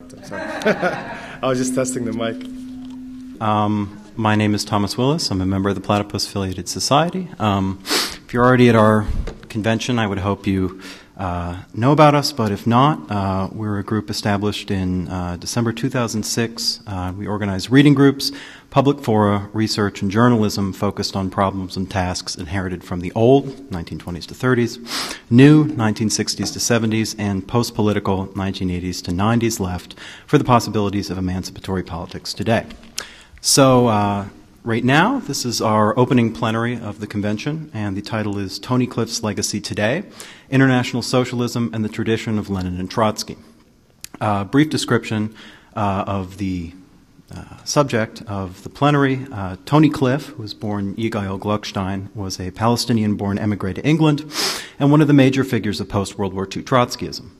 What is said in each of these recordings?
I was just testing the mic. Um, my name is Thomas Willis. I'm a member of the Platypus Affiliated Society. Um, if you're already at our convention, I would hope you uh, know about us, but if not, uh, we're a group established in uh, December 2006. Uh, we organize reading groups, public fora, research, and journalism focused on problems and tasks inherited from the old, 1920s to 30s, new, 1960s to 70s, and post political, 1980s to 90s left for the possibilities of emancipatory politics today. So, uh, right now. This is our opening plenary of the convention, and the title is Tony Cliff's Legacy Today International Socialism and the Tradition of Lenin and Trotsky. Uh, brief description uh, of the uh, subject of the plenary. Uh, Tony Cliff, who was born Yigael Gluckstein, was a Palestinian born emigre to England and one of the major figures of post World War II Trotskyism.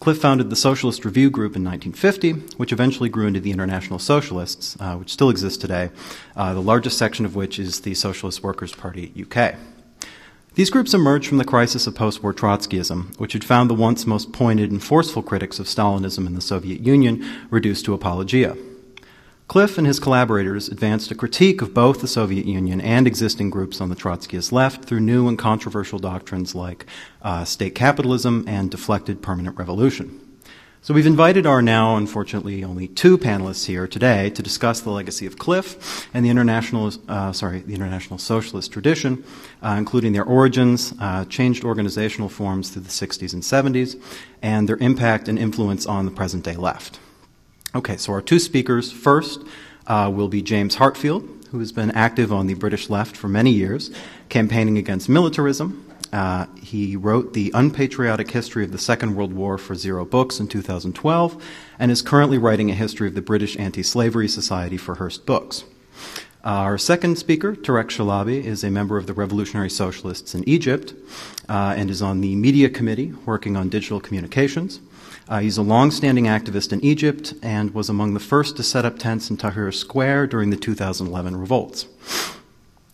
Cliff founded the Socialist Review Group in 1950, which eventually grew into the International Socialists, uh, which still exists today, uh, the largest section of which is the Socialist Workers' Party UK. These groups emerged from the crisis of post war Trotskyism, which had found the once most pointed and forceful critics of Stalinism in the Soviet Union reduced to apologia. Cliff and his collaborators advanced a critique of both the Soviet Union and existing groups on the Trotskyist left through new and controversial doctrines like uh, state capitalism and deflected permanent revolution. So we've invited our now, unfortunately, only two panelists here today to discuss the legacy of Cliff and the international, uh, sorry, the international socialist tradition, uh, including their origins, uh, changed organizational forms through the 60s and 70s, and their impact and influence on the present day left. Okay, so our two speakers first uh, will be James Heartfield, who has been active on the British left for many years, campaigning against militarism. Uh, he wrote The Unpatriotic History of the Second World War for Zero Books in 2012 and is currently writing a history of the British Anti Slavery Society for Hurst Books. Our second speaker, Tarek Shalaby, is a member of the Revolutionary Socialists in Egypt uh, and is on the Media Committee working on digital communications. Uh, he's a long-standing activist in Egypt and was among the first to set up tents in Tahrir Square during the 2011 revolts.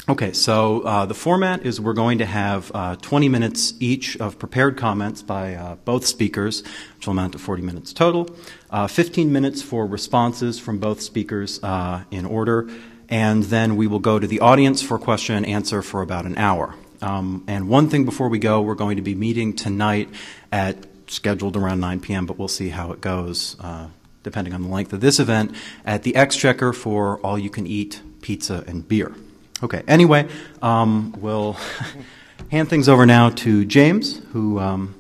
Okay, so uh, the format is we're going to have uh, 20 minutes each of prepared comments by uh, both speakers, which will amount to 40 minutes total. Uh, 15 minutes for responses from both speakers uh, in order, and then we will go to the audience for question and answer for about an hour. Um, and one thing before we go, we're going to be meeting tonight at scheduled around 9 p.m., but we'll see how it goes uh, depending on the length of this event at the Exchequer for all you can eat pizza and beer. Okay, anyway, um, we'll hand things over now to James, who um,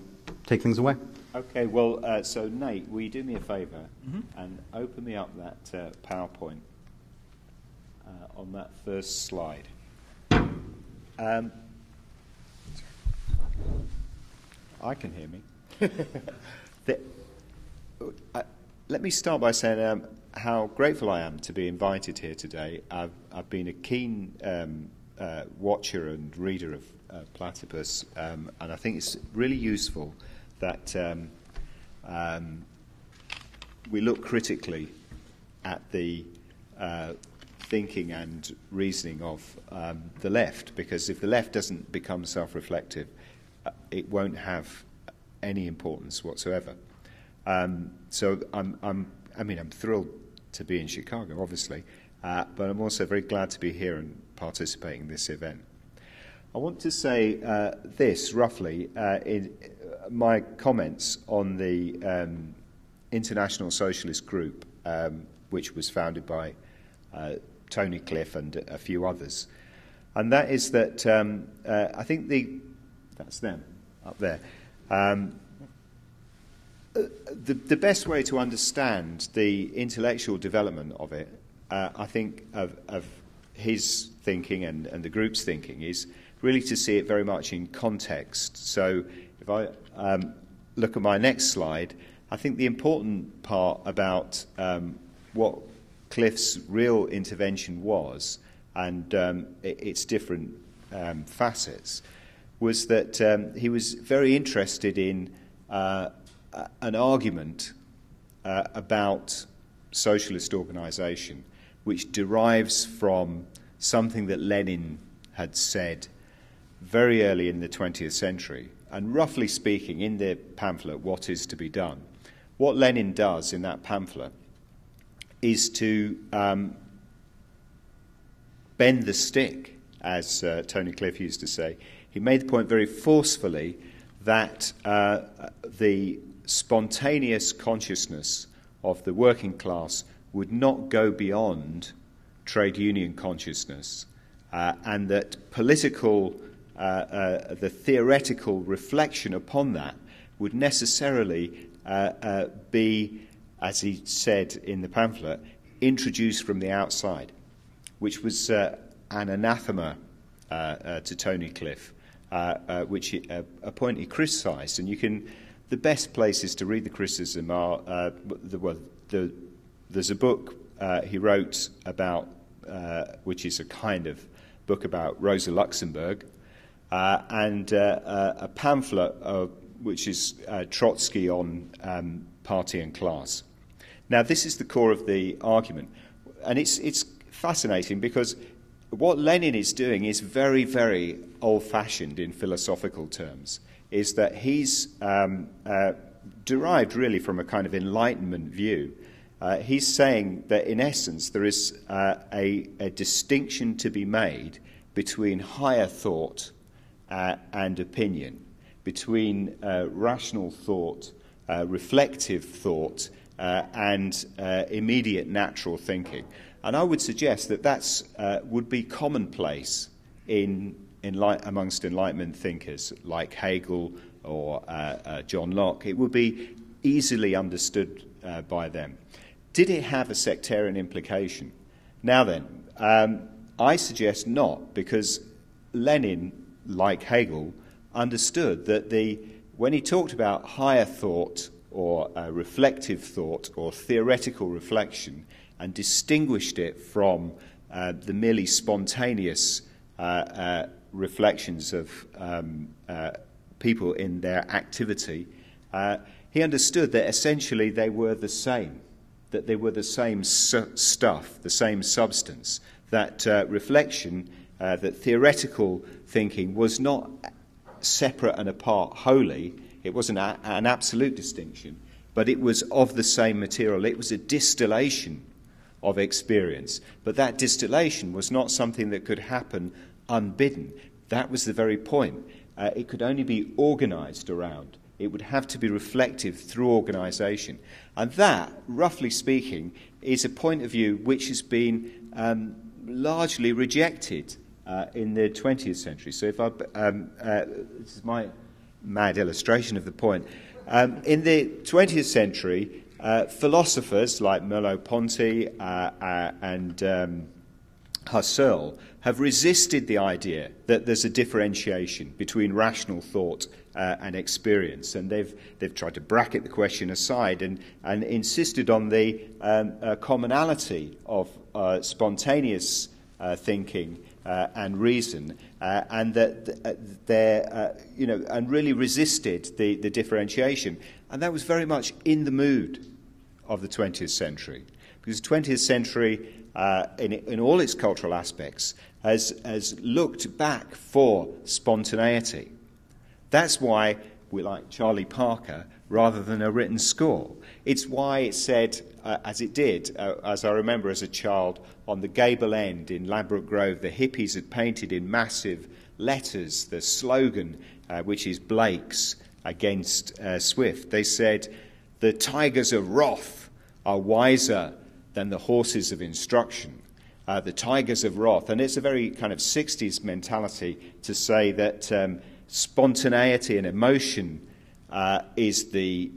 take things away. Okay, well, uh, so Nate, will you do me a favor mm-hmm. and open me up that uh, PowerPoint uh, on that first slide? Um, I can hear me. the, uh, let me start by saying um, how grateful I am to be invited here today. I've, I've been a keen um, uh, watcher and reader of uh, Platypus, um, and I think it's really useful that um, um, we look critically at the uh, thinking and reasoning of um, the left, because if the left doesn't become self reflective, uh, it won't have any importance whatsoever. Um, so I'm, I'm, I mean, I'm thrilled to be in Chicago, obviously, uh, but I'm also very glad to be here and participating in this event. I want to say uh, this roughly uh, in my comments on the um, International Socialist Group, um, which was founded by uh, Tony Cliff and a few others. And that is that um, uh, I think the, that's them up there. Um, the, the best way to understand the intellectual development of it, uh, I think, of, of his thinking and, and the group's thinking is really to see it very much in context. So if I um, look at my next slide, I think the important part about um, what Cliff's real intervention was and um, its different um, facets was that um, he was very interested in uh, an argument uh, about socialist organization which derives from something that Lenin had said very early in the 20th century. And roughly speaking, in the pamphlet, What is to be Done, what Lenin does in that pamphlet is to um, bend the stick, as uh, Tony Cliff used to say. He made the point very forcefully that uh, the spontaneous consciousness of the working class would not go beyond trade union consciousness, uh, and that political, uh, uh, the theoretical reflection upon that would necessarily uh, uh, be, as he said in the pamphlet, introduced from the outside, which was an anathema to Tony Cliff, which he, a point he criticised. And you can, the best places to read the criticism are the, well, the, there's a book he wrote about, which is a kind of book about Rosa Luxemburg, uh, and uh, a pamphlet which is uh, Trotsky on um, party and class. Now, this is the core of the argument, and it's, it's fascinating because what Lenin is doing is very, very old fashioned in philosophical terms, is that he's um, uh, derived really from a kind of Enlightenment view. Uh, he's saying that in essence there is uh, a, a, distinction to be made between higher thought uh, and opinion between uh, rational thought, uh, reflective thought, and immediate natural thinking. And I would suggest that that uh, would be commonplace in, in amongst Enlightenment thinkers like Hegel or John Locke. It would be easily understood by them. Did it have a sectarian implication? Now then, um, I suggest not, because Lenin, like Hegel, understood that the, when he talked about higher thought or uh, reflective thought or theoretical reflection and distinguished it from uh, the merely spontaneous uh, uh reflections of um, uh, people in their activity, uh, he understood that essentially they were the same, that they were the same su- stuff, the same substance, that reflection, that theoretical thinking was not separate and apart wholly. It wasn't a, an absolute distinction, but it was of the same material. It was a distillation of experience. But that distillation was not something that could happen unbidden. That was the very point. Uh, it could only be organized around. It would have to be reflective through organization. And that, roughly speaking, is a point of view which has been um, largely rejected uh, in the 20th century. So, if I, um, uh, this is my mad illustration of the point. Um, in the 20th century, uh, philosophers like Merleau-Ponty uh, uh, and um, Husserl have resisted the idea that there's a differentiation between rational thought uh, and experience, and they've they've tried to bracket the question aside and and insisted on the um, uh, commonality of uh, spontaneous thinking uh, and reason, and that they uh, you know, and really resisted the, the differentiation. And that was very much in the mood of the 20th century, because the 20th century, uh, in, in all its cultural aspects, has, has looked back for spontaneity. That's why we like Charlie Parker rather than a written score. It's why it said, uh, as it did, uh, as I remember as a child, on the gable end in Ladbroke Grove, the hippies had painted in massive letters the slogan, uh, which is Blake's against uh, Swift. They said, The tigers of wrath are wiser than the horses of instruction. Uh, the tigers of wrath. And it's a very kind of 60s mentality to say that um, spontaneity and emotion uh, is, the,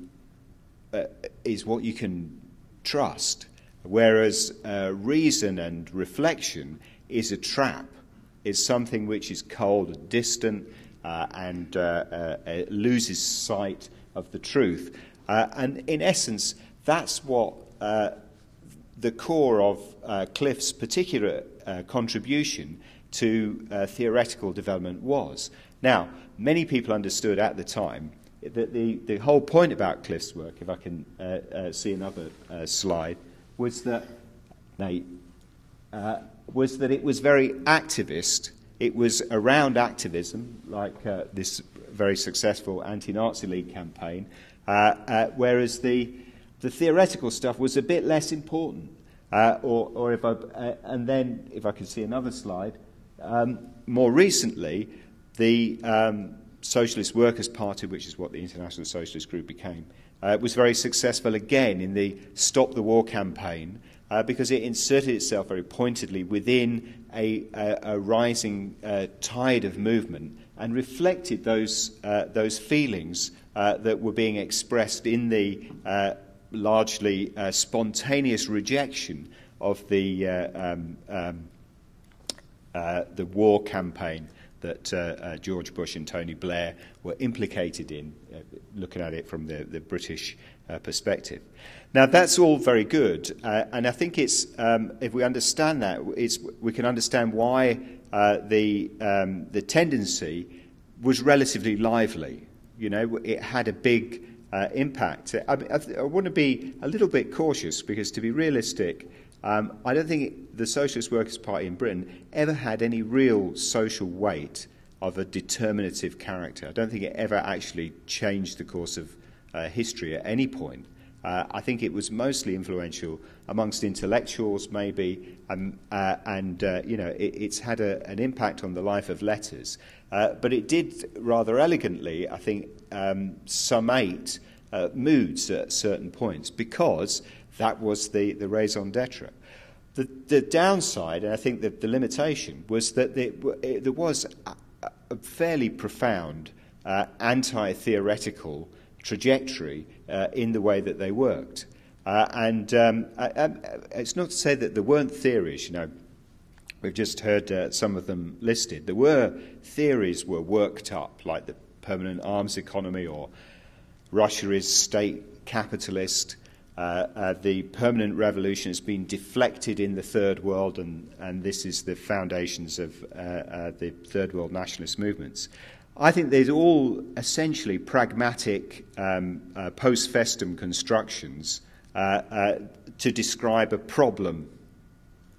uh, is what you can trust. Whereas uh, reason and reflection is a trap, is something which is cold, distant, uh, and uh, loses sight of the truth. And in essence, that's what uh, the core of Cliff's particular contribution to theoretical development was. Now, many people understood at the time that the, the whole point about Cliff's work, if I can see another slide, was that, uh, was that it was very activist. It was around activism, like uh, this very successful anti Nazi League campaign, uh, uh, whereas the, the theoretical stuff was a bit less important. Uh, or, or if I, uh, and then, if I could see another slide, um, more recently, the um, Socialist Workers' Party, which is what the International Socialist Group became, uh, was very successful again in the Stop the War campaign uh, because it inserted itself very pointedly within a, a, a rising uh, tide of movement and reflected those, uh, those feelings that were being expressed in the largely uh, spontaneous rejection of the, uh, um, um, uh, the war campaign that uh, uh, George Bush and Tony Blair were implicated in, uh, looking at it from the, the British perspective. Now, that's all very good, and I think it's, um, if we understand that, it's, we can understand why the, um, the tendency was relatively lively. You know, it had a big uh, impact. I, I want to be a little bit cautious because, to be realistic, um, I don't think the Socialist Workers' Party in Britain ever had any real social weight of a determinative character. I don't think it ever actually changed the course of uh, history at any point. Uh, I think it was mostly influential amongst intellectuals, maybe, um, uh, and uh, you know, it, it's had a, an impact on the life of letters. Uh, but it did rather elegantly, I think, um, summate uh, moods at certain points because that was the, the raison d'etre. The, the downside, and I think the, the limitation, was that it, it, there was a, a fairly profound uh, anti theoretical trajectory uh, in the way that they worked. Uh, and um, I, I, it's not to say that there weren't theories, you know, we've just heard uh, some of them listed. There were theories were worked up, like the permanent arms economy or Russia is state capitalist. Uh, uh, the permanent revolution has been deflected in the third world, and, and this is the foundations of uh, uh the third world nationalist movements. I think these are all essentially pragmatic um, uh, post festum constructions uh, to describe a problem,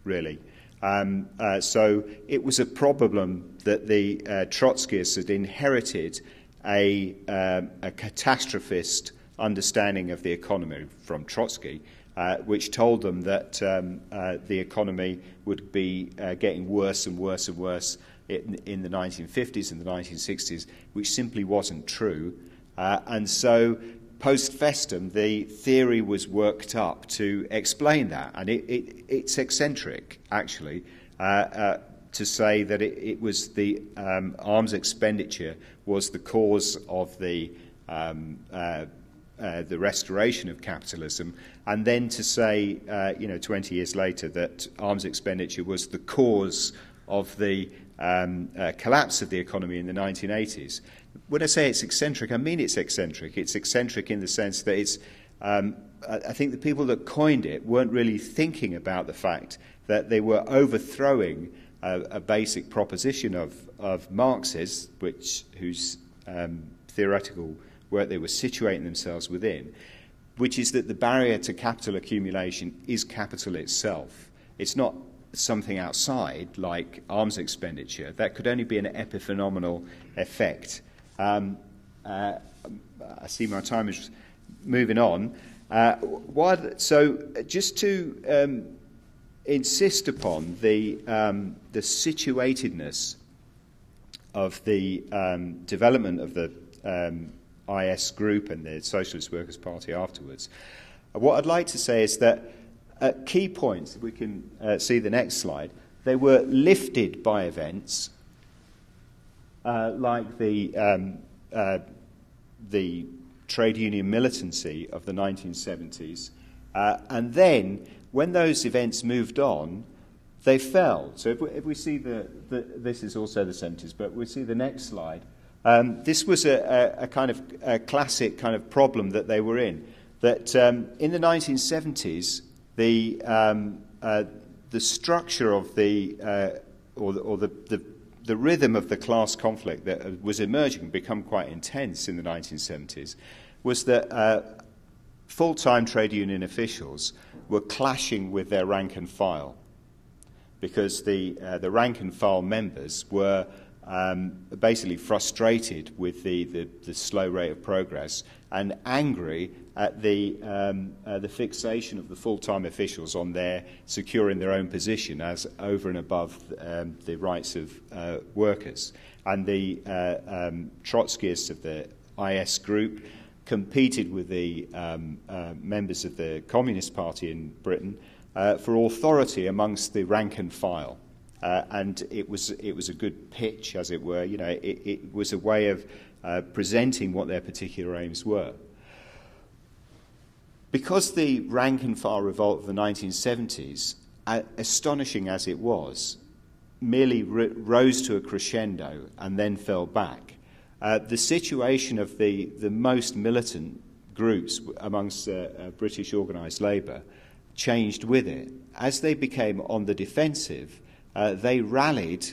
really. Um, so it was a problem that the Trotskyists had inherited a, um, a catastrophist understanding of the economy from Trotsky, uh, which told them that um, uh, the economy would be uh, getting worse and worse and worse in, in, the 1950s and the 1960s, which simply wasn't true. Uh, and so, post festum, the theory was worked up to explain that. And it, it, it's eccentric, actually, uh, uh, to say that it, it was the um, arms expenditure was the cause of the um, uh, the restoration of capitalism, and then to say, uh, you know, 20 years later that arms expenditure was the cause of the um, uh, collapse of the economy in the 1980s. When I say it's eccentric, I mean it's eccentric. It's eccentric in the sense that it's, um, I think the people that coined it weren't really thinking about the fact that they were overthrowing a, a basic proposition of, of Marx's, which, whose um, theoretical where they were situating themselves within, which is that the barrier to capital accumulation is capital itself. It's not something outside like arms expenditure. That could only be an epiphenomenal effect. Um, uh, I see my time is moving on. Uh, so, just to um, insist upon the, um, the situatedness of the um, development of the um, IS group and the Socialist Workers' Party afterwards. What I'd like to say is that at key points, we can uh, see the next slide, they were lifted by events uh, like the, um, uh, the trade union militancy of the 1970s. Uh, and then, when those events moved on, they fell. So if we, if we see the, the, this is also the 70s, but we see the next slide. Um, this was a, a, a kind of a classic kind of problem that they were in. That um, in the 1970s, the, um, uh, the structure of the, uh, or, the, or the, the, the, rhythm of the class conflict that was emerging, become quite intense in the 1970s, was that uh, full time trade union officials were clashing with their rank and file because the, uh, the rank and file members were um, basically frustrated with the, the, the, slow rate of progress and angry at the, um, uh, the fixation of the full-time officials on their securing their own position as over and above um, the rights of uh, workers. And the uh, um, Trotskyists of the IS group competed with the um, uh, members of the Communist Party in Britain uh, for authority amongst the rank and file. Uh, and it was, it was a good pitch, as it were. You know, it, it was a way of uh, presenting what their particular aims were. Because the rank and file revolt of the 1970s, uh, astonishing as it was, merely rose to a crescendo and then fell back, uh, the situation of the, the most militant groups amongst uh, uh, British organised labour changed with it. As they became on the defensive, uh, they rallied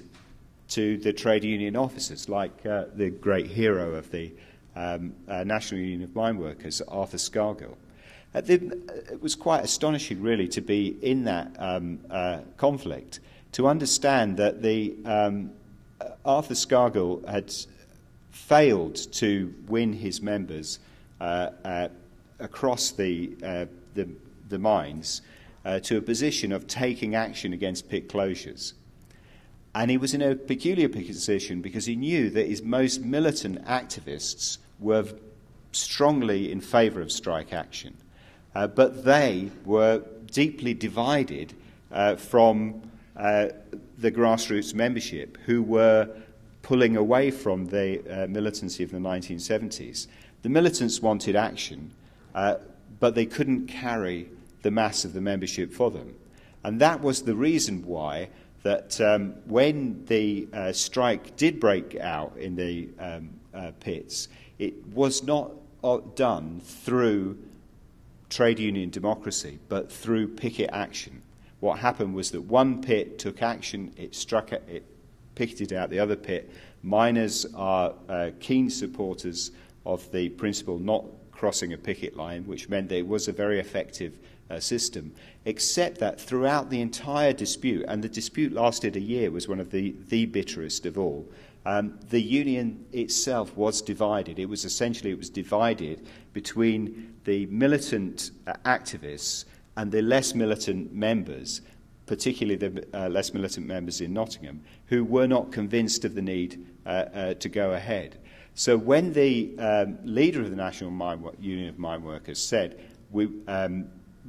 to the trade union officers, like uh, the great hero of the um, National Union of Mine Workers, Arthur Scargill. The, it was quite astonishing, really, to be in that um, uh, conflict, to understand that the, um, Arthur Scargill had failed to win his members uh, uh, across the, uh, the, the mines to a position of taking action against pit closures. And he was in a peculiar position because he knew that his most militant activists were strongly in favour of strike action. Uh, but they were deeply divided uh, from uh, the grassroots membership, who were pulling away from the uh, militancy of the 1970s. The militants wanted action, uh, but they couldn't carry the mass of the membership for them. And that was the reason why that um, when the uh, strike did break out in the um, uh, pits, it was not uh, done through trade union democracy, but through picket action. What happened was that one pit took action, it struck it, it picketed out the other pit. Miners are uh, keen supporters of the principle not crossing a picket line, which meant that it was a very effective uh, system, except that throughout the entire dispute, and the dispute lasted a year, was one of the, the bitterest of all, um, the union itself was divided. It was essentially it was divided between the militant uh, activists and the less militant members, particularly the uh, less militant members in Nottingham, who were not convinced of the need uh, uh, to go ahead. So when the um, leader of the National Mine Union of Mine Workers said, we, um,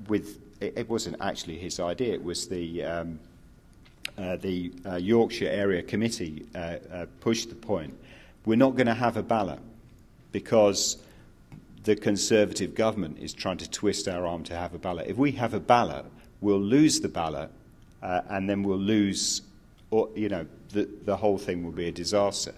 with, it, it, wasn't actually his idea, it was the um, uh, the uh, Yorkshire Area Committee uh, pushed the point. We're not going to have a ballot because the Conservative government is trying to twist our arm to have a ballot. If we have a ballot, we'll lose the ballot uh, and then we'll lose, or, you know, the, the whole thing will be a disaster.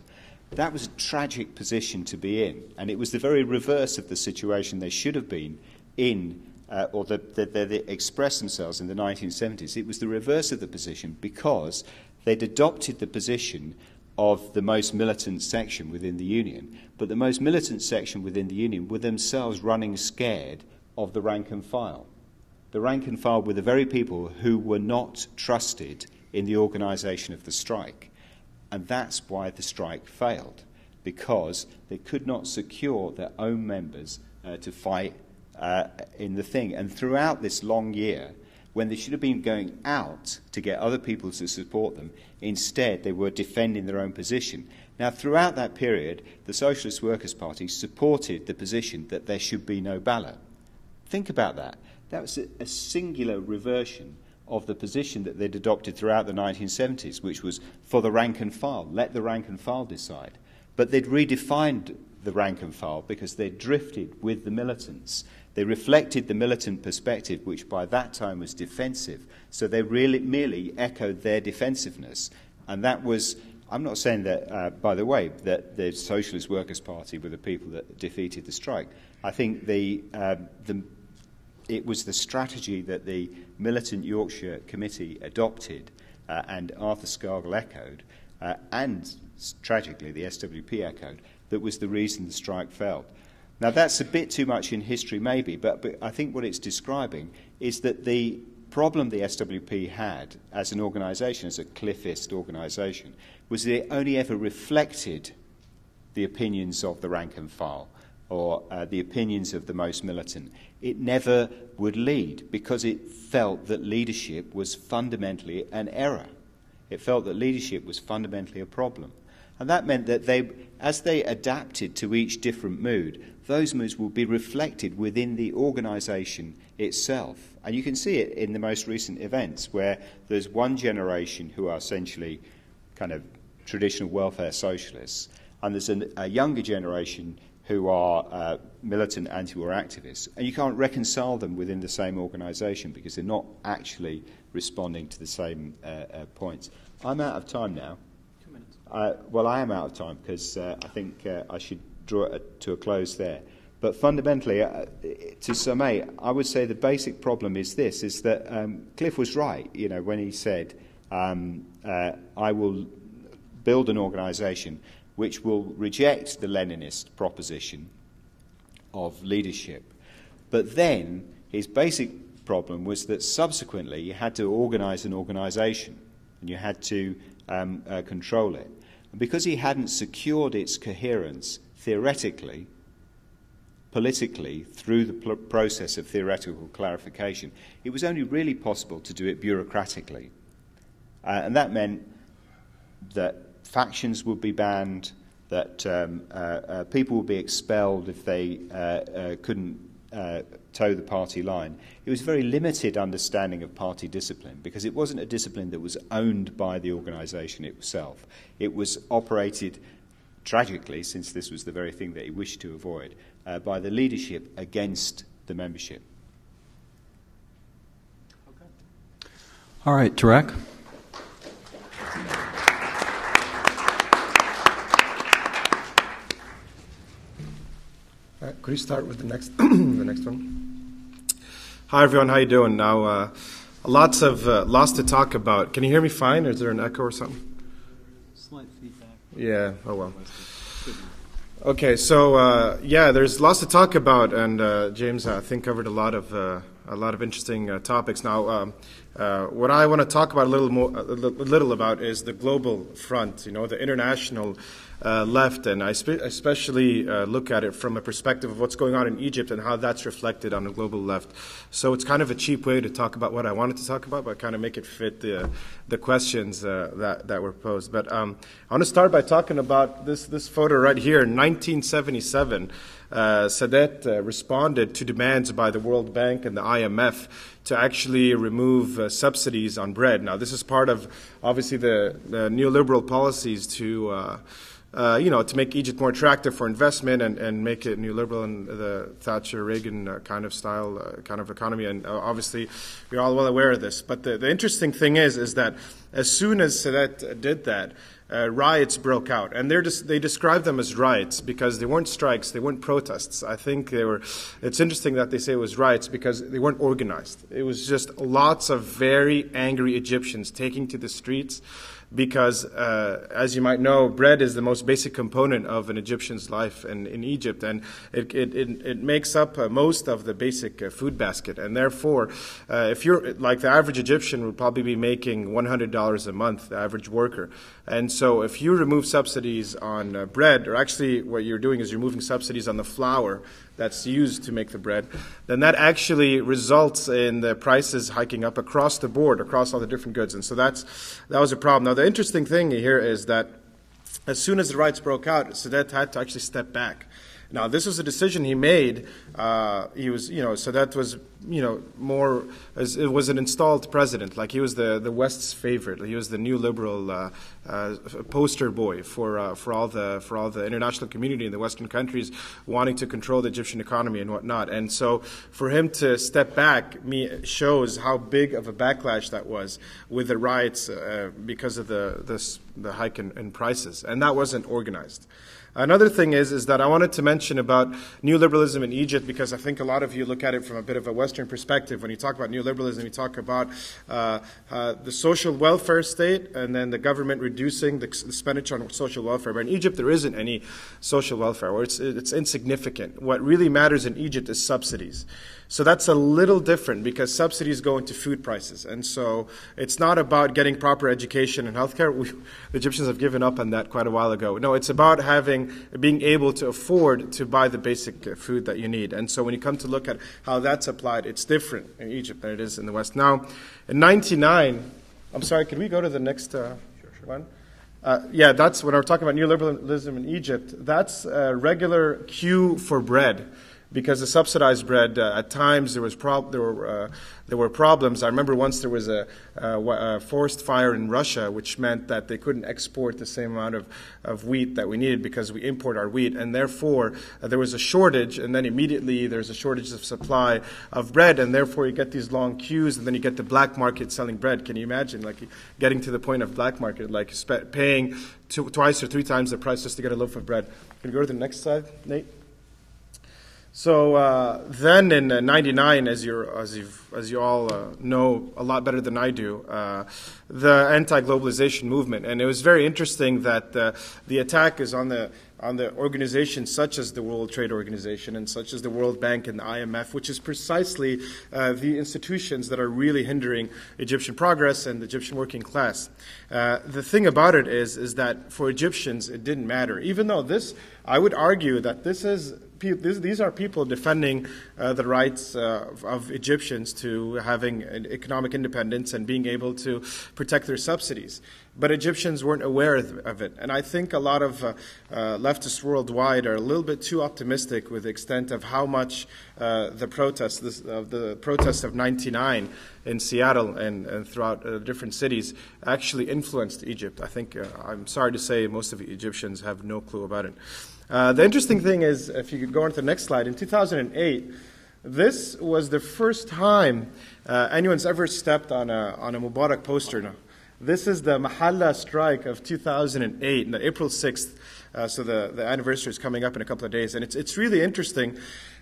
That was a tragic position to be in, and it was the very reverse of the situation they should have been in uh, or that the, the, they expressed themselves in the 1970s, it was the reverse of the position because they'd adopted the position of the most militant section within the union. But the most militant section within the union were themselves running scared of the rank and file. The rank and file were the very people who were not trusted in the organisation of the strike. And that's why the strike failed, because they could not secure their own members uh, to fight uh, in the thing. And throughout this long year, when they should have been going out to get other people to support them, instead they were defending their own position. Now, throughout that period, the Socialist Workers' Party supported the position that there should be no ballot. Think about that. That was a, a singular reversion of the position that they'd adopted throughout the 1970s, which was for the rank and file, let the rank and file decide. But they'd redefined the rank and file because they'd drifted with the militants they reflected the militant perspective, which by that time was defensive. So they really merely echoed their defensiveness. And that was, I'm not saying that, uh, by the way, that the Socialist Workers' Party were the people that defeated the strike. I think the, uh, the, it was the strategy that the militant Yorkshire Committee adopted uh, and Arthur Scargill echoed, uh, and tragically the SWP echoed, that was the reason the strike failed. Now, that's a bit too much in history, maybe, but, but I think what it's describing is that the problem the SWP had as an organisation, as a cliffist organisation, was that it only ever reflected the opinions of the rank and file. Or uh, the opinions of the most militant. It never would lead because it felt that leadership was fundamentally an error. It felt that leadership was fundamentally a problem. And that meant that they, as they adapted to each different mood, those moods will be reflected within the organization itself. And you can see it in the most recent events where there's one generation who are essentially kind of traditional welfare socialists, and there's an, a younger generation who are uh, militant anti-war activists, and you can't reconcile them within the same organisation because they're not actually responding to the same uh, uh, points. I'm out of time now. Two minutes. Uh, well, I am out of time because uh, I think uh, I should draw it to a close there. But fundamentally, to sum up, I would say the basic problem is this: is that um, Cliff was right, you know, when he said, um, "I will build an organisation which will reject the Leninist proposition of leadership. But then his basic problem was that subsequently you had to organize an organization and you had to um, uh, control it. And because he hadn't secured its coherence theoretically, politically, through the pl- process of theoretical clarification, it was only really possible to do it bureaucratically. Uh, and that meant that factions would be banned, that um, uh, uh, people would be expelled if they uh, uh couldn't uh, toe the party line. It was a very limited understanding of party discipline because it wasn't a discipline that was owned by the organisation itself. It was operated, tragically, since this was the very thing that he wished to avoid, uh, by the leadership against the membership. All right, Tarek. Could you start with the next, the next one? Hi everyone, how you doing? Now, uh, lots of uh, lots to talk about. Can you hear me fine, or is there an echo or something? Slight feedback. Yeah. Oh well. Okay, so uh, yeah, there's lots to talk about, and uh, James, I think, covered a lot of uh, a lot of interesting uh, topics. Now, um, uh, what I want to talk about a little more, a little about is the global front. You know, the international uh, left, and I spe- especially uh, look at it from a perspective of what's going on in Egypt and how that's reflected on the global left. So it's kind of a cheap way to talk about what I wanted to talk about, but kind of make it fit the the questions uh, that that were posed. But um, I want to start by talking about this this photo right here, 1977. Uh, Sadat uh, responded to demands by the World Bank and the IMF to actually remove uh, subsidies on bread. Now, this is part of obviously the, the neoliberal policies to uh, you know, to make Egypt more attractive for investment and, and make it neoliberal and the Thatcher Reagan uh, kind of style, uh, kind of economy. And uh, obviously, we're all well aware of this. But the, the interesting thing is, is that as soon as Sadat did that, uh, riots broke out, and they're just, they describe them as riots because they weren't strikes, they weren't protests. I think they were. It's interesting that they say it was riots because they weren't organized. It was just lots of very angry Egyptians taking to the streets because, uh, as you might know, bread is the most basic component of an Egyptian's life in, in Egypt, and it, it, it, it makes up uh, most of the basic uh, food basket. And therefore, uh, if you're like the average Egyptian would probably be making $100 a month, the average worker. And so, if you remove subsidies on uh, bread, or actually what you're doing is you're removing subsidies on the flour that's used to make the bread, then that actually results in the prices hiking up across the board, across all the different goods. And so that's that was a problem. Now the interesting thing here is that as soon as the riots broke out, Sadat had to actually step back. Now, this was a decision he made. Uh, he was, you know, so that was, you know, more as it was an installed president. Like he was the, the West's favorite. He was the neoliberal uh, uh, poster boy for uh, for all the for all the international community in the Western countries wanting to control the Egyptian economy and whatnot. And so, for him to step back me shows how big of a backlash that was with the riots uh, because of the this, the hike in, in prices, and that wasn't organized. Another thing is, is that I wanted to mention about neoliberalism in Egypt because I think a lot of you look at it from a bit of a Western perspective. When you talk about neoliberalism, you talk about uh, uh, the social welfare state and then the government reducing the expenditure on social welfare. But in Egypt, there isn't any social welfare, or it's, it's insignificant. What really matters in Egypt is subsidies. So that's a little different because subsidies go into food prices. And so it's not about getting proper education and healthcare. We, the Egyptians have given up on that quite a while ago. No, it's about having, being able to afford to buy the basic uh, food that you need. And so when you come to look at how that's applied, it's different in Egypt than it is in the West. Now, in 99, I'm sorry, can we go to the next uh, one? Uh, yeah, that's when we're talking about neoliberalism in Egypt. That's a regular queue for bread because the subsidized bread uh, at times there was prob- there were uh, there were problems. I remember once there was a, a, a, forest fire in Russia, which meant that they couldn't export the same amount of, of wheat that we needed because we import our wheat, and therefore uh, there was a shortage. And then immediately there's a shortage of supply of bread, and therefore you get these long queues, and then you get the black market selling bread. Can you imagine, like getting to the point of black market, like paying two, twice or three times the price just to get a loaf of bread? Can you go to the next slide, Nate? So uh, then in '99, uh, as you as you as you all uh, know a lot better than I do, uh, the anti-globalization movement, and it was very interesting that the attack is on the on the organizations such as the World Trade Organization and such as the World Bank and the IMF, which is precisely uh, the institutions that are really hindering Egyptian progress and the Egyptian working class. Uh, the thing about it is, is that for Egyptians, it didn't matter. Even though this, I would argue that this is these are people defending uh, the rights uh, of Egyptians to having economic independence and being able to protect their subsidies. But Egyptians weren't aware of it. And I think a lot of uh, uh, leftists worldwide are a little bit too optimistic with the extent of how much uh, the protests, of the protests of 99 in Seattle and, and throughout uh, different cities actually influenced Egypt. I think, I'm sorry to say, most of the Egyptians have no clue about it. Uh, the interesting thing is, if you could go on to the next slide, in 2008, this was the first time uh, anyone's ever stepped on a, on a Mubarak poster. Now, this is the Mahalla strike of 2008, the April 6th. Uh, so the, the anniversary is coming up in a couple of days. And it's, it's really interesting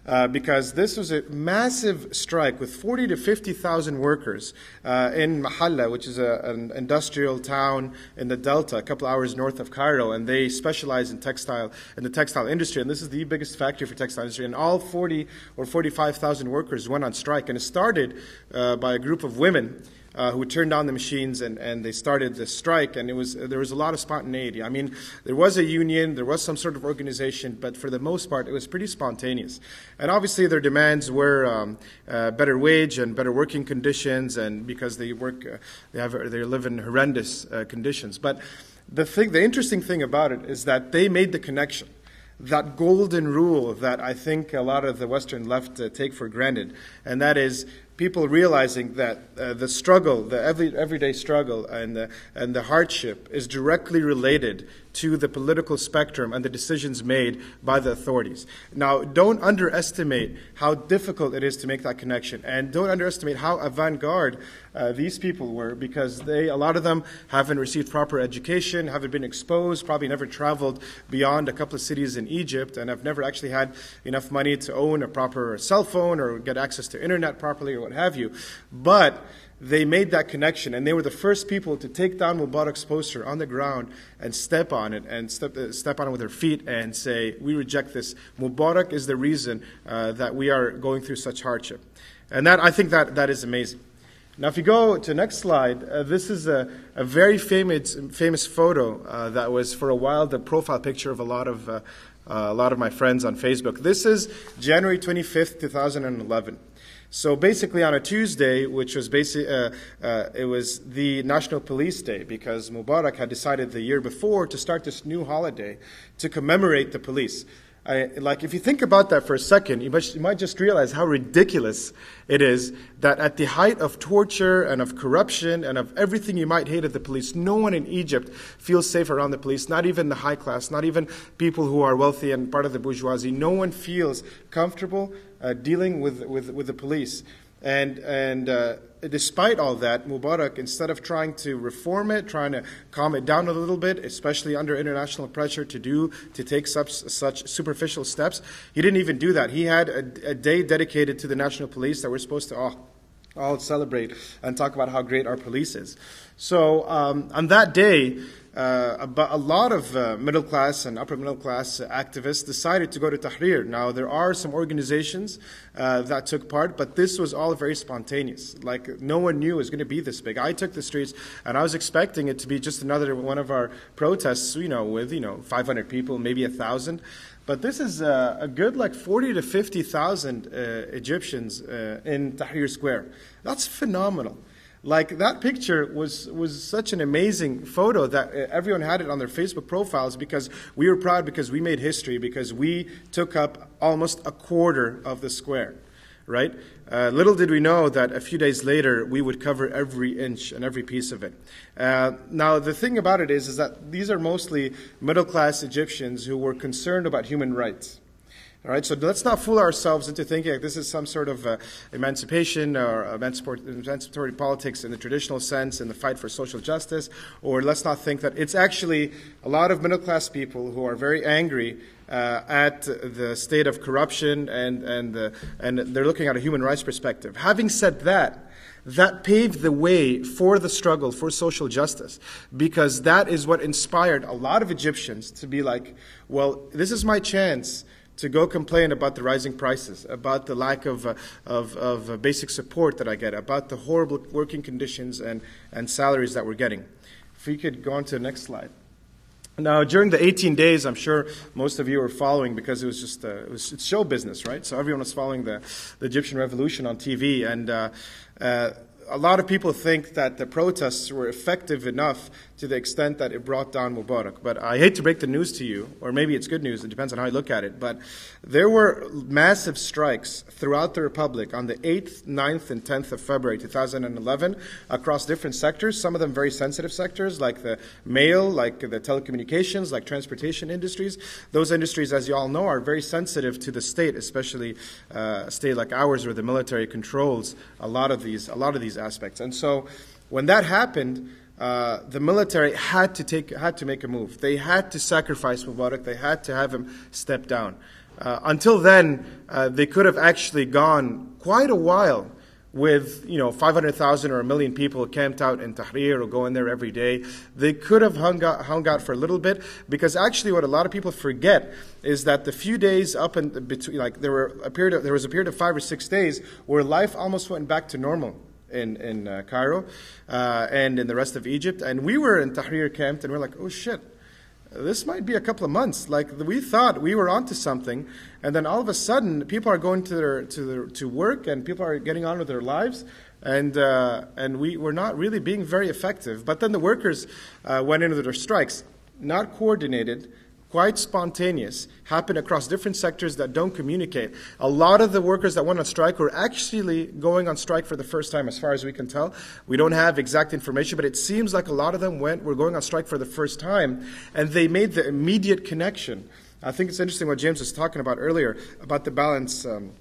uh, because this was a massive strike with 40 to 50,000 workers uh, in Mahalla, which is a, an industrial town in the Delta, a couple hours north of Cairo, and they specialize in textile in the textile industry. And this is the biggest factory for textile industry. And all 40 or 45,000 workers went on strike, and it started uh, by a group of women uh, who turned on the machines and, and they started the strike. And it was, there was a lot of spontaneity. I mean, there was a union, there was some sort of organization, but for the most part, it was pretty spontaneous. And obviously, their demands were um, uh, better wage and better working conditions, and because they work, uh, they, have, they live in horrendous uh, conditions. But the, thing, the interesting thing about it is that they made the connection that golden rule that I think a lot of the Western left uh, take for granted, and that is people realizing that uh, the struggle, the every, everyday struggle, and the, and the hardship is directly related to the political spectrum and the decisions made by the authorities. Now, don't underestimate how difficult it is to make that connection, and don't underestimate how avant-garde uh, these people were, because they, a lot of them haven't received proper education, haven't been exposed, probably never traveled beyond a couple of cities in Egypt, and have never actually had enough money to own a proper cell phone or get access to internet properly or what have you. But they made that connection, and they were the first people to take down Mubarak's poster on the ground and step on it, and step, uh, step on it with their feet and say, We reject this. Mubarak is the reason uh, that we are going through such hardship. And that, I think that, that is amazing. Now, if you go to the next slide, uh, this is a, a, very famous, famous photo uh, that was for a while the profile picture of a lot of, uh, uh, a lot of my friends on Facebook. This is January 25th, 2011. So basically, on a Tuesday, which was basically uh, uh, it was the National Police Day because Mubarak had decided the year before to start this new holiday to commemorate the police. I, like, if you think about that for a second, you might, you might just realize how ridiculous it is that at the height of torture and of corruption and of everything you might hate of the police, no one in Egypt feels safe around the police, not even the high class, not even people who are wealthy and part of the bourgeoisie. No one feels comfortable uh, dealing with, with, with the police. And, and uh, despite all that, Mubarak, instead of trying to reform it, trying to calm it down a little bit, especially under international pressure to do, to take such, such superficial steps, he didn't even do that. He had a, a day dedicated to the national police that we're supposed to all, all celebrate and talk about how great our police is. So um, on that day, uh, a lot of uh, middle class and upper middle class activists decided to go to Tahrir. Now, there are some organizations uh, that took part, but this was all very spontaneous. Like, no one knew it was going to be this big. I took the streets, and I was expecting it to be just another one of our protests, you know, with, you know, 500 people, maybe a 1,000. But this is uh, a good like 40 to 50,000 uh, Egyptians uh, in Tahrir Square. That's phenomenal. Like that picture was was such an amazing photo that uh, everyone had it on their Facebook profiles because we were proud because we made history because we took up almost a quarter of the square, right? Uh, little did we know that a few days later we would cover every inch and every piece of it. Uh, now the thing about it is, is that these are mostly middle class Egyptians who were concerned about human rights. All right, so let's not fool ourselves into thinking like this is some sort of uh, emancipation or emancipatory politics in the traditional sense in the fight for social justice, or let's not think that it's actually a lot of middle class people who are very angry uh, at the state of corruption and, and, and they're looking at a human rights perspective. Having said that, that paved the way for the struggle for social justice because that is what inspired a lot of Egyptians to be like, well, this is my chance to go complain about the rising prices, about the lack of, uh, of, of uh, basic support that I get, about the horrible working conditions and, and salaries that we're getting. If we could go on to the next slide. Now, during the 18 days, I'm sure most of you were following because it was just uh, it was, it's show business, right? So everyone was following the, the Egyptian revolution on TV, and uh, uh, a lot of people think that the protests were effective enough to the extent that it brought down Mubarak. But I hate to break the news to you, or maybe it's good news, it depends on how you look at it. But there were massive strikes throughout the Republic on the 8th, 9th, and 10th of February 2011 across different sectors, some of them very sensitive sectors, like the mail, like the telecommunications, like transportation industries. Those industries, as you all know, are very sensitive to the state, especially uh, a state like ours where the military controls a lot of these, a lot of these aspects. And so when that happened, uh, the military had to take had to make a move. They had to sacrifice Mubarak. They had to have him step down. Uh, until then, uh, they could have actually gone quite a while with you know 500,000 or a million people camped out in Tahrir or going there every day. They could have hung out, hung out for a little bit because actually what a lot of people forget is that the few days up in between, like there were a period, of, there was a period of five or six days where life almost went back to normal in, in uh, Cairo uh, and in the rest of Egypt. And we were in Tahrir camp and we are like, oh shit, this might be a couple of months. Like we thought we were onto something. And then all of a sudden, people are going to, their, to, their, to work and people are getting on with their lives. And, uh, and we were not really being very effective. But then the workers uh, went into their strikes, not coordinated quite spontaneous, happen across different sectors that don't communicate. A lot of the workers that went on strike were actually going on strike for the first time, as far as we can tell. We don't have exact information, but it seems like a lot of them went were going on strike for the first time, and they made the immediate connection. I think it's interesting what James was talking about earlier about the balance. Um,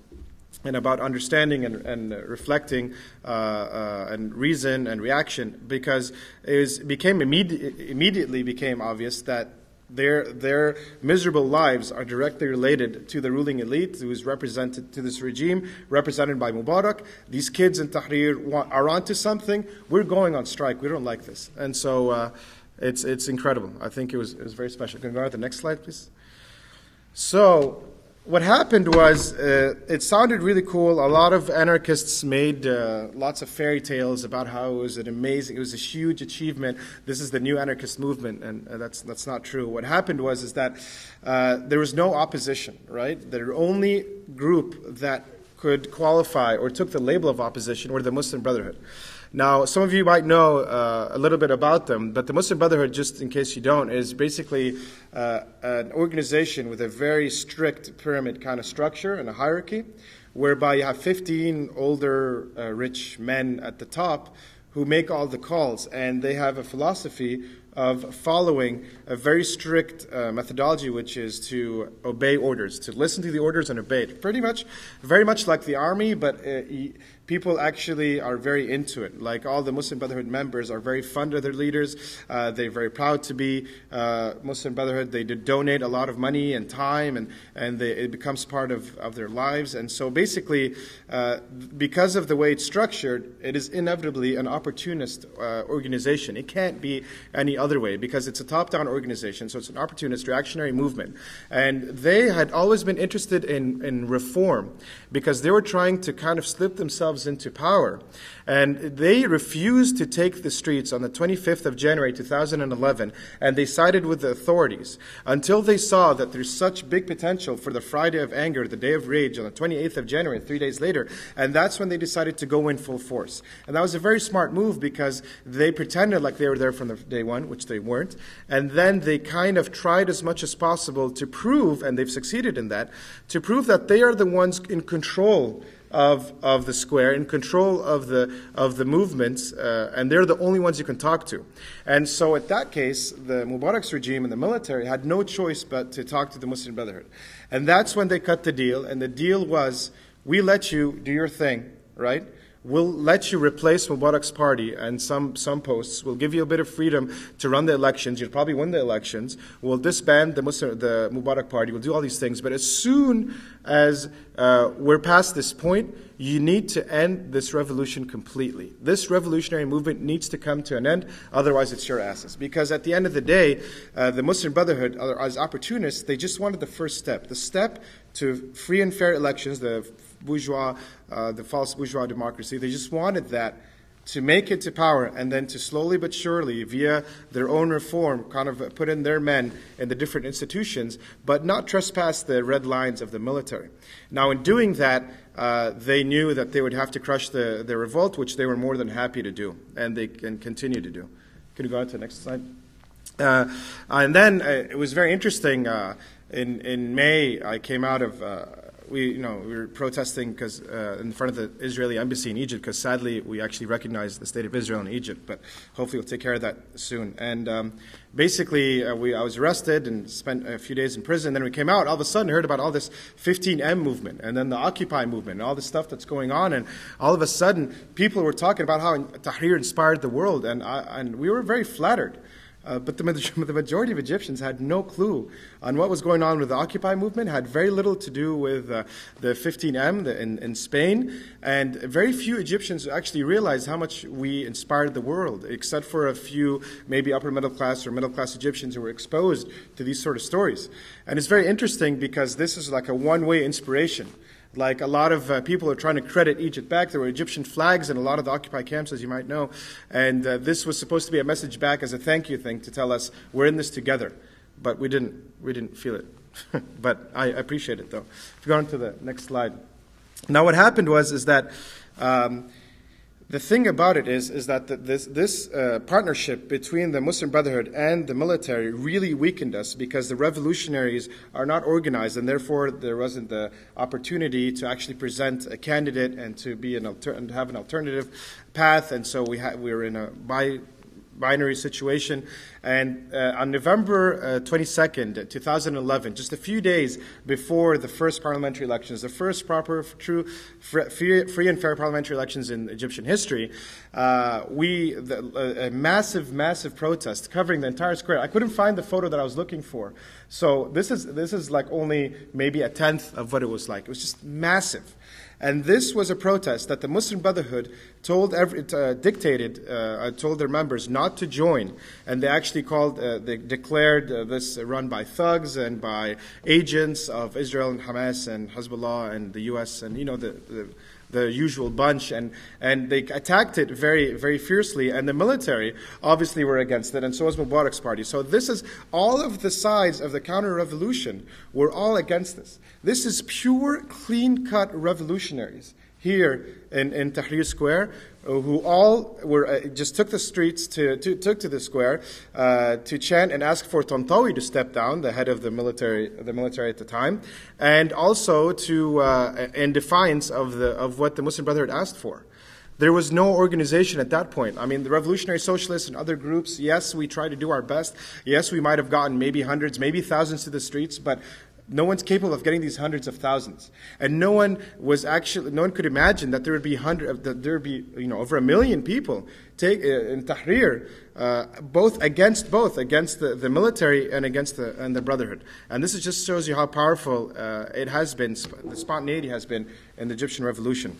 and about understanding and, and reflecting uh, uh, and reason and reaction, because it was, became immedi- immediately became obvious that their, their miserable lives are directly related to the ruling elite who is represented to this regime, represented by Mubarak. These kids in Tahrir want, are onto something. We're going on strike. We don't like this. And so uh, it's, it's incredible. I think it was, it was very special. Can we go to the next slide, please? So what happened was uh, it sounded really cool. A lot of anarchists made uh, lots of fairy tales about how it was an amazing, it was a huge achievement. This is the new anarchist movement, and uh, that's that's not true. What happened was is that uh, there was no opposition, right? The only group that could qualify or took the label of opposition were the Muslim Brotherhood. Now, some of you might know uh, a little bit about them, but the Muslim Brotherhood, just in case you don't, is basically uh, an organization with a very strict pyramid kind of structure and a hierarchy, whereby you have 15 older, uh, rich men at the top who make all the calls, and they have a philosophy of following a very strict uh, methodology, which is to obey orders, to listen to the orders and obey it. Pretty much, very much like the army, but uh, people actually are very into it. Like all the Muslim Brotherhood members are very fond of their leaders. Uh, they're very proud to be uh, Muslim Brotherhood. They donate a lot of money and time, and, and they, it becomes part of, of their lives. And so basically, uh, because of the way it's structured, it is inevitably an opportunist uh, organization. It can't be any other way because it's a top down organization, so it's an opportunist reactionary movement. And they had always been interested in, in reform because they were trying to kind of slip themselves into power. And they refused to take the streets on the 25th of January 2011, and they sided with the authorities until they saw that there's such big potential for the Friday of anger, the day of rage, on the 28th of January, three days later. And that's when they decided to go in full force. And that was a very smart move because they pretended like they were there from the day one, which they weren't. And then they kind of tried as much as possible to prove, and they've succeeded in that, to prove that they are the ones in control of, of the square, in control of the, of the movements, uh, and they're the only ones you can talk to. And so, at that case, the Mubarak's regime and the military had no choice but to talk to the Muslim Brotherhood. And that's when they cut the deal, and the deal was we let you do your thing, right? We'll let you replace Mubarak's party and some, some posts. We'll give you a bit of freedom to run the elections. You'll probably win the elections. We'll disband the, Muslim, the Mubarak party. We'll do all these things. But as soon as uh, we're past this point, you need to end this revolution completely. This revolutionary movement needs to come to an end, otherwise, it's your asses. Because at the end of the day, uh, the Muslim Brotherhood, as opportunists, they just wanted the first step the step to free and fair elections, the bourgeois, uh, the false bourgeois democracy. They just wanted that to make it to power and then to slowly but surely, via their own reform, kind of put in their men in the different institutions, but not trespass the red lines of the military. Now, in doing that, uh, they knew that they would have to crush the, the revolt, which they were more than happy to do, and they can continue to do. Can you go on to the next slide? Uh, and then uh, it was very interesting. Uh, in, in May, I came out of uh, we, you know, we were protesting because uh, in front of the Israeli embassy in Egypt because sadly we actually recognize the state of Israel in Egypt, but hopefully we'll take care of that soon. And um, basically, uh, we, I was arrested and spent a few days in prison. Then we came out. All of a sudden, heard about all this 15M movement and then the Occupy movement and all this stuff that's going on. And all of a sudden, people were talking about how Tahrir inspired the world, and I, and we were very flattered. Uh, but the, the, majority of Egyptians had no clue on what was going on with the Occupy movement, had very little to do with uh, the 15M the, in, in, Spain, and very few Egyptians actually realized how much we inspired the world, except for a few maybe upper middle class or middle class Egyptians who were exposed to these sort of stories. And it's very interesting because this is like a one way inspiration. Like a lot of uh, people are trying to credit Egypt back. There were Egyptian flags in a lot of the occupied camps, as you might know. And uh, this was supposed to be a message back as a thank you thing to tell us we're in this together. But we didn't, we didn't feel it. but I appreciate it, though. If you go on to the next slide. Now, what happened was is that um, the thing about it is, is that the, this, this uh, partnership between the Muslim Brotherhood and the military really weakened us because the revolutionaries are not organized, and therefore there wasn't the opportunity to actually present a candidate and to be an alter- and have an alternative path. And so we, ha- we were in a bi- binary situation. And uh, on November uh, 22nd, 2011, just a few days before the first parliamentary elections, the first proper, true, free, and fair parliamentary elections in Egyptian history, uh, we, the, a massive, massive protest covering the entire square. I couldn't find the photo that I was looking for. So this is, this is like only maybe a tenth of what it was like. It was just massive. And this was a protest that the Muslim Brotherhood told every, uh, dictated, uh, told their members not to join. And they actually called, uh, they declared uh, this run by thugs and by agents of Israel and Hamas and Hezbollah and the U.S. and, you know, the, the the usual bunch, and, and they attacked it very, very fiercely. And the military obviously were against it, and so was Mubarak's party. So this is all of the sides of the counter-revolution were all against this. This is pure, clean-cut revolutionaries here in, in Tahrir Square who all were uh, just took the streets to, to, took to the square uh, to chant and ask for Tantawi to step down, the head of the military the military at the time, and also to uh, in defiance of the of what the Muslim Brotherhood asked for. There was no organization at that point. I mean, the Revolutionary Socialists and other groups, yes, we tried to do our best. Yes, we might have gotten maybe hundreds, maybe thousands to the streets, but No one's capable of getting these hundreds of thousands, and no one was actually, no one could imagine that there would be hundred, that there would be, you know, over a million people take uh, in Tahrir, uh, both against both against the, the military and against the and the Brotherhood. And this is just shows you how powerful uh, it has been, the spontaneity has been in the Egyptian Revolution.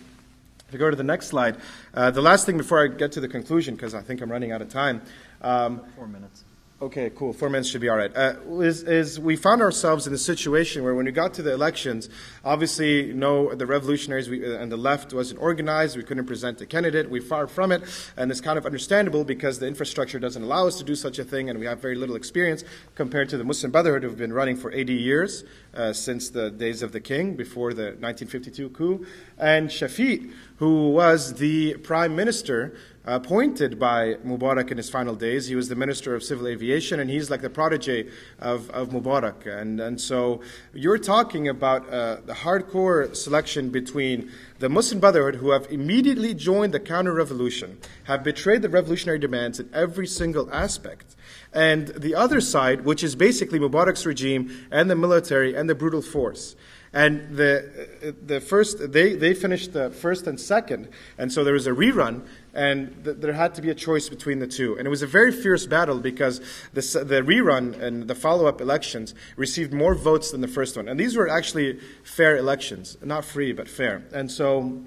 If you go to the next slide, uh, the last thing before I get to the conclusion, because I think I'm running out of time. Um, Four minutes. Okay, cool. Four minutes should be all right. Uh, is, is we found ourselves in a situation where when we got to the elections, obviously, no, the revolutionaries we, uh, and the left wasn't organized. We couldn't present a candidate. We're far from it, and it's kind of understandable because the infrastructure doesn't allow us to do such a thing, and we have very little experience compared to the Muslim Brotherhood, who've been running for 80 years uh, since the days of the king, before the 1952 coup, and Shafiq, who was the prime minister appointed by Mubarak in his final days. He was the Minister of Civil Aviation, and he's like the protege of, of Mubarak. And, and so you're talking about uh, the hardcore selection between the Muslim Brotherhood, who have immediately joined the counter revolution, have betrayed the revolutionary demands in every single aspect, and the other side, which is basically Mubarak's regime and the military and the brutal force. And the, the first, they, they finished the first and second, and so there was a rerun, and th- there had to be a choice between the two. And it was a very fierce battle because the, the rerun and the follow up elections received more votes than the first one. And these were actually fair elections, not free, but fair. And so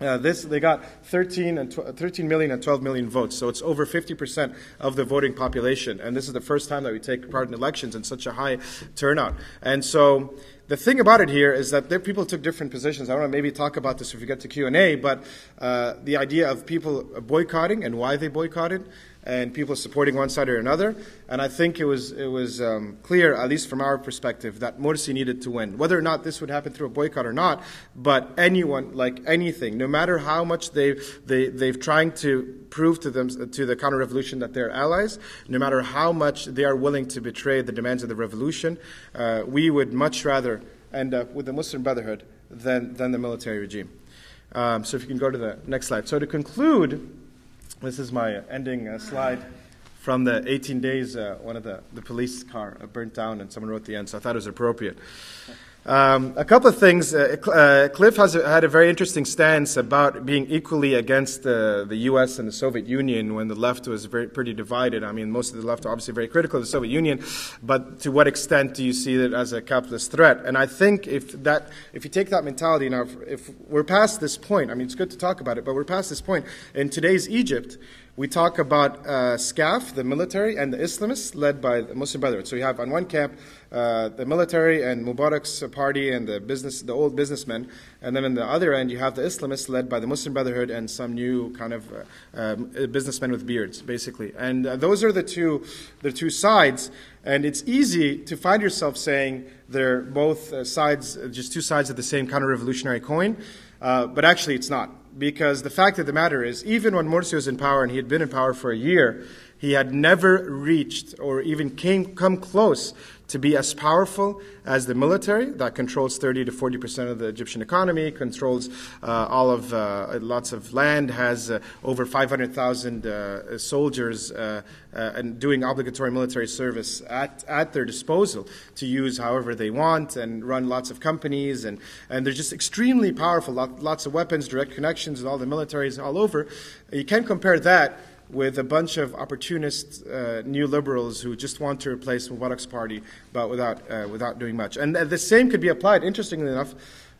uh, this they got 13 and tw- 13 million and 12 million votes, so it's over 50 percent of the voting population. And this is the first time that we take part in elections in such a high turnout. And so the thing about it here is that there, people took different positions. I want to maybe talk about this if we get to Q and A, but uh, the idea of people boycotting and why they boycotted, and people supporting one side or another. And I think it was it was um, clear, at least from our perspective, that Morsi needed to win, whether or not this would happen through a boycott or not. But anyone, like anything, no matter how much they they they've trying to prove to them to the counter revolution that they're allies, no matter how much they are willing to betray the demands of the revolution, uh, we would much rather end up with the Muslim Brotherhood than than the military regime. Um, so if you can go to the next slide. So to conclude. This is my ending uh, slide from the 18 days. Uh, one of the, the police car uh, burnt down, and someone wrote the end, so I thought it was appropriate. Um, a couple of things. Uh, uh, Cliff has a, had a very interesting stance about being equally against uh, the U.S. and the Soviet Union when the left was very, pretty divided. I mean, most of the left are obviously very critical of the Soviet Union, but to what extent do you see it as a capitalist threat? And I think if that, if you take that mentality now, if we're past this point, I mean, it's good to talk about it, but we're past this point in today's Egypt we talk about uh, SCAF, the military, and the Islamists led by the Muslim Brotherhood. So you have on one camp uh, the military and Mubarak's party and the business, the old businessmen, and then on the other end you have the Islamists led by the Muslim Brotherhood and some new kind of uh, um, businessmen with beards, basically. And uh, those are the two, the two sides. And it's easy to find yourself saying they're both uh, sides, just two sides of the same counter-revolutionary coin, uh, but actually it's not because the fact of the matter is, even when Morsi was in power and he had been in power for a year, he had never reached or even came come close to be as powerful as the military that controls 30 to 40 percent of the Egyptian economy, controls uh, all of uh, lots of land, has uh, over 500,000 uh, soldiers uh, uh, and doing obligatory military service at, at their disposal to use however they want and run lots of companies and, and they're just extremely powerful, lots of weapons, direct connections with all the militaries all over. You can't compare that with a bunch of opportunist uh, neoliberals who just want to replace Mubarak's party, but without, uh, without doing much. And the same could be applied, interestingly enough,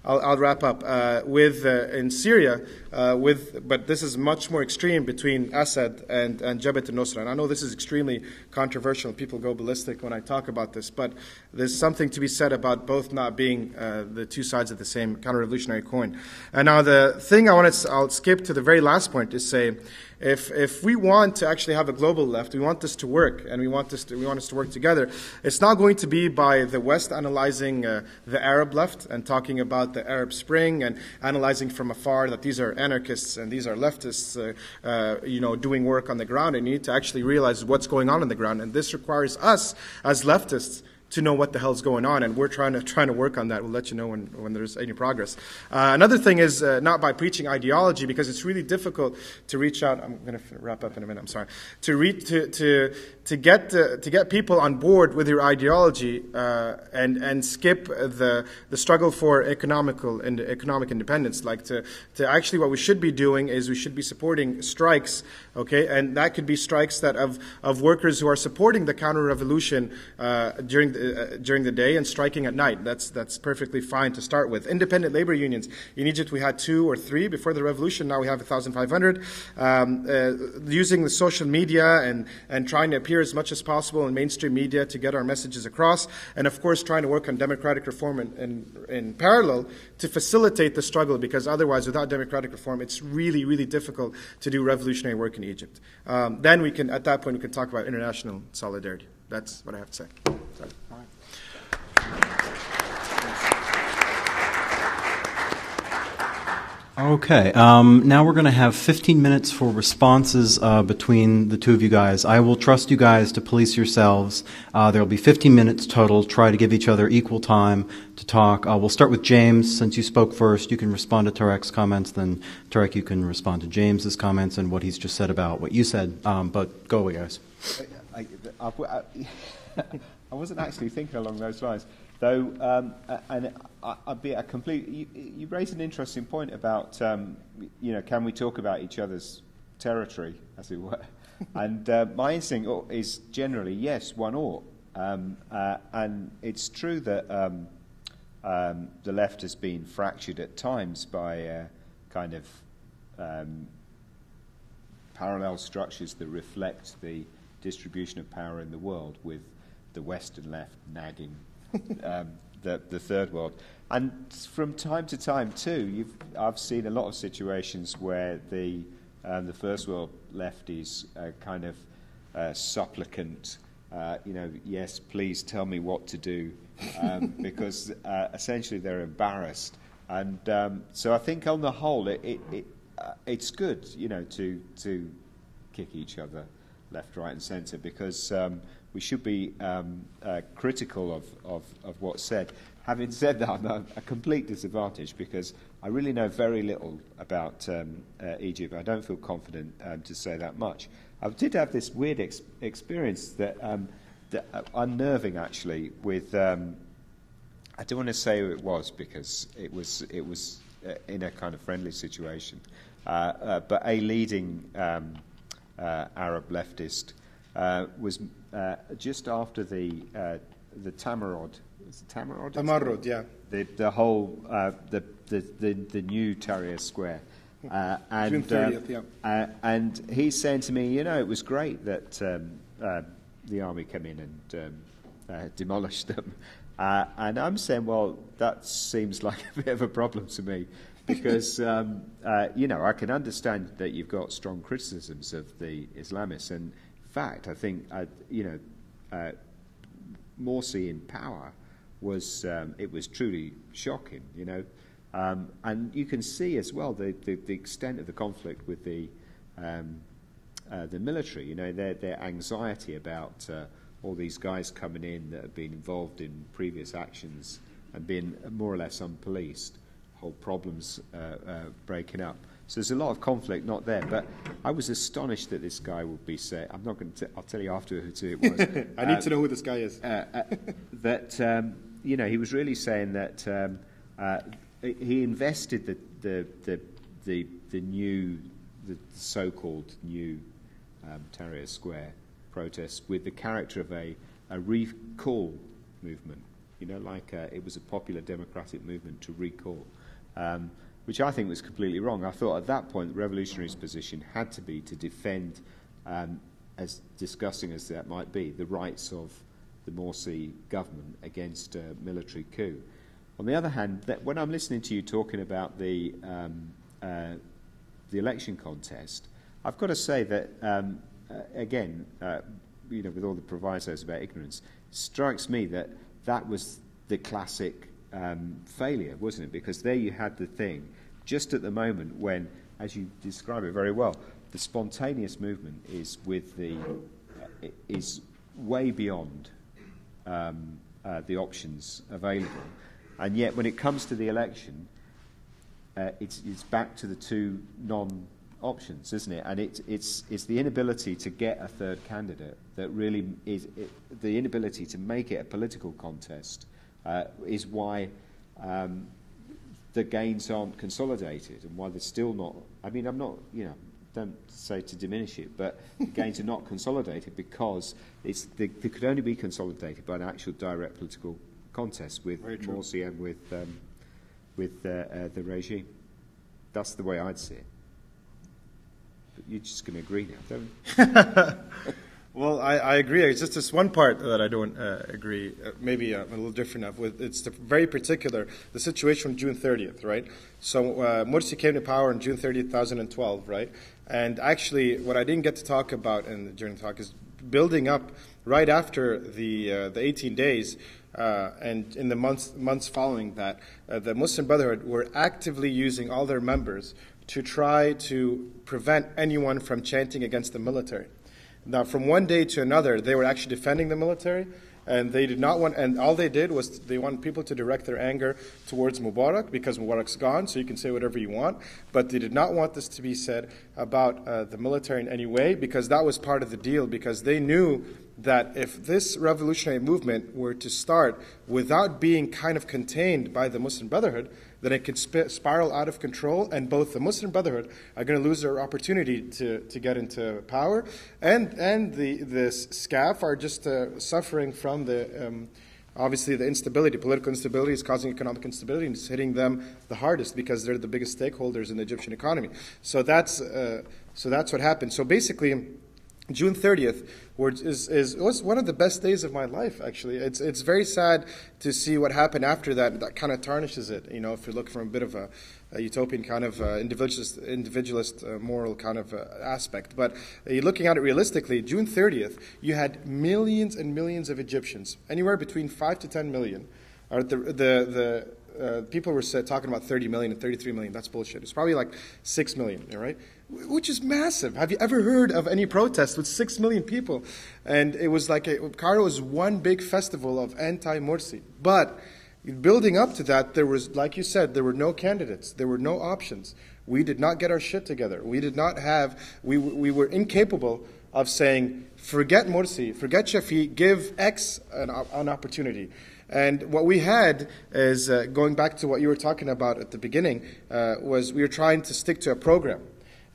I'll, I'll wrap up uh, with uh, in Syria, uh, with but this is much more extreme between Assad and and Jabhat al-Nusra. And I know this is extremely controversial. People go ballistic when I talk about this, but there's something to be said about both not being uh, the two sides of the same counter-revolutionary coin. And now the thing I want to I'll skip to the very last point is say if, if we want to actually have a global left, we want this to work, and we want, this to, we want us to work together, it's not going to be by the West analyzing uh, the Arab left and talking about the Arab Spring and analyzing from afar that these are anarchists and these are leftists, uh, uh, you know, doing work on the ground. And you need to actually realize what's going on on the ground. And this requires us, as leftists, to know what the hell's going on, and we're trying to trying to work on that. We'll let you know when, when there's any progress. Uh, another thing is uh, not by preaching ideology because it's really difficult to reach out. I'm going to wrap up in a minute. I'm sorry to reach to to to get to get people on board with your ideology uh, and and skip the the struggle for economical and economic independence. Like to to actually what we should be doing is we should be supporting strikes. Okay, and that could be strikes that of of workers who are supporting the counter revolution uh, during the uh, during the day and striking at night. That's that's perfectly fine to start with. Independent labor unions in Egypt we had two or three before the revolution. Now we have 1,500. Um, uh, using the social media and and trying to appear as much as possible in mainstream media to get our messages across, and of course trying to work on democratic reform in, in, in parallel to facilitate the struggle. Because otherwise, without democratic reform, it's really really difficult to do revolutionary work in Egypt. Um, then we can at that point we can talk about international solidarity. That's what I have to say. Okay, um, now we're going to have 15 minutes for responses uh, between the two of you guys. I will trust you guys to police yourselves. Uh, there will be 15 minutes total. Try to give each other equal time to talk. Uh, we'll start with James. Since you spoke first, you can respond to Tarek's comments. Then, Tarek, you can respond to James's comments and what he's just said about what you said. Um, but go away, guys. I wasn't actually thinking along those lines. Though, um, and I, would be a complete. You, you raised an interesting point about, um, you know, can we talk about each other's territory, as it were? and uh, my instinct is generally yes, one ought. Um, uh, and it's true that um, um, the left has been fractured at times by uh, kind of um, parallel structures that reflect the distribution of power in the world, with the Western left nagging um, the, the third world. And from time to time, too, I've seen a lot of situations where the, um, the first world lefties are kind of uh, supplicant, uh, you know, yes, please tell me what to do, um, because uh, essentially they're embarrassed. And um, so I think on the whole, it, it, it uh, it's good, you know, to, to kick each other left, right, and centre because um, we should be um, uh, critical of, of, of, what's said. Having said that, I'm at a complete disadvantage because I really know very little about um, uh, Egypt. I don't feel confident um, to say that much. I did have this weird ex- experience that, um, that uh, unnerving actually with. Um, I don't want to say who it was because it was it was uh, in a kind of friendly situation, uh, uh, but a leading um, Arab leftist was uh, just after the uh, the Tamarod. Is it Tamarod? Tamarod, yeah. The the whole uh, the, the, the the new Tahrir Square. Uh, and, June 30th, yeah. Uh, and he's saying to me, you know, it was great that um, uh, the army came in and um, demolished them. and I'm saying, well, that seems like a bit of a problem to me because, um, you know, I can understand that you've got strong criticisms of the Islamists. And fact, I think, uh, you know, uh, Morsi in power was, um, it was truly shocking, you know. Um, and you can see as well the, the, the extent of the conflict with the, um, uh, the military, you know, their, their anxiety about uh, all these guys coming in that have been involved in previous actions and being more or less unpoliced, whole problems uh, uh, breaking up. So there's a lot of conflict not there. But I was astonished that this guy would be say. I'm not going to. I'll tell you after who it was. I need uh, to know who this guy is. Uh, uh, that um, you know, he was really saying that um, uh, he invested the the the the, the new the so-called new um, Tahrir Square protest with the character of a, a recall movement. You know, like uh, it was a popular democratic movement to recall. Um, which I think was completely wrong. I thought at that point the revolutionaries' position had to be to defend, um, as disgusting as that might be, the rights of the Morsi government against a military coup. On the other hand, that when I'm listening to you talking about the, um, uh, the election contest, I've got to say that, um, uh, again, uh, you know, with all the provisos about ignorance, strikes me that that was the classic um, failure, wasn't it? Because there you had the thing just at the moment when, as you describe it very well, the spontaneous movement is with the is way beyond um, uh, the options available. And yet, when it comes to the election, uh, it's, it's back to the two non options, isn't it? And it, it's, it's the inability to get a third candidate that really is it, the inability to make it a political contest uh, is why um, the gains aren't consolidated and why they're still not. I mean, I'm not, you know, don't say to diminish it, but the gains are not consolidated because it's, they, they could only be consolidated by an actual direct political contest with Morsi and with, um, with uh, uh, the regime. That's the way I'd see it. But you're just going to agree now, don't you? Well, I, I, agree. It's just this one part that I don't uh, agree. Uh, maybe uh, I'm a little different of. With it's the very particular the situation on June 30th, right? So uh, Morsi came to power on June 30th, 2012, right? And actually, what I didn't get to talk about in, during the talk is building up right after the uh, the 18 days. Uh, and in the months months following that, uh, the Muslim Brotherhood were actively using all their members to try to prevent anyone from chanting against the military. Now, from one day to another, they were actually defending the military, and they did not want, and all they did was they want people to direct their anger towards Mubarak because Mubarak's gone, so you can say whatever you want. But they did not want this to be said about uh, the military in any way because that was part of the deal, because they knew that if this revolutionary movement were to start without being kind of contained by the Muslim Brotherhood, then it could sp- spiral out of control, and both the Muslim Brotherhood are going to lose their opportunity to, to get into power, and, and the, the SCAF are just uh, suffering from the. Um, obviously, the instability, political instability, is causing economic instability, and it's hitting them the hardest because they're the biggest stakeholders in the Egyptian economy. So that's uh, so that's what happened. So basically, June 30th is, is, was one of the best days of my life, actually. It's, it's very sad to see what happened after that. That kind of tarnishes it, you know, if you look from a bit of a, a utopian kind of uh, individualist, individualist uh, moral kind of uh, aspect. But uh, looking at it realistically, June 30th, you had millions and millions of Egyptians, anywhere between 5 to 10 million. Or the, the, the uh, people were talking about 30 million and 33 million. That's bullshit. It's probably like 6 million, right? Which is massive. Have you ever heard of any protest with 6 million people? And it was like a, Cairo was one big festival of anti Morsi. But building up to that, there was, like you said, there were no candidates, there were no options. We did not get our shit together. We did not have, we, we were incapable of saying, forget Morsi, forget Shafi, give X an, an opportunity. And what we had is, uh, going back to what you were talking about at the beginning, uh, was we were trying to stick to a program.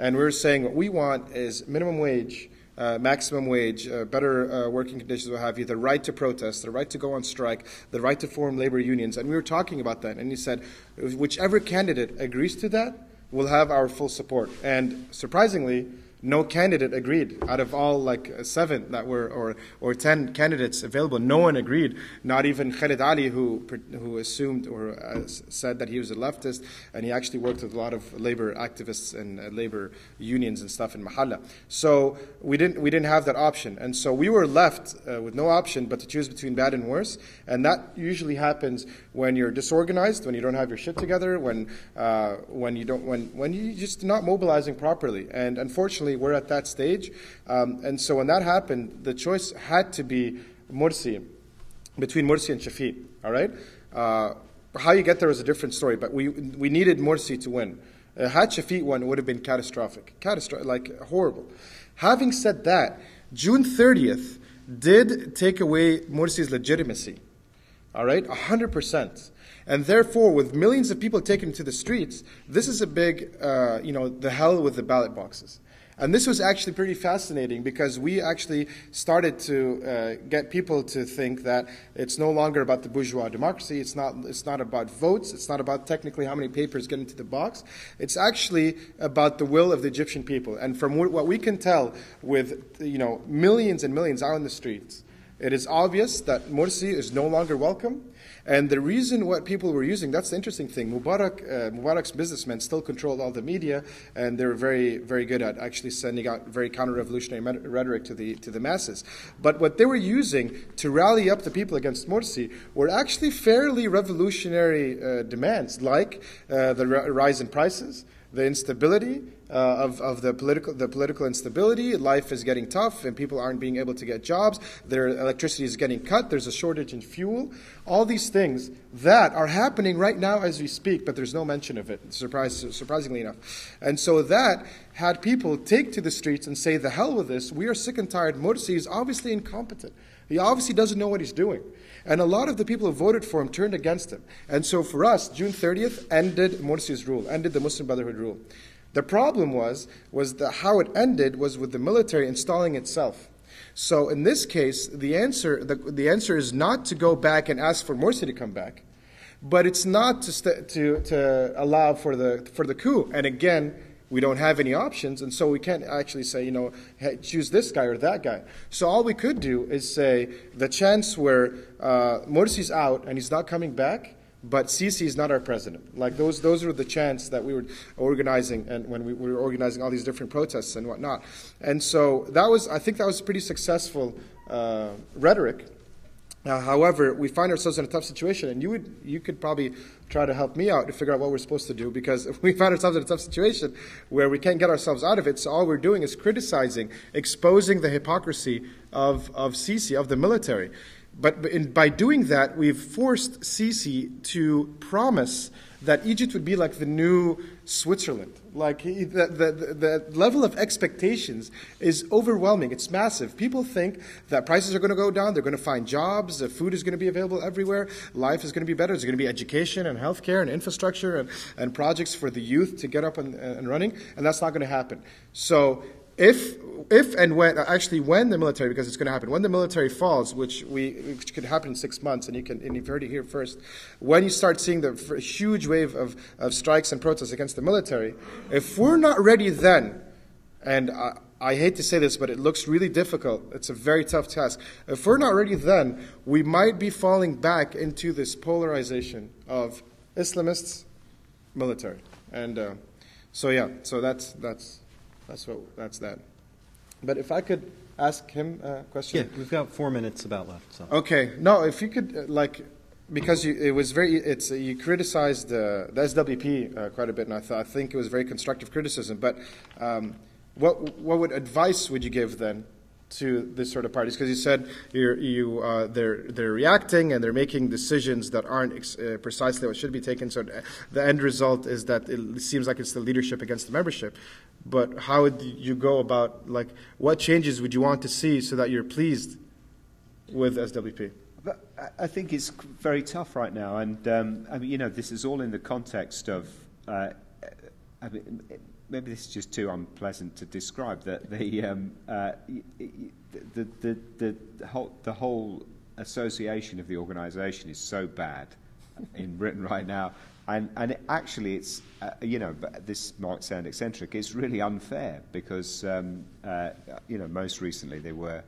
And we were saying what we want is minimum wage, uh, maximum wage, uh, better uh, working conditions, what have you, the right to protest, the right to go on strike, the right to form labor unions. And we were talking about that. And he said, whichever candidate agrees to that will have our full support. And surprisingly, no candidate agreed out of all like seven that were or or ten candidates available. No one agreed. Not even Khalid Ali, who who assumed or uh, said that he was a leftist, and he actually worked with a lot of labor activists and uh, labor unions and stuff in Mahalla. So we didn't we didn't have that option, and so we were left uh, with no option but to choose between bad and worse. And that usually happens when you're disorganized, when you don't have your shit together, when uh, when you don't when when you're just not mobilizing properly. And unfortunately we're at that stage. Um, and so when that happened, the choice had to be Morsi, between Morsi and Shafi. All right? Uh, how you get there is a different story, but we, we needed Morsi to win. Uh, had Shafi won, it would have been catastrophic. Catastrophic, like horrible. Having said that, June 30th did take away Morsi's legitimacy. All right? 100%. And therefore, with millions of people taken to the streets, this is a big, uh, you know, the hell with the ballot boxes. And this was actually pretty fascinating because we actually started to uh, get people to think that it's no longer about the bourgeois democracy. It's not, it's not about votes. It's not about technically how many papers get into the box. It's actually about the will of the Egyptian people. And from what we can tell with you know, millions and millions out on the streets, it is obvious that Morsi is no longer welcome and the reason what people were using, that's the interesting thing. Mubarak, uh, Mubarak's businessmen still controlled all the media, and they were very, very good at actually sending out very counter-revolutionary rhetoric to the, to the masses. But what they were using to rally up the people against Morsi were actually fairly revolutionary uh, demands, like uh, the rise in prices, the instability, uh, of, of the political the political instability. Life is getting tough, and people aren't being able to get jobs. Their electricity is getting cut. There's a shortage in fuel. All these things that are happening right now as we speak, but there's no mention of it. Surprise, surprisingly enough, and so that had people take to the streets and say, "The hell with this. We are sick and tired. Morsi is obviously incompetent. He obviously doesn't know what he's doing." And a lot of the people who voted for him turned against him. And so for us, June 30th ended Morsi's rule, ended the Muslim Brotherhood rule. The problem was, was that how it ended was with the military installing itself. So in this case, the answer, the, the answer is not to go back and ask for Morsi to come back, but it's not to, st- to, to allow for the, for the coup. And again, we don't have any options, and so we can't actually say, you know, hey, choose this guy or that guy. So all we could do is say the chance where uh, Morsi's out and he's not coming back, but Sisi is not our president. Like those, those were the chants that we were organizing, and when we, we were organizing all these different protests and whatnot. And so that was, I think, that was pretty successful uh, rhetoric. Uh, however, we find ourselves in a tough situation, and you would you could probably try to help me out to figure out what we're supposed to do because we find ourselves in a tough situation where we can't get ourselves out of it, so all we're doing is criticizing, exposing the hypocrisy of of Sisi of the military. But in, by doing that, we've forced Sisi to promise that Egypt would be like the new Switzerland. Like he, the, the, the level of expectations is overwhelming. It's massive. People think that prices are going to go down. They're going to find jobs. Food is going to be available everywhere. Life is going to be better. There's going to be education and healthcare and infrastructure and, and projects for the youth to get up and, and running. And that's not going to happen. So if if and when actually when the military because it's going to happen when the military falls which we which could happen in six months and you can and you've heard it here first when you start seeing the huge wave of, of strikes and protests against the military if we're not ready then and I, I hate to say this but it looks really difficult it's a very tough task if we're not ready then we might be falling back into this polarization of islamists military. And uh, so yeah so that's that's that's what. That's that. But if I could ask him a question. Yeah, we've got four minutes about left. So. Okay. No, if you could uh, like. Because you, it was very, it's uh, you criticized uh, the SWP uh, quite a bit, and I, th- I think it was very constructive criticism. But um, what what would advice would you give then to this sort of parties because you said you uh, they're they're reacting and they're making decisions that aren't ex- uh, precisely what should be taken. So the end result is that it seems like it's the leadership against the membership. But how would you go about like what changes would you want to see so that you're pleased with SWP? But I think it's very tough right now, and um, I mean, you know, this is all in the context of. Uh, I mean, maybe this is just too unpleasant to describe that the um, uh, the, the, the, the, whole, the whole association of the organisation is so bad in Britain right now, and and it, actually it's uh, you know this might sound eccentric. It's really unfair because um, uh, you know most recently they were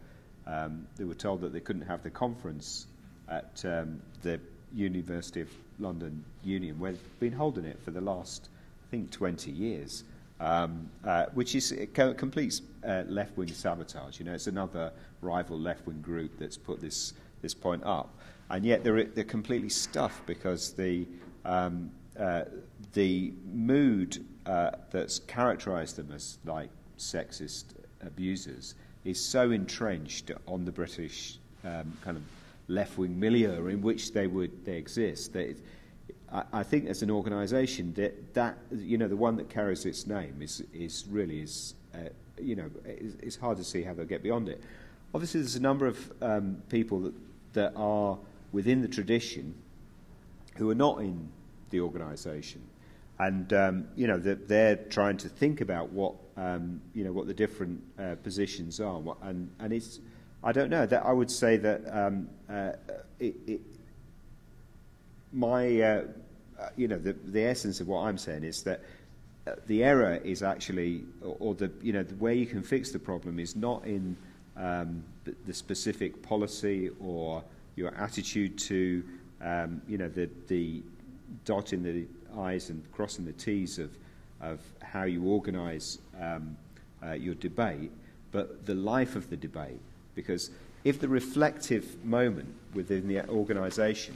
um, they were told that they couldn't have the conference at um, the University of London Union where they've been holding it for the last I think 20 years um, uh, which is complete uh, left-wing sabotage. You know, it's another rival left-wing group that's put this this point up, and yet they're they're completely stuffed because the um, uh, the mood uh, that's characterised them as like sexist abusers is so entrenched on the British um, kind of left-wing milieu in which they would they exist that. I, I think as an organisation that that you know the one that carries its name is is really is uh, you know it's, it's hard to see how they'll get beyond it. Obviously, there's a number of um, people that that are within the tradition who are not in the organisation, and um, you know they're, they're, trying to think about what um, you know what the different uh, positions are, and and it's I don't know that I would say that um, uh, it, it, my, uh, uh, you know, the, the essence of what I'm saying is that uh, the error is actually, or, or, the, you know, the way you can fix the problem is not in um, the, specific policy or your attitude to, um, you know, the, the dotting the I's and crossing the T's of, of how you organise um, uh, your debate, but the life of the debate. Because if the reflective moment within the organisation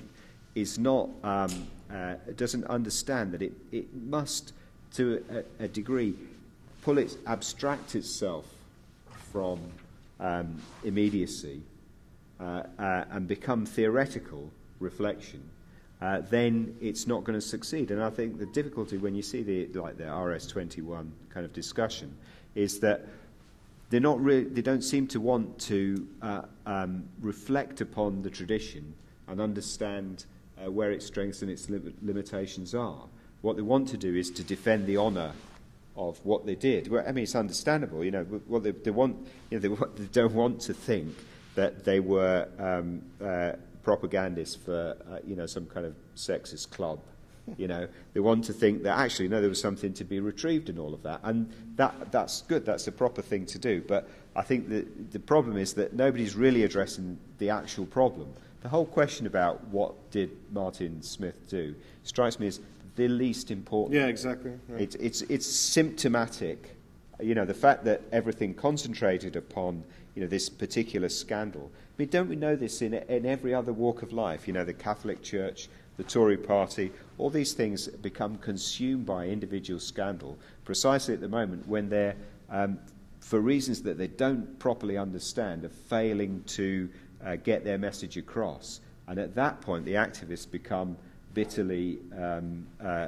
is not um, uh, doesn't understand that it, it must, to a, a, degree, pull it, abstract itself from um, immediacy uh, uh, and become theoretical reflection, uh, then it's not going to succeed. And I think the difficulty when you see the like the RS21 kind of discussion is that they're not really, they don't seem to want to uh, um, reflect upon the tradition and understand uh, where its strengths and its li- limitations are. What they want to do is to defend the honour of what they did. Well, I mean, it's understandable. You know, well, they, they want, you know, they, they, don't want to think that they were um, uh, propagandists for, uh, you know, some kind of sexist club. You know, they want to think that actually, no, there was something to be retrieved in all of that, and that that's good. That's a proper thing to do. But I think that the problem is that nobody's really addressing the actual problem. The whole question about what did Martin Smith do strikes me as the least important. Yeah, exactly. Right. It's, it's, it's symptomatic. You know, the fact that everything concentrated upon, you know, this particular scandal. I mean, don't we know this in, in every other walk of life? You know, the Catholic Church, the Tory party, all these things become consumed by individual scandal precisely at the moment when they're, um, for reasons that they don't properly understand, are failing to uh, get their message across. And at that point, the activists become bitterly um, uh,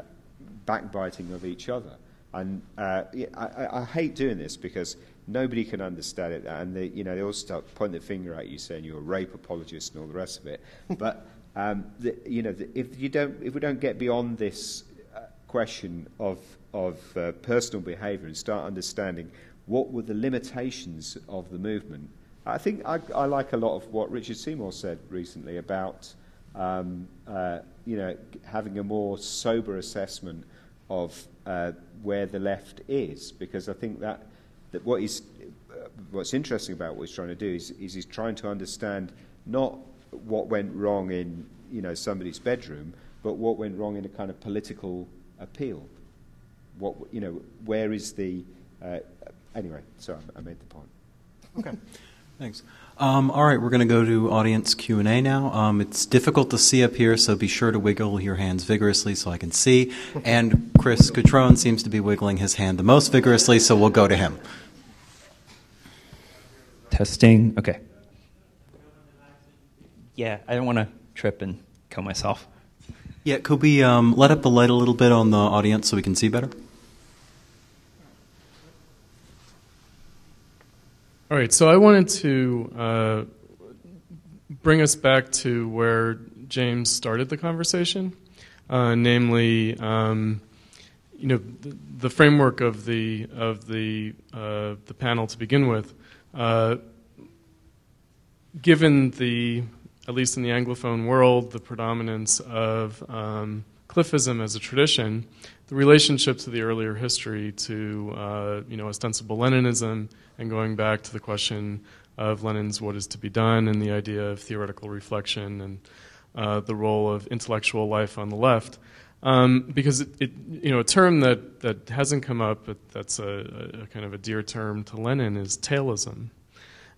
backbiting of each other. And uh, I, I, hate doing this because nobody can understand it. And they, you know, they all start pointing their finger at you saying you're a rape apologist and all the rest of it. but um, the, you know, the, if you don't, if we don't get beyond this uh, question of of uh, personal behaviour and start understanding what were the limitations of the movement, I think I, I like a lot of what Richard Seymour said recently about um, uh, you know, having a more sober assessment of uh, where the left is, because I think that, that what is, uh, what's interesting about what he's trying to do is, is he's trying to understand not what went wrong in you know somebody's bedroom, but what went wrong in a kind of political appeal. What you know, where is the uh, anyway? Sorry, I made the point. Okay, thanks. Um, all right, we're going to go to audience Q and A now. Um, it's difficult to see up here, so be sure to wiggle your hands vigorously so I can see. And Chris Cutrone seems to be wiggling his hand the most vigorously, so we'll go to him. Testing. Okay. Yeah, I don't want to trip and kill myself. Yeah, could we um, let up the light a little bit on the audience so we can see better? All right, so I wanted to uh, bring us back to where James started the conversation, uh, namely, um, you know, the, the, framework of the of the uh, the panel to begin with. Uh, given the, at least in the Anglophone world, the predominance of um, Cliffism as a tradition, the relationship to the earlier history to uh, you know ostensible Leninism and going back to the question of Lenin's "What is to be done" and the idea of theoretical reflection and uh, the role of intellectual life on the left. Um, because it, it, you know, a term that, that hasn't come up, but that's a, a kind of a dear term to Lenin, is tailism.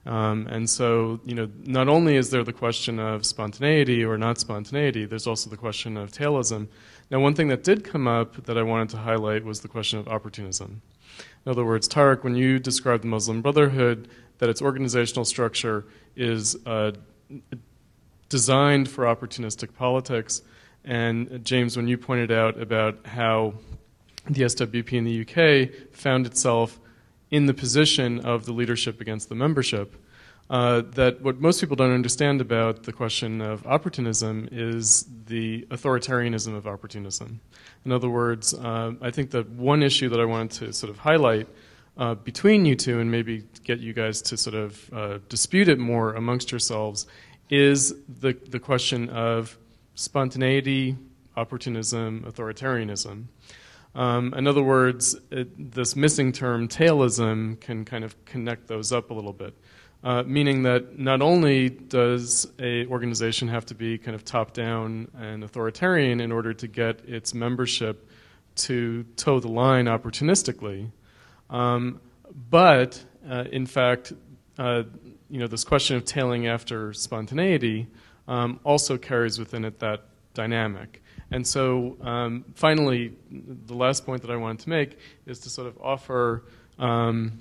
Um, and so, you know, not only is there the question of spontaneity or not spontaneity, there's also the question of tailism. Now, one thing that did come up that I wanted to highlight was the question of opportunism. In other words, Tarek, when you described the Muslim Brotherhood, that its organizational structure is uh, designed for opportunistic politics, and James, when you pointed out about how the SWP in the UK found itself in the position of the leadership against the membership. Uh, that what most people don't understand about the question of opportunism is the authoritarianism of opportunism. In other words, uh, I think that one issue that I wanted to sort of highlight uh, between you two and maybe get you guys to sort of uh, dispute it more amongst yourselves is the, the question of spontaneity, opportunism, authoritarianism. Um, in other words, it, this missing term, tailism, can kind of connect those up a little bit. Uh, meaning that not only does a organization have to be kind of top down and authoritarian in order to get its membership to toe the line opportunistically, um, but uh, in fact, uh, you know, this question of tailing after spontaneity um, also carries within it that dynamic. And so, um, finally, the last point that I wanted to make is to sort of offer um,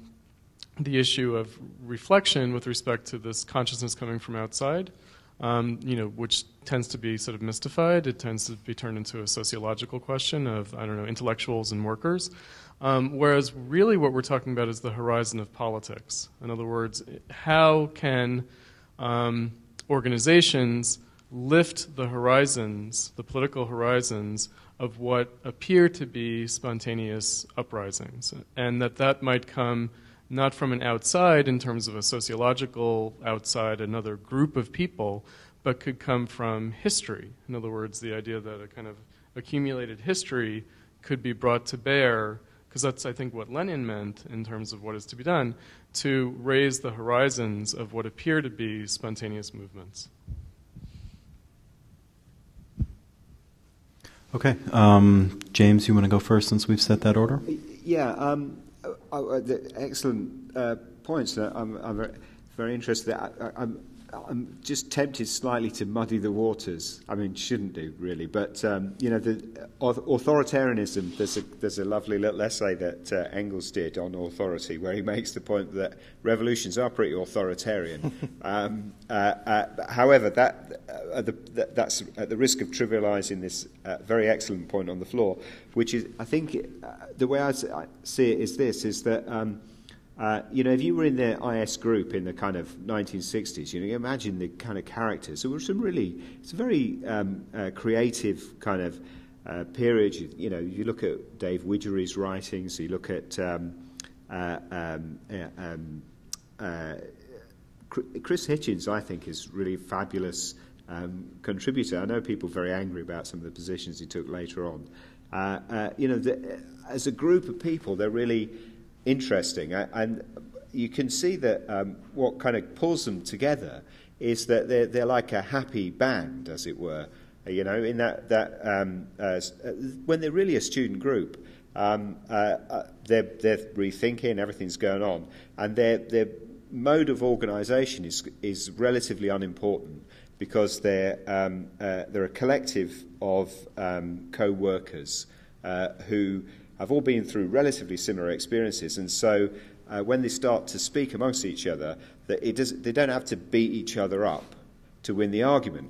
the issue of reflection with respect to this consciousness coming from outside, um, you know, which tends to be sort of mystified. It tends to be turned into a sociological question of, I don't know, intellectuals and workers. Um, whereas really what we're talking about is the horizon of politics. In other words, how can um, organizations lift the horizons, the political horizons, of what appear to be spontaneous uprisings, and that that might come not from an outside in terms of a sociological outside, another group of people, but could come from history. In other words, the idea that a kind of accumulated history could be brought to bear, because that's, I think, what Lenin meant in terms of what is to be done, to raise the horizons of what appear to be spontaneous movements. Okay. Um, James, you want to go first since we've set that order? Yeah, um, uh, uh, excellent uh, points. I'm, I'm very, very, interested. I, am I'm just tempted slightly to muddy the waters. I mean, shouldn't do really, but um, you know, the authoritarianism. There's a there's a lovely little essay that uh, Engels did on authority, where he makes the point that revolutions are pretty authoritarian. um, uh, uh, however, that, uh, the, that, that's at the risk of trivialising this uh, very excellent point on the floor, which is, I think, uh, the way I see it is this: is that. Um, uh, you know, if you were in the IS group in the kind of 1960s, you know, you imagine the kind of characters. There were some really, it's a very um, uh, creative kind of uh, period. You, you, know, you look at Dave Widgery's writings, you look at um, uh, um, um uh, Chris Hitchens, I think, is really fabulous um, contributor. I know people are very angry about some of the positions he took later on. You know, the, as a group of people, they're really interesting. And you can see that um, what kind of pulls them together is that they're, they're like a happy band, as it were. You know, in that, that um, uh, when they're really a student group, um, uh, uh, they're, they're rethinking, everything's going on, and their, their mode of organisation is, is relatively unimportant because they're, um, uh, they're a collective of um, co workers uh, who have all been through relatively similar experiences, and so uh, when they start to speak amongst each other, that it does, they don't have to beat each other up to win the argument.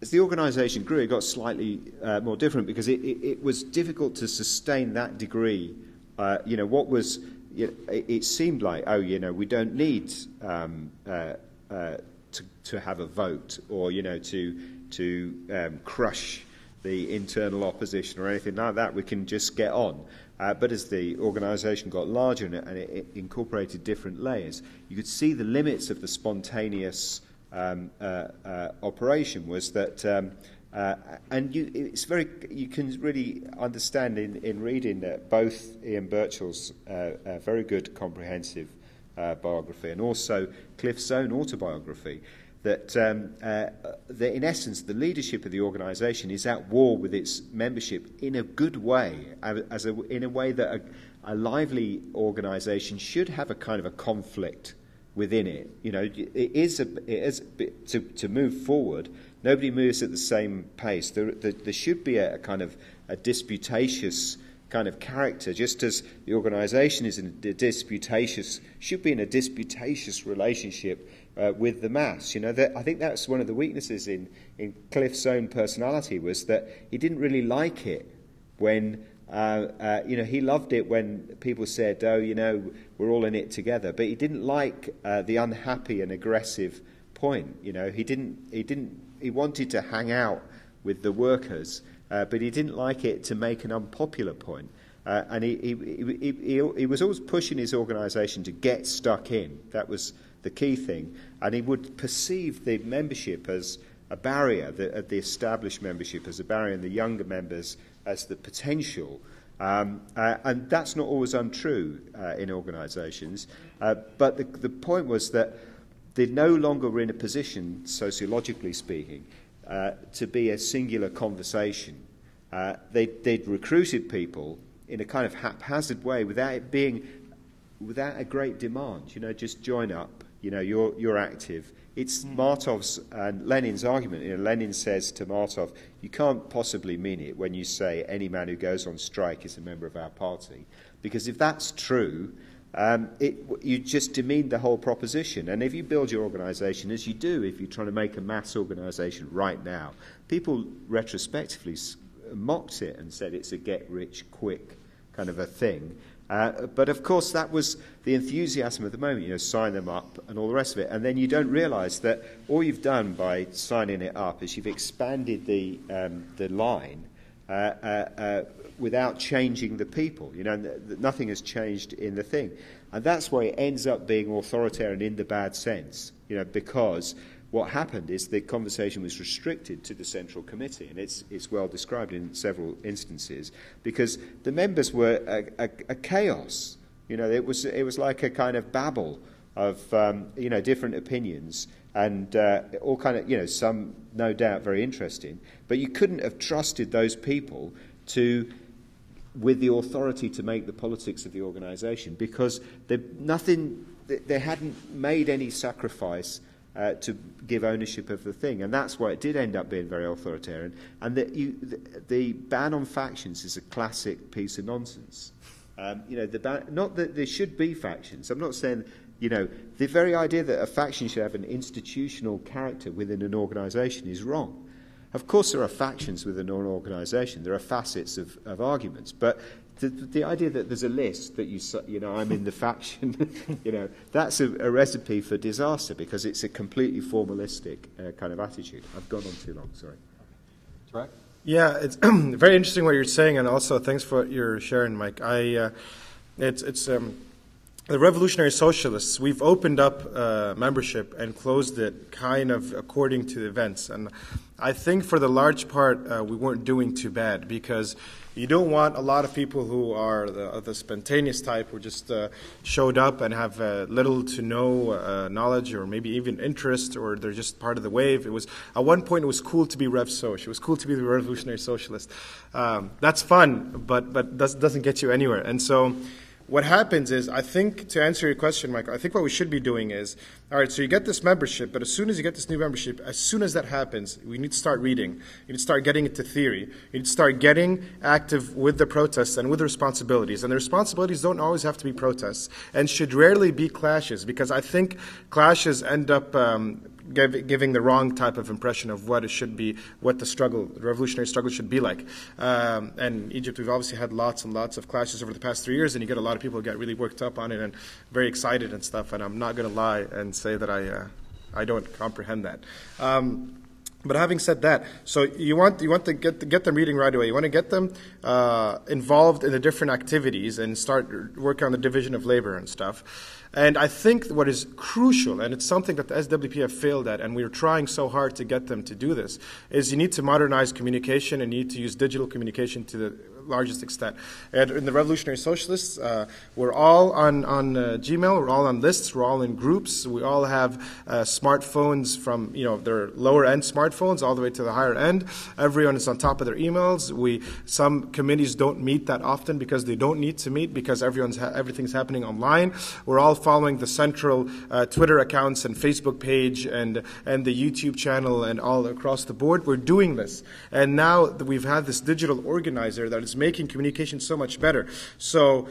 As the organisation grew, it got slightly uh, more different because it, it, it, was difficult to sustain that degree. Uh, you know, what was, you know, it, it, seemed like, oh, you know, we don't need um, uh, uh, to, to have a vote or, you know, to, to um, crush the internal opposition or anything like that. We can just get on. Uh, but as the organisation got larger and it, and it, incorporated different layers, you could see the limits of the spontaneous um, uh, uh, operation was that, um, uh, and you, it's very, you can really understand in, in reading both Ian Birchall's uh, very good comprehensive uh, biography and also Cliff's own autobiography that, um, uh, that in essence the leadership of the organisation is at war with its membership in a good way, as a, in a way that a, a lively organisation should have a kind of a conflict within it. You know, it is, a, it is to, to move forward. Nobody moves at the same pace. There, there, there should be a, a, kind of a disputatious kind of character, just as the organisation is in a disputatious, should be in a disputatious relationship uh, with the mass. You know, that, I think that's one of the weaknesses in, in Cliff's own personality was that he didn't really like it when, uh, uh, you know, he loved it when people said, oh, you know, we're all in it together. But he didn't like uh, the unhappy and aggressive point. You know, he didn't, he didn't, he wanted to hang out with the workers, uh, but he didn't like it to make an unpopular point. Uh, and he, he, he, he, he was always pushing his organisation to get stuck in. That was the key thing. And he would perceive the membership as a barrier, the, uh, the established membership as a barrier, and the younger members as the potential. Um, uh, and that's not always untrue uh, in organisations. Uh, but the, the point was that they no longer were in a position, sociologically speaking, uh, to be a singular conversation. Uh, they, they'd recruited people in a kind of haphazard way without it being, without a great demand. You know, just join up, you know, you're, you're active. It's mm. Martov's and Lenin's argument. You know, Lenin says to Martov, you can't possibly mean it when you say any man who goes on strike is a member of our party. Because if that's true, um, it, you just demean the whole proposition. And if you build your organisation, as you do if you're trying to make a mass organisation right now, people retrospectively mocked it and said it's a get rich quick kind of a thing. Uh, but of course, that was the enthusiasm of the moment, you know, sign them up and all the rest of it. And then you don't realize that all you've done by signing it up is you've expanded the, um, the line uh, uh, uh without changing the people. You know, nothing has changed in the thing. And that's why it ends up being authoritarian in the bad sense, you know, because what happened is the conversation was restricted to the Central Committee, and it's, it's well described in several instances, because the members were a, a, a chaos. You know, it was, it was like a kind of babble of, um, you know, different opinions, and uh, all kind of, you know, some no doubt very interesting, but you couldn't have trusted those people to with the authority to make the politics of the organisation because they, nothing, they hadn't made any sacrifice uh, to give ownership of the thing. And that's why it did end up being very authoritarian. And the, you, the, the ban on factions is a classic piece of nonsense. Um, you know, the ban, not that there should be factions. I'm not saying, you know, the very idea that a faction should have an institutional character within an organisation is wrong. Of course, there are factions within an organisation. There are facets of, of arguments, but the, the idea that there's a list that you, you know, I'm in the faction, you know, that's a, a, recipe for disaster because it's a completely formalistic uh, kind of attitude. I've gone on too long, sorry. Right. Yeah, it's very interesting what you're saying, and also thanks for your sharing, Mike. I, uh, it's, it's um, the Revolutionary Socialists. We've opened up uh, membership and closed it kind of according to events, and I think for the large part uh, we weren't doing too bad because you don't want a lot of people who are the, the spontaneous type who just uh, showed up and have uh, little to no uh, knowledge or maybe even interest or they're just part of the wave. It was at one point it was cool to be Rev Soc. It was cool to be the revolutionary socialist. Um, that's fun, but but does, doesn't get you anywhere. And so what happens is, I think, to answer your question, Michael, I think what we should be doing is, all right, so you get this membership, but as soon as you get this new membership, as soon as that happens, we need to start reading. You need to start getting into theory. You need to start getting active with the protests and with the responsibilities. And the responsibilities don't always have to be protests and should rarely be clashes because I think clashes end up um, give, giving the wrong type of impression of what it should be, what the struggle, the revolutionary struggle should be like. Um, and Egypt, we've obviously had lots and lots of clashes over the past three years, and you get a lot of people who get really worked up on it and very excited and stuff. And I'm not going to lie and say that I, uh, I don't comprehend that. Um, but having said that, so you want you want to get get them reading right away. You want to get them uh, involved in the different activities and start working on the division of labor and stuff. And I think what is crucial, and it's something that the SWP have failed at, and we're trying so hard to get them to do this, is you need to modernize communication and you need to use digital communication to the largest extent. And in the Revolutionary Socialists, uh, we're all on, on uh, Gmail, we're all on lists, we're all in groups, we all have uh, smartphones from, you know, their lower end smartphones all the way to the higher end. Everyone is on top of their emails. We, some committees don't meet that often because they don't need to meet because everyone's ha- everything's happening online. We're all following the central uh, Twitter accounts and Facebook page and, and the YouTube channel and all across the board. We're doing this. And now that we've had this digital organizer that is making communication so much better. So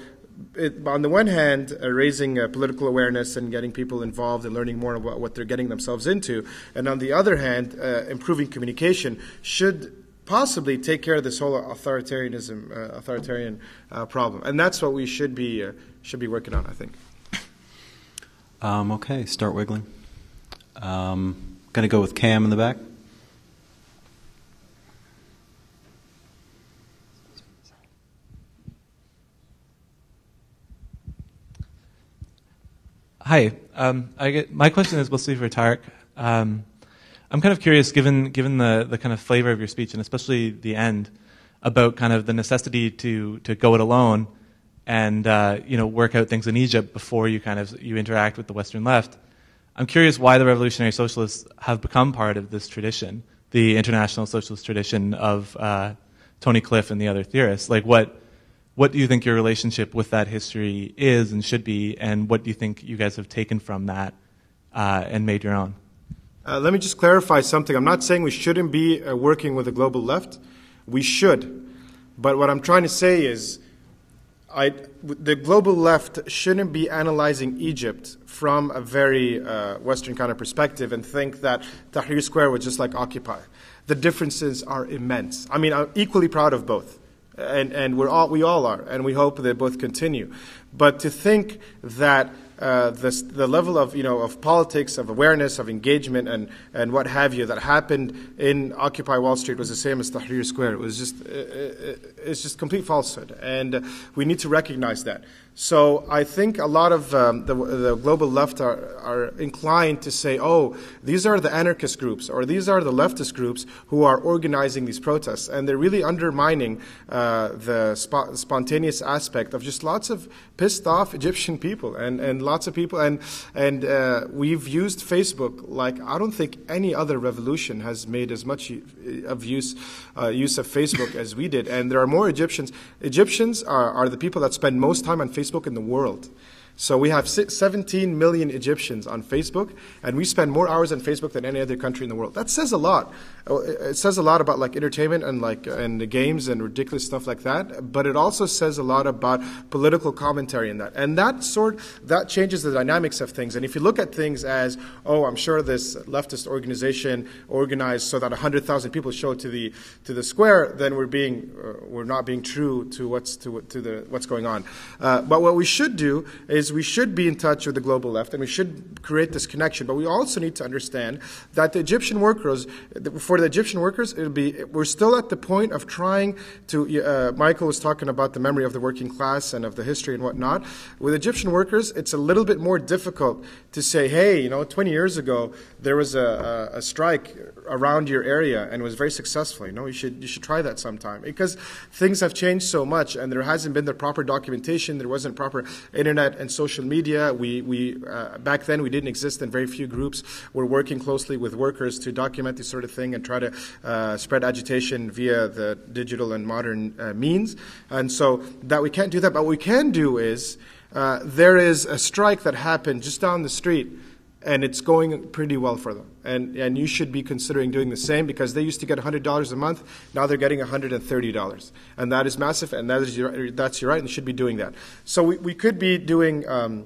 it, on the one hand, uh, raising uh, political awareness and getting people involved and learning more about what they're getting themselves into, and on the other hand, uh, improving communication should possibly take care of this whole authoritarianism, uh, authoritarian uh, problem, and that's what we should be uh, should be working on. I think. Um, okay, start wiggling. Um, going to go with Cam in the back. Hi. Um, get, my question is mostly for Tarek. Um, I'm kind of curious, given given the the kind of flavor of your speech, and especially the end, about kind of the necessity to to go it alone, and uh, you know work out things in Egypt before you kind of you interact with the Western left. I'm curious why the revolutionary socialists have become part of this tradition, the international socialist tradition of uh, Tony Cliff and the other theorists. Like what what do you think your relationship with that history is and should be, and what do you think you guys have taken from that uh, and made your own? Uh, let me just clarify something. I'm not saying we shouldn't be uh, working with the global left. We should. But what I'm trying to say is, I, the global left shouldn't be analyzing Egypt from a very uh, Western kind of perspective and think that Tahrir Square was just like Occupy. The differences are immense. I mean, I'm equally proud of both, and, and we're all, we all are, and we hope they both continue. But to think that uh, the, the level of, you know, of politics, of awareness, of engagement, and, and what have you that happened in Occupy Wall Street was the same as Tahrir Square. It was just, uh, uh, uh, it's just complete falsehood. And we need to recognize that. So I think a lot of um, the, the, global left are, are, inclined to say, oh, these are the anarchist groups or these are the leftist groups who are organizing these protests. And they're really undermining uh, the spo- spontaneous aspect of just lots of pissed off Egyptian people and, and lots of people. And, and uh, we've used Facebook like I don't think any other revolution has made as much of use, uh, use of Facebook as we did. And there are more Egyptians. Egyptians are, are the people that spend most time on Facebook Facebook in the world. So we have 17 million Egyptians on Facebook, and we spend more hours on Facebook than any other country in the world. That says a lot. Oh, it says a lot about like entertainment and like and the games and ridiculous stuff like that. But it also says a lot about political commentary in that, and that sort that changes the dynamics of things. And if you look at things as, oh, I'm sure this leftist organization organized so that 100,000 people show to the to the square, then we're being uh, we're not being true to what's to, to the what's going on. Uh, but what we should do is we should be in touch with the global left, and we should create this connection. But we also need to understand that the Egyptian workers for for the Egyptian workers, it'll be we're still at the point of trying to. Uh, Michael was talking about the memory of the working class and of the history and whatnot. With Egyptian workers, it's a little bit more difficult to say, hey, you know, 20 years ago there was a, a, a strike around your area and was very successful. You know, you should you should try that sometime because things have changed so much and there hasn't been the proper documentation. There wasn't proper internet and social media. We we uh, back then we didn't exist and very few groups were working closely with workers to document this sort of thing and try to uh, spread agitation via the digital and modern uh, means. And so that we can't do that. But what we can do is uh, there is a strike that happened just down the street and it's going pretty well for them. And, and you should be considering doing the same because they used to get $100 a month. Now they're getting $130. And that is massive, and that is your, that's your right, and you should be doing that. So we, we could be doing um,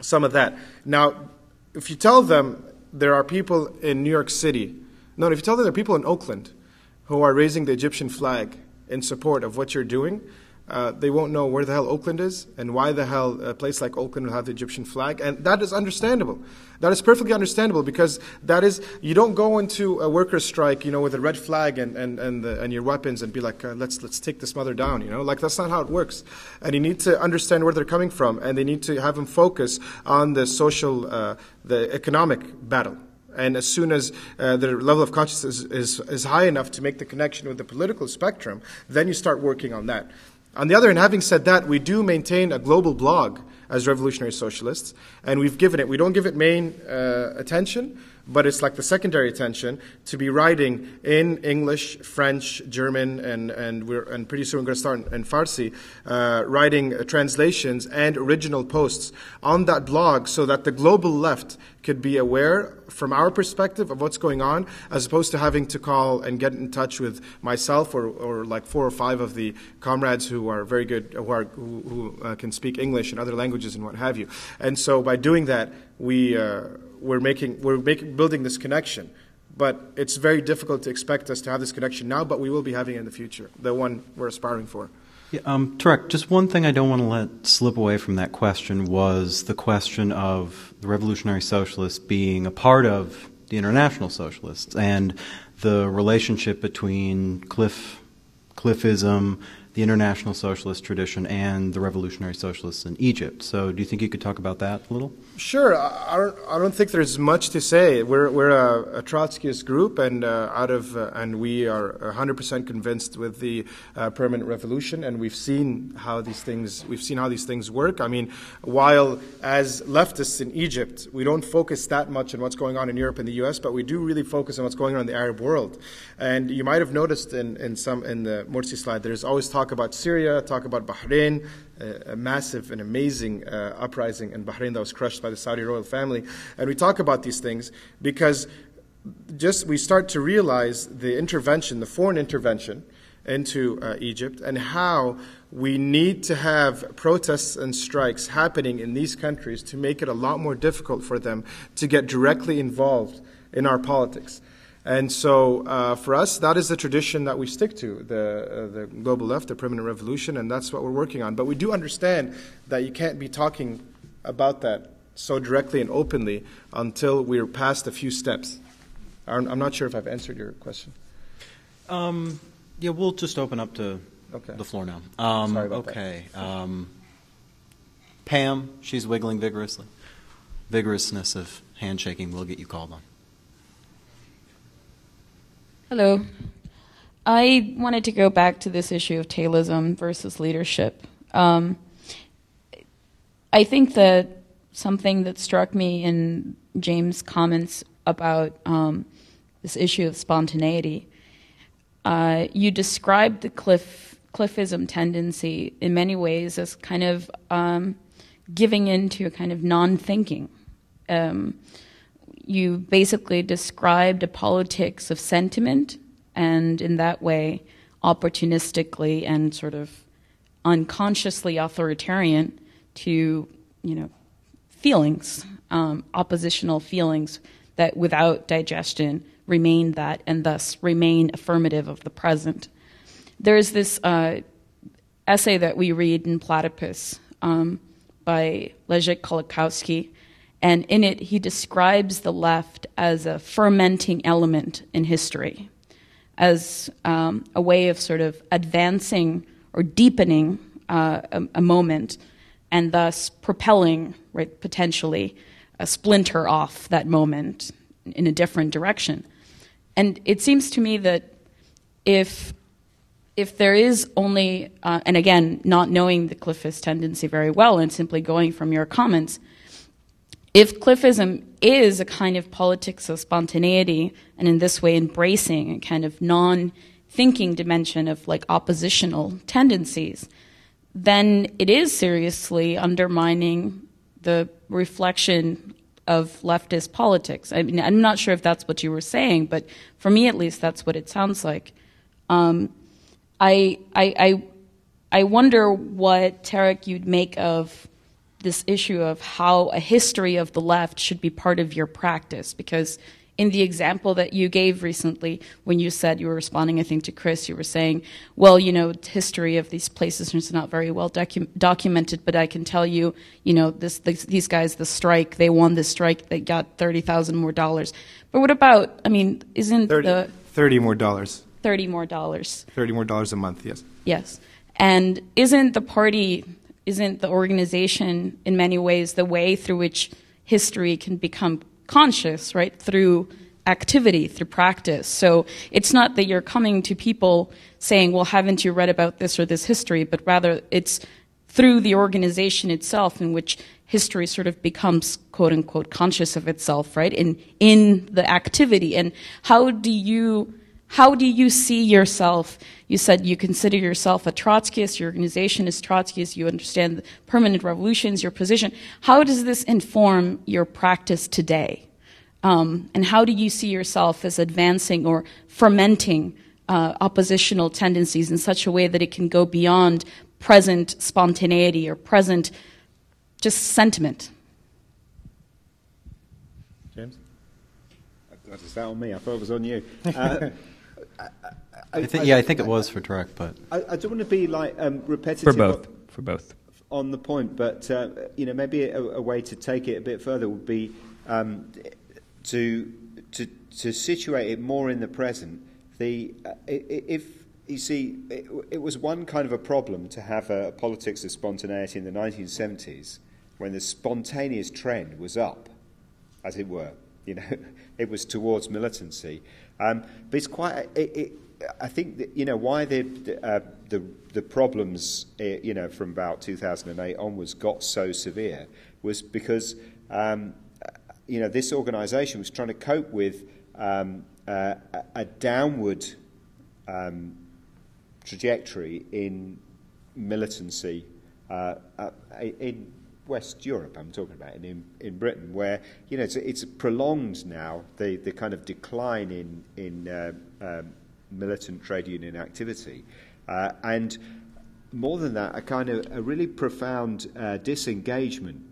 some of that. Now, if you tell them there are people in New York City no, if you tell them there are people in Oakland who are raising the Egyptian flag in support of what you're doing, uh, they won't know where the hell Oakland is and why the hell a place like Oakland will have the Egyptian flag. And that is understandable. That is perfectly understandable because that is, you don't go into a workers' strike, you know, with a red flag and, and, and, the, and your weapons and be like, uh, let's, let's take this mother down, you know? Like, that's not how it works. And you need to understand where they're coming from and they need to have them focus on the social, uh, the economic battle and as soon as uh, the level of consciousness is, is, is high enough to make the connection with the political spectrum, then you start working on that. On the other hand, having said that, we do maintain a global blog as revolutionary socialists, and we've given it, we don't give it main uh, attention, but it's like the secondary attention to be writing in English, French, German, and, and, we're, and pretty soon we're going to start in, in Farsi, uh, writing uh, translations and original posts on that blog so that the global left could be aware from our perspective of what's going on, as opposed to having to call and get in touch with myself or, or like four or five of the comrades who are very good, who, are, who, who uh, can speak English and other languages and what have you. And so by doing that, we uh, we're making we're making building this connection. But it's very difficult to expect us to have this connection now, but we will be having it in the future, the one we're aspiring for. Yeah, um, Tarek, just one thing I don't want to let slip away from that question was the question of the revolutionary socialists being a part of the international socialists and the relationship between Cliff, Cliffism, the international socialist tradition and the revolutionary socialists in Egypt. So, do you think you could talk about that a little? Sure. I don't, I don't think there's much to say. We're, we're a, a Trotskyist group, and uh, out of uh, and we are 100% convinced with the uh, permanent revolution, and we've seen how these things we've seen how these things work. I mean, while as leftists in Egypt, we don't focus that much on what's going on in Europe and the U.S., but we do really focus on what's going on in the Arab world. And you might have noticed in, in some in the Morsi slide, there's always talk about Syria, talk about Bahrain, a massive and amazing uh, uprising in Bahrain that was crushed by the Saudi royal family. And we talk about these things because just we start to realize the intervention, the foreign intervention, into uh, Egypt and how we need to have protests and strikes happening in these countries to make it a lot more difficult for them to get directly involved in our politics. And so, uh, for us, that is the tradition that we stick to the, uh, the global left, the permanent revolution, and that's what we're working on. But we do understand that you can't be talking about that so directly and openly until we're past a few steps. I'm, I'm not sure if I've answered your question. Um, yeah, we'll just open up to Okay. the floor now. Um, Sorry about that. okay. Um, Pam, she's wiggling vigorously. Vigorousness of handshaking will get you called on. Hello. I wanted to go back to this issue of tailism versus leadership. Um, I think that something that struck me in James' comments about um, this issue of spontaneity, uh, you described the cliff, cliffism tendency in many ways as kind of um, giving into a kind of non-thinking. Um, you basically described a politics of sentiment, and in that way, opportunistically and sort of unconsciously authoritarian to, you know, feelings, um, oppositional feelings that without digestion remain that and thus remain affirmative of the present. There's this uh, essay that we read in Platypus um, by Leszek Kolakowski, and in it he describes the left as a fermenting element in history, as um, a way of sort of advancing or deepening uh, a, a moment, and thus propelling, right, potentially a splinter off that moment in a different direction. And it seems to me that if if there is only, uh, and again, not knowing the Cliffist tendency very well and simply going from your comments, if Cliffism is a kind of politics of spontaneity and in this way embracing a kind of non thinking dimension of like oppositional tendencies, then it is seriously undermining the reflection of leftist politics. I mean, I'm not sure if that's what you were saying, but for me at least, that's what it sounds like. Um, I, I, I, I wonder what, Tarek, you'd make of this issue of how a history of the left should be part of your practice. Because in the example that you gave recently, when you said you were responding, I think, to Chris, you were saying, well, you know, history of these places is not very well docu- documented, but I can tell you, you know, this, this, these guys, the strike, they won the strike, they got 30,000 more dollars. But what about, I mean, isn't 30, the 30 more dollars. 30 more dollars? 30 more dollars a month, yes. Yes. And isn't the party, isn't the organization in many ways the way through which history can become conscious, right? Through activity, through practice. So it's not that you're coming to people saying, well, haven't you read about this or this history, but rather it's through the organization itself in which history sort of becomes quote unquote conscious of itself, right? In, in the activity. And how do you, how do you see yourself? You said you consider yourself a Trotskyist, your organization is Trotskyist, you understand the permanent revolutions, your position. How does this inform your practice today? Um, and how do you see yourself as advancing or fermenting uh, oppositional tendencies in such a way that it can go beyond present spontaneity or present just sentiment? James? God, is that on me? I thought it was on you. Uh, I think, yeah, I think it was for Tarek, but I, I don't want to be like um, repetitive For both. For both. on the point, but uh, you know, maybe a, a way to take it a bit further would be um, to to to situate it more in the present. The uh, i- i- if you see, it, it was one kind of a problem to have a politics of spontaneity in the 1970s when the spontaneous trend was up, as it were. You know, it was towards militancy. Um, but it's quite. It, it, I think that, you know why the uh, the the problems uh, you know from about 2008 onwards got so severe was because um, you know this organisation was trying to cope with um, uh, a, downward um, trajectory in militancy uh, in West Europe. I'm talking about in in Britain, where you know it's it's prolonged now the the kind of decline in in uh, um, militant trade union activity. Uh, and more than that, a kind of a really profound uh, disengagement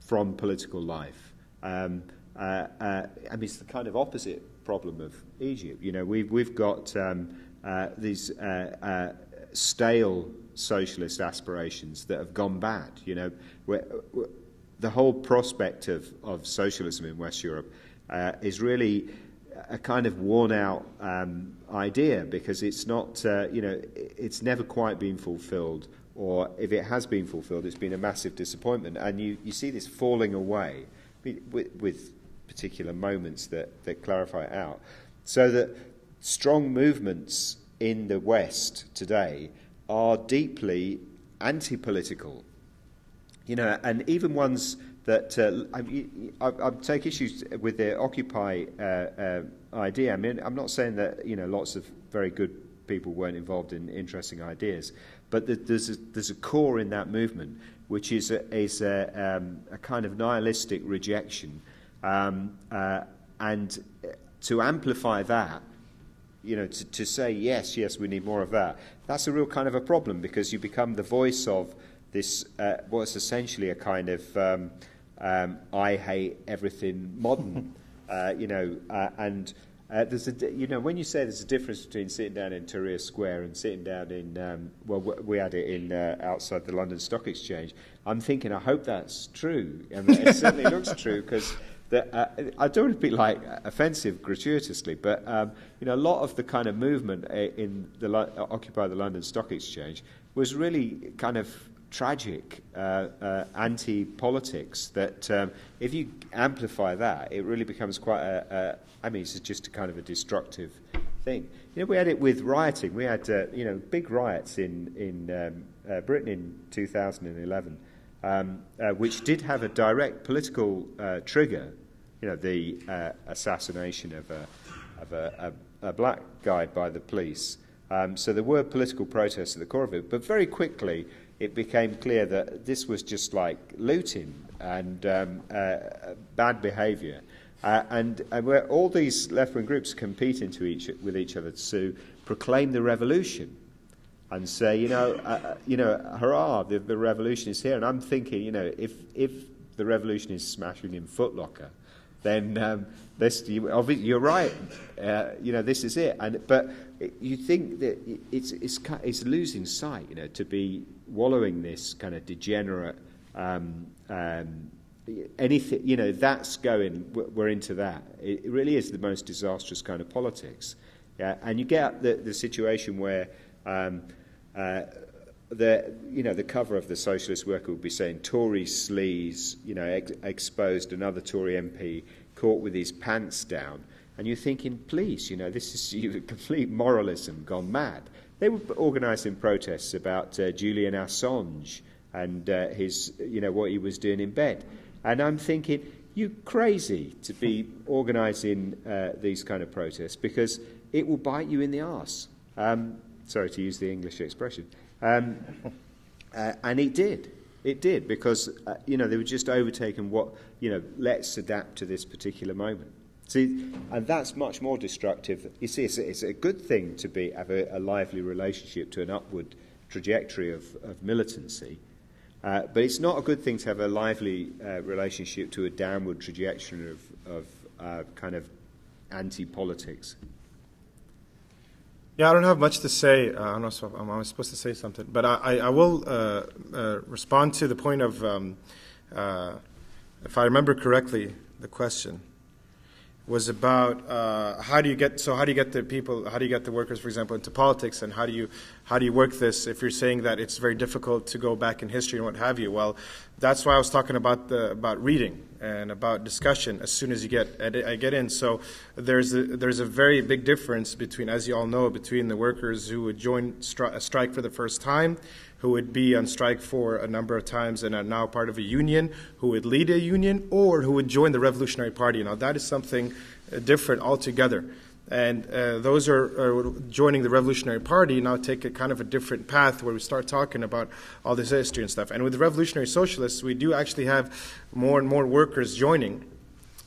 from political life. Um, uh, uh, I mean, it's the kind of opposite problem of Egypt. You know, we've, we've got um, uh, these uh, stale socialist aspirations that have gone bad. You know, we're, we're, the whole prospect of, of socialism in West Europe is really a kind of worn out um, idea because it's not, uh, you know, it's never quite been fulfilled, or if it has been fulfilled, it's been a massive disappointment. And you, you see this falling away with, with particular moments that, that clarify it out. So that strong movements in the West today are deeply anti political. You know, and even ones that uh, I, I, take issues with the Occupy uh, uh, idea. I mean, I'm not saying that you know lots of very good people weren't involved in interesting ideas, but there's a, there's a core in that movement which is a, is a, um, a kind of nihilistic rejection, um, uh, and to amplify that. You know, to, to say yes, yes, we need more of that. That's a real kind of a problem because you become the voice of this, uh, what's essentially a kind of um, um, I hate everything modern, uh, you know, uh, and uh, there's a, you know, when you say there's a difference between sitting down in Tahrir Square and sitting down in, um, well, we had it in uh, outside the London Stock Exchange. I'm thinking, I hope that's true. I mean, it certainly looks true because. Uh, I don't want to be like offensive gratuitously, but um, you know, a lot of the kind of movement uh, in the Occupy the London Stock Exchange was really kind of tragic uh, uh, anti politics that um, if you amplify that, it really becomes quite a, a. I mean, it's just a kind of a destructive thing. You know, we had it with rioting. We had, uh, you know, big riots in, in um, uh, Britain in 2011, um, uh, which did have a direct political uh, trigger. You know, the assassination of a, of a, a, a black guy by the police. Um, so there were political protests at the core of it, but very quickly it became clear that this was just like looting and um, uh, bad behaviour. Uh, and, and where all these left wing groups competing to each, with each other to proclaim the revolution and say, you know, uh, uh, you know, hurrah, the, the revolution is here. And I'm thinking, you know, if, if the revolution is smashing in Footlocker, then um, this, you, you're right. Uh, you know, this is it. And, but you think that it's, it's, it's losing sight, you know, to be wallowing this kind of degenerate um, um, anything, you know, that's going, we're into that. It really is the most disastrous kind of politics. Yeah? And you get the, the situation where um, uh, the, you know, the cover of the Socialist Worker would be saying Tory sleaze, you know, ex- exposed another Tory MP caught with his pants down. And you're thinking, please, you know, this is complete moralism gone mad. They were organising protests about uh, Julian Assange and uh, his, you know, what he was doing in bed. And I'm thinking, you crazy to be organising uh, these kind of protests because it will bite you in the arse. Um, sorry to use the English expression. Um, uh, and it did. It did because, uh, you know, they were just overtaken what, you know, let's adapt to this particular moment. See, and that's much more destructive. You see, it's a, it's a good thing to be, have a, a, lively relationship to an upward trajectory of, of militancy, uh, but it's not a good thing to have a lively uh, relationship to a downward trajectory of, of uh, kind of anti politics. Yeah, I don't have much to say. Uh, I know if I'm, I'm supposed to say something, but I, I will uh, uh, respond to the point of, um, if I remember correctly, the question was about uh, how do you get so how do you get the people how do you get the workers for example into politics? And how do you how do you work this if you're saying that it's very difficult to go back in history and what have you? Well that's why I was talking about the about reading and about discussion as soon as you get I get in. So there's a, there's a very big difference between as you all know between the workers who would join stri- a strike for the first time who would be on strike for a number of times and are now part of a union, who would lead a union, or who would join the Revolutionary Party. Now, that is something uh, different altogether. And uh, those are, are, joining the Revolutionary Party now take a kind of a different path where we start talking about all this history and stuff. And with the Revolutionary Socialists, we do actually have more and more workers joining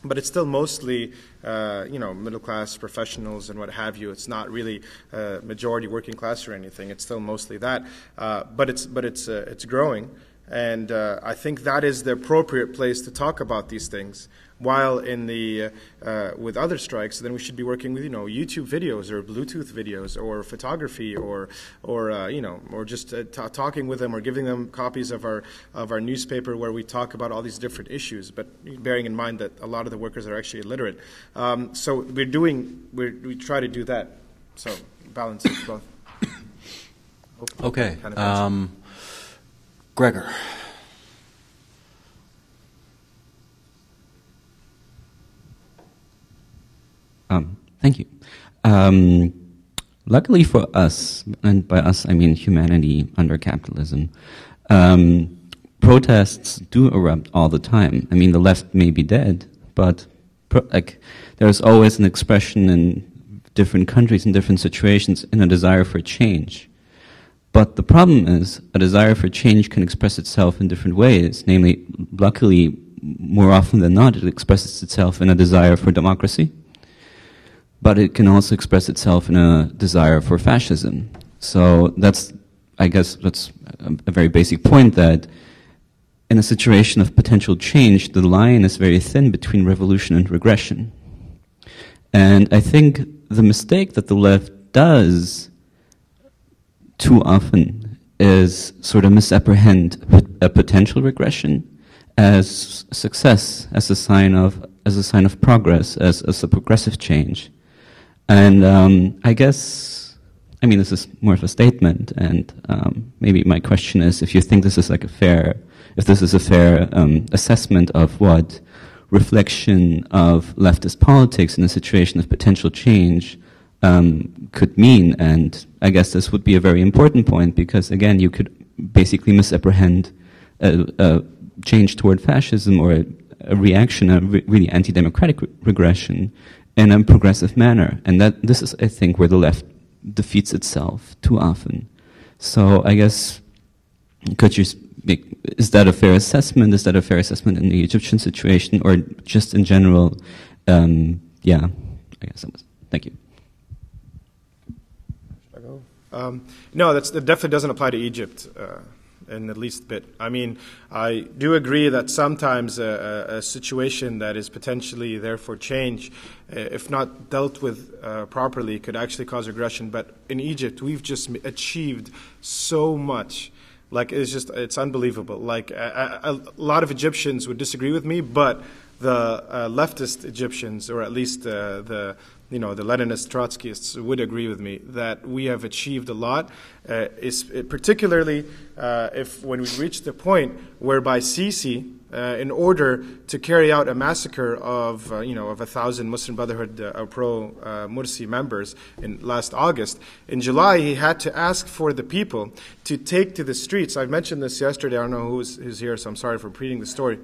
but it's still mostly, uh, you know, middle class professionals and what have you. It's not really uh, majority working class or anything. It's still mostly that, uh, but it's but it's uh, it's growing, and uh, I think that is the appropriate place to talk about these things. While in the uh, with other strikes, then we should be working with you know YouTube videos or Bluetooth videos or photography or or uh, you know or just uh, talking with them or giving them copies of our of our newspaper where we talk about all these different issues. But bearing in mind that a lot of the workers are actually illiterate, um, so we're doing we we try to do that. So balance both. Okay. Kind of Um, Gregor. Um, thank you. Um, luckily for us, and by us I mean humanity under capitalism, um, protests do erupt all the time. I mean, the left may be dead, but like there's always an expression in different countries and different situations in a desire for change. But the problem is, a desire for change can express itself in different ways. Namely, luckily, more often than not, it expresses itself in a desire for democracy but it can also express itself in a desire for fascism. So that's, I guess, that's a, very basic point that in a situation of potential change, the line is very thin between revolution and regression. And I think the mistake that the left does too often is sort of misapprehend a potential regression as success, as a sign of as a sign of progress, as, as a progressive change. And um, I guess, I mean, this is more of a statement, and um, maybe my question is if you think this is like a fair, if this is a fair um, assessment of what reflection of leftist politics in a situation of potential change um, could mean. And I guess this would be a very important point because, again, you could basically misapprehend a, a change toward fascism or a, a reaction, a re- really anti-democratic re- regression in a progressive manner. And that this is, I think, where the left defeats itself too often. So I guess could you is that a fair assessment? Is that a fair assessment in the Egyptian situation, or just in general? Um, yeah, I guess was. Thank you. Um, no, that definitely doesn't apply to Egypt uh, in the least bit. I mean, I do agree that sometimes a, a, situation that is potentially there for change, uh, if not dealt with uh, properly, could actually cause regression. But in Egypt, we've just achieved so much. Like it's just it's unbelievable. Like a, a, a lot of Egyptians would disagree with me, but the uh, leftist Egyptians, or at least uh, the you know the Leninist Trotskyists, would agree with me that we have achieved a lot. Uh, is particularly uh, if when we reach the point whereby Sisi, uh, in order to carry out a massacre of uh, you know of a thousand Muslim Brotherhood uh, pro uh, Mursi members in last August, in July he had to ask for the people to take to the streets. I mentioned this yesterday. I don't know who's, who's here, so I'm sorry for repeating the story.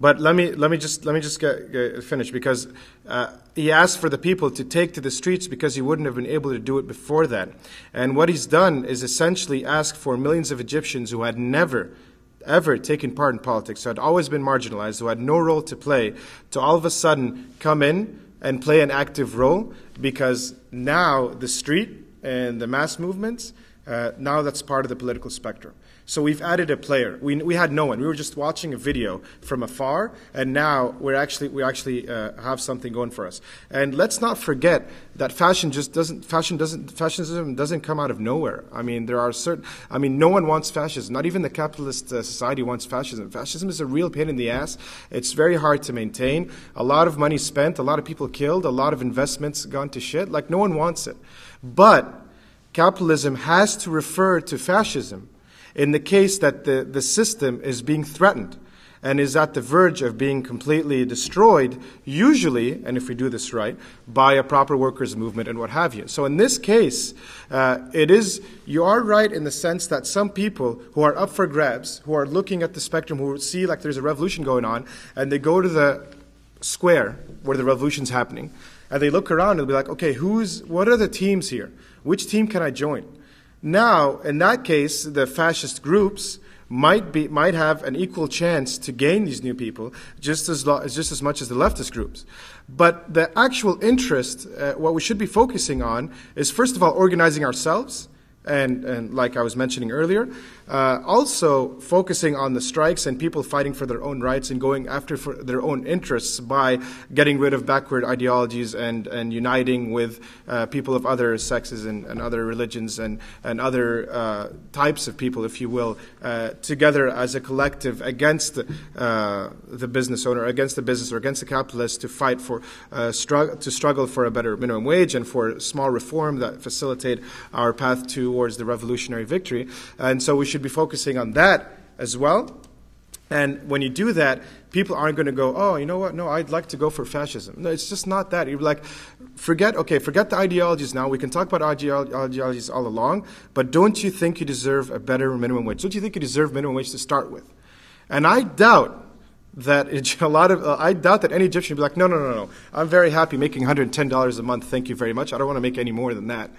But let me let me just let me just get, get finish because uh, he asked for the people to take to the streets because he wouldn't have been able to do it before that. And what he's done is essentially ask for millions of Egyptians who had never ever taken part in politics, who had always been marginalized, who had no role to play, to all of a sudden come in and play an active role because now the street and the mass movements uh, now that's part of the political spectrum. So we've added a player. We, we had no one. We were just watching a video from afar, and now we're actually we actually uh, have something going for us. And let's not forget that fashion just doesn't fashion doesn't fascism doesn't come out of nowhere. I mean, there are certain. I mean, no one wants fascism. Not even the capitalist uh, society wants fascism. Fascism is a real pain in the ass. It's very hard to maintain. A lot of money spent. A lot of people killed. A lot of investments gone to shit. Like no one wants it. But capitalism has to refer to fascism in the case that the, the system is being threatened and is at the verge of being completely destroyed, usually, and if we do this right, by a proper workers' movement and what have you. So in this case, uh, it is, you are right in the sense that some people who are up for grabs, who are looking at the spectrum, who see like there's a revolution going on, and they go to the square where the revolution's happening, and they look around and be like, okay, who's, what are the teams here? Which team can I join? Now, in that case, the fascist groups might be might have an equal chance to gain these new people just as lo- just as much as the leftist groups. But the actual interest, uh, what we should be focusing on, is first of all organizing ourselves and, and like I was mentioning earlier, uh, also focusing on the strikes and people fighting for their own rights and going after their own interests by getting rid of backward ideologies and, and uniting with uh, people of other sexes and, and other religions and, and other uh, types of people, if you will, uh, together as a collective against uh, the business owner, against the business or against the capitalist to fight for, uh, struggle, to struggle for a better minimum wage and for small reform that facilitate our path towards the revolutionary victory. And so we should be focusing on that as well. And when you do that, people aren't going to go, oh, you know what? No, I'd like to go for fascism. No, it's just not that. You're like, forget, okay, forget the ideologies now. We can talk about ideologies all along, but don't you think you deserve a better minimum wage? Don't you think you deserve minimum wage to start with? And I doubt that a lot of, uh, I doubt that any Egyptian would be like, no, no, no, no. I'm very happy making $110 a month. Thank you very much. I don't want to make any more than that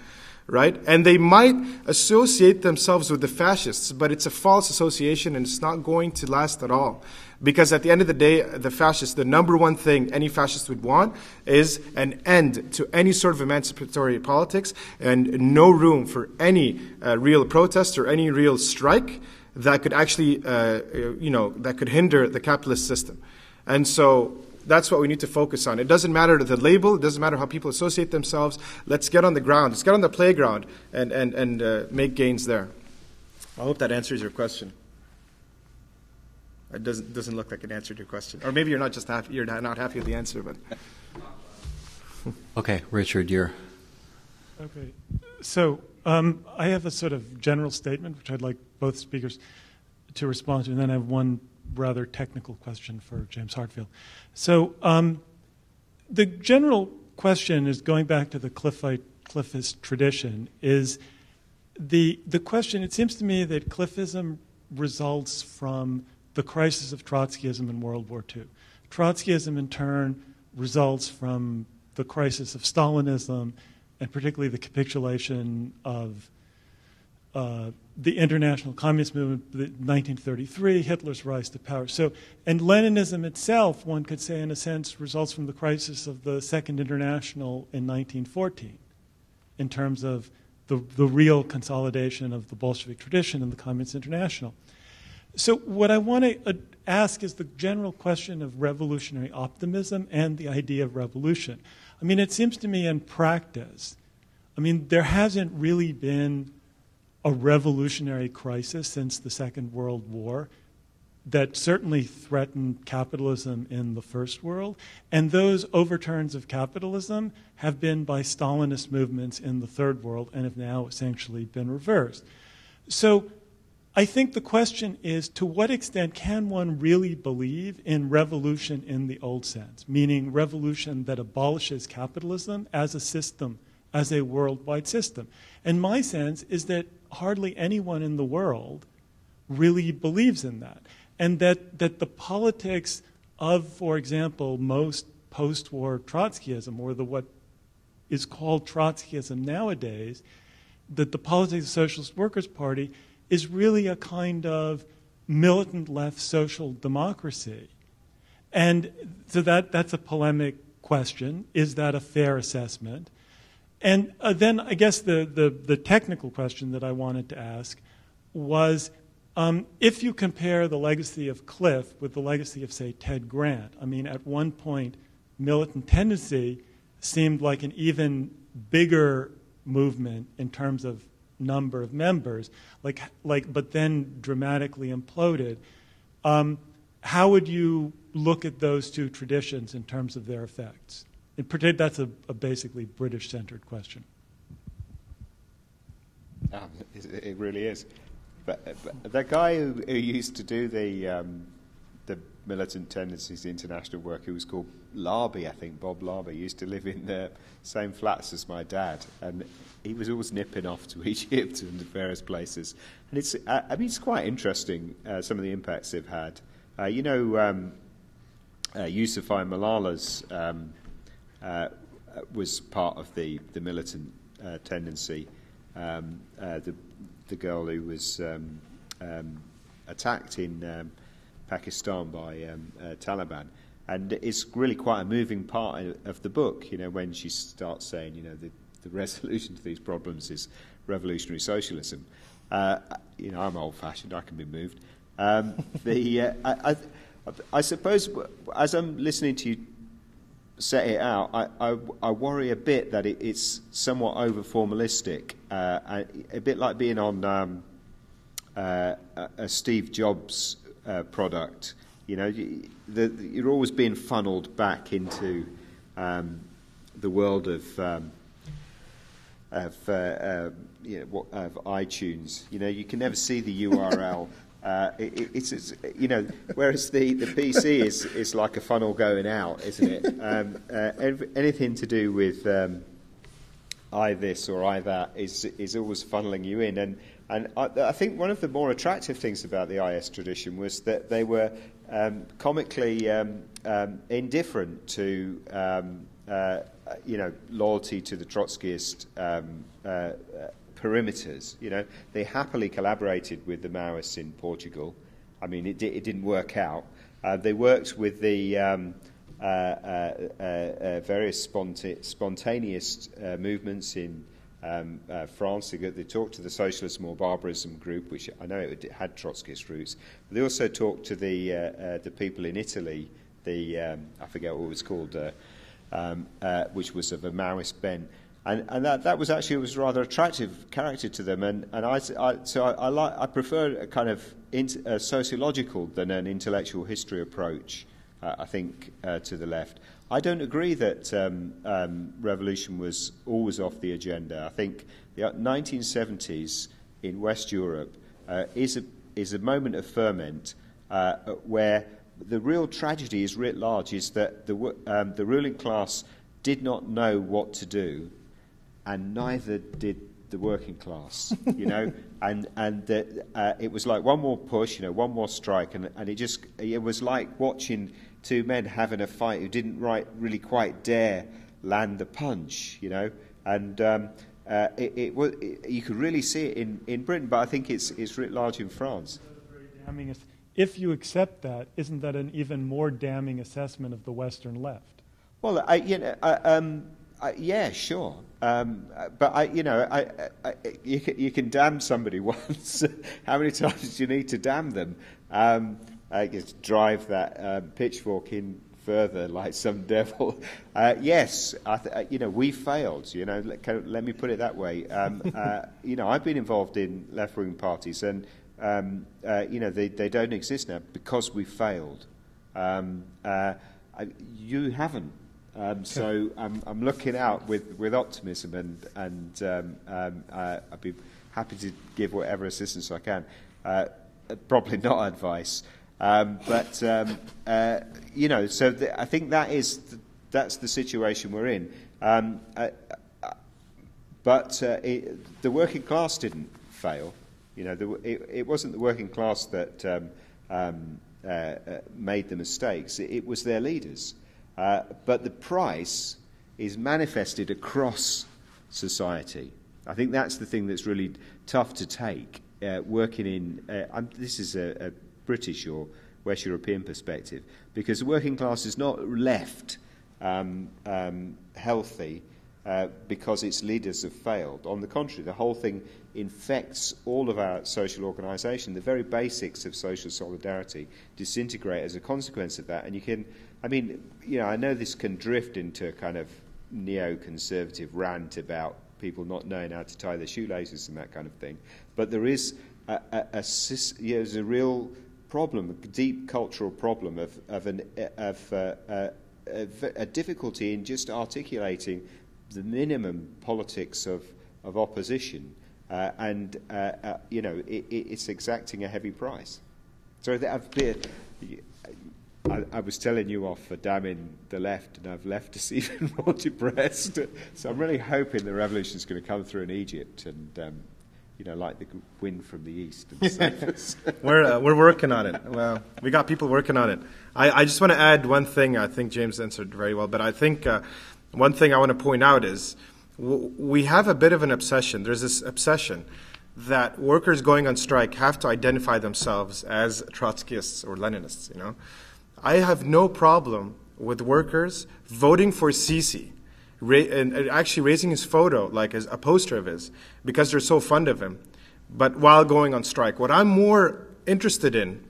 right? And they might associate themselves with the fascists, but it's a false association and it's not going to last at all. Because at the end of the day, the fascists, the number one thing any fascist would want is an end to any sort of emancipatory politics and no room for any uh, real protest or any real strike that could actually, uh, you know, that could hinder the capitalist system. And so that's what we need to focus on. It doesn't matter to the label, it doesn't matter how people associate themselves. Let's get on the ground, let's get on the playground and, and, and uh, make gains there. I hope that answers your question. It doesn't, doesn't look like it answered your question. Or maybe you're not just happy, you're not happy with the answer, but. okay, Richard, you're. Okay. So um, I have a sort of general statement, which I'd like both speakers to respond to, and then I have one rather technical question for James Heartfield. So um, the general question is going back to the Cliffite, Cliffist tradition is the, the question, it seems to me that Cliffism results from the crisis of Trotskyism in World War II. Trotskyism, in turn, results from the crisis of Stalinism and particularly the capitulation of uh, the international communist movement, 1933, Hitler's rise to power. So, and Leninism itself, one could say, in a sense, results from the crisis of the Second International in 1914, in terms of the, the real consolidation of the Bolshevik tradition and the Communist International. So, what I want to uh, ask is the general question of revolutionary optimism and the idea of revolution. I mean, it seems to me in practice, I mean, there hasn't really been a revolutionary crisis since the Second World War that certainly threatened capitalism in the First World. And those overturns of capitalism have been by Stalinist movements in the Third World and have now essentially been reversed. So I think the question is to what extent can one really believe in revolution in the old sense, meaning revolution that abolishes capitalism as a system, as a worldwide system? And my sense is that hardly anyone in the world really believes in that. And that, that the politics of, for example, most post war Trotskyism, or the what is called Trotskyism nowadays, that the politics of the Socialist Workers' Party is really a kind of militant left social democracy. And so that, that's a polemic question. Is that a fair assessment? And uh, then I guess the, the, the, technical question that I wanted to ask was um, if you compare the legacy of Cliff with the legacy of, say, Ted Grant, I mean, at one point, militant tendency seemed like an even bigger movement in terms of number of members, like, like, but then dramatically imploded. Um, how would you look at those two traditions in terms of their effects? In particular, that's a, a basically British centered question. Um, it really is. But, but the guy who, who, used to do the um, the militant tendencies international work, who was called Labi, I think Bob Labi, used to live in the same flats as my dad, and he was always nipping off to Egypt and various places. And it's I, I mean it's quite interesting uh, some of the impacts they've had. Uh, you know, um, uh, Yousafzai Malala's um, uh, was part of the, the militant uh, tendency. Um, uh, the, the girl who was um, um, attacked in um, Pakistan by um, uh, Taliban. And it's really quite a moving part of the book, you know, when she starts saying, you know, the, the resolution to these problems is revolutionary socialism. Uh, you know, I'm old-fashioned; I can be moved. Um, the uh, I, I, I, suppose as I'm listening to you set it out, I, I, I worry a bit that it, it's somewhat over formalistic, uh, a bit like being on um, uh, a Steve Jobs uh, product. You know, you, you're always being funneled back into um, the world of um, of, uh, uh, you know, of iTunes. You know, you can never see the URL. Uh, it, it's, it's, you know, whereas the, the PC is, is like a funnel going out, isn't it? Um, uh, anything to do with um, I this or I that is, is always funneling you in. And, and I, I, think one of the more attractive things about the IS tradition was that they were um, comically um, um, indifferent to um, uh, you know, loyalty to the Trotskyist uh, perimeters. You know, they happily collaborated with the Maoists in Portugal. I mean, it, it didn't work out. Uh, they worked with the um, uh, uh, various sponta- spontaneous movements in um, France. They, they, talked to the Socialism or Barbarism group, which I know it had Trotskyist roots. But they also talked to the the people in Italy. The um, I forget what it was called um, uh, which was of a Maoist bent. And, and that, that was actually was rather attractive character to them. And, and I, I, so I, I, like, I prefer a kind of in, uh, sociological than an intellectual history approach, uh, I think, uh, to the left. I don't agree that um, um, revolution was always off the agenda. I think the 1970s in West Europe uh, is, a, is a moment of ferment uh, where the real tragedy is writ large is that the, um, the ruling class did not know what to do, and neither did the working class, you know, and and the, uh, it was like one more push, you know, one more strike, and and it just it was like watching two men having a fight who didn't right, really quite dare land the punch, you know, and um, uh, it, it, it, you could really see it in, in Britain, but I think it's it's writ large in France. If you accept that, isn't that an even more damning assessment of the Western left? Well, I, you know, I, um, I, yeah, sure. Um, but I, you know, I, you, can, you can damn somebody once. How many times do you need to damn them? Um, I guess drive that um, pitchfork in further like some devil. Uh, yes, th- you know, we failed. You know, let, let, me put it that way. Um, uh, you know, I've been involved in left-wing parties, and um, uh, you know, they, they don't exist now because we failed. Um, uh, you haven't. Um, so I'm, I'm looking out with, with optimism, and, and um, um, uh, I'd be happy to give whatever assistance I can. Uh, probably not advice, um, but uh, you know. So the, I think that is the, that's the situation we're in. Uh, but it, the working class didn't fail. You know, the, it, it, wasn't the working class that um, um, uh, uh, made the mistakes, it, it was their leaders. Uh, but the price is manifested across society. I think that's the thing that's really tough to take. Uh, working in, uh, this is a, a, British or West European perspective, because the working class is not left um, um healthy uh, because its leaders have failed. On the contrary, the whole thing infects all of our social organisation. The very basics of social solidarity disintegrate as a consequence of that. And you can, I mean, you know, I know this can drift into a kind of neoconservative rant about people not knowing how to tie their shoelaces and that kind of thing. But there is a, a, a, you know, a real problem, a deep cultural problem of, of, an, of uh, uh, a difficulty in just articulating the minimum politics of, of opposition uh, and, uh, uh, you know, it, it's exacting a heavy price. So I've been, I, I, was telling you off for damning the left, and I've left us even more depressed. so I'm really hoping the revolution is going to come through in Egypt and, um, you know, like the wind from the east. we're, uh, we're working on it. Well, we got people working on it. I, I just want to add one thing. I think James answered very well, but I think uh, one thing I want to point out is we have a bit of an obsession. There's this obsession that workers going on strike have to identify themselves as Trotskyists or Leninists. You know, I have no problem with workers voting for Sisi and actually raising his photo like as a poster of his because they're so fond of him, but while going on strike. What I'm more interested in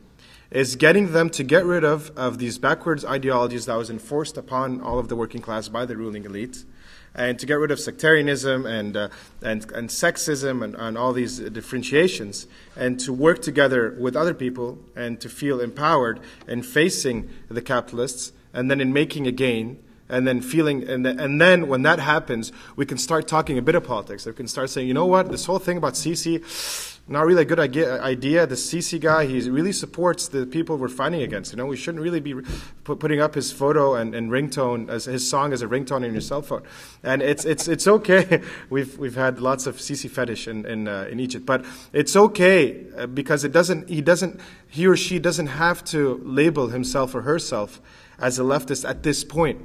is getting them to get rid of, of these backwards ideologies that was enforced upon all of the working class by the ruling elite and to get rid of sectarianism and, uh, and, and sexism and, and all these differentiations, and to work together with other people and to feel empowered in facing the capitalists and then in making a gain and then feeling and, and then when that happens we can start talking a bit of politics. We can start saying you know what? This whole thing about Sisi not really a good idea. The Sisi guy, he really supports the people we're fighting against. You know, we shouldn't really be putting up his photo and, and ringtone as his song as a ringtone in your cell phone. And it's it's it's okay. we've we've had lots of Sisi fetish in in, uh, in Egypt, but it's okay uh, because it doesn't he doesn't he or she doesn't have to label himself or herself as a leftist at this point.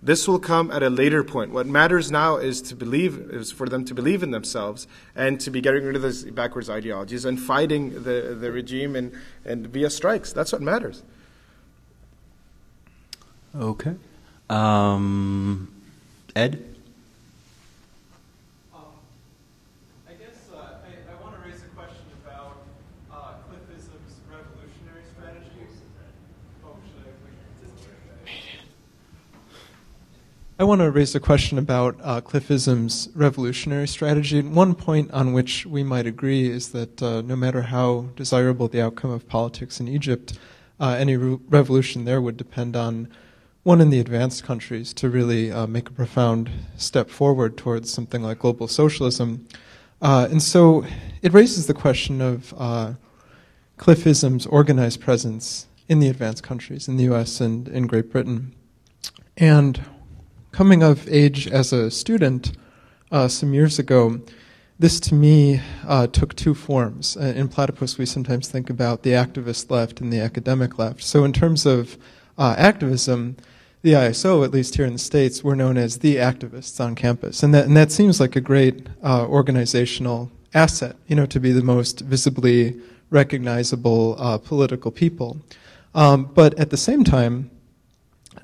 This will come at a later point. What matters now is to believe, is for them to believe in themselves and to be getting rid of those backwards ideologies and fighting the, the regime and, and via strikes. That's what matters. Okay. Um, Ed? I want to raise a question about uh, Cliffism's revolutionary strategy. One point on which we might agree is that uh, no matter how desirable the outcome of politics in Egypt, uh, any re- revolution there would depend on one in the advanced countries to really uh, make a profound step forward towards something like global socialism. Uh, and so it raises the question of uh, Cliffism's organized presence in the advanced countries, in the US and in Great Britain. And coming of age as a student uh, some years ago, this to me uh, took two forms. Uh, in Platypus, we sometimes think about the activist left and the academic left. So, in terms of uh, activism, the ISO, at least here in the States, were known as the activists on campus. And that, and that seems like a great uh, organizational asset, you know, to be the most visibly recognizable uh, political people. Um, but at the same time,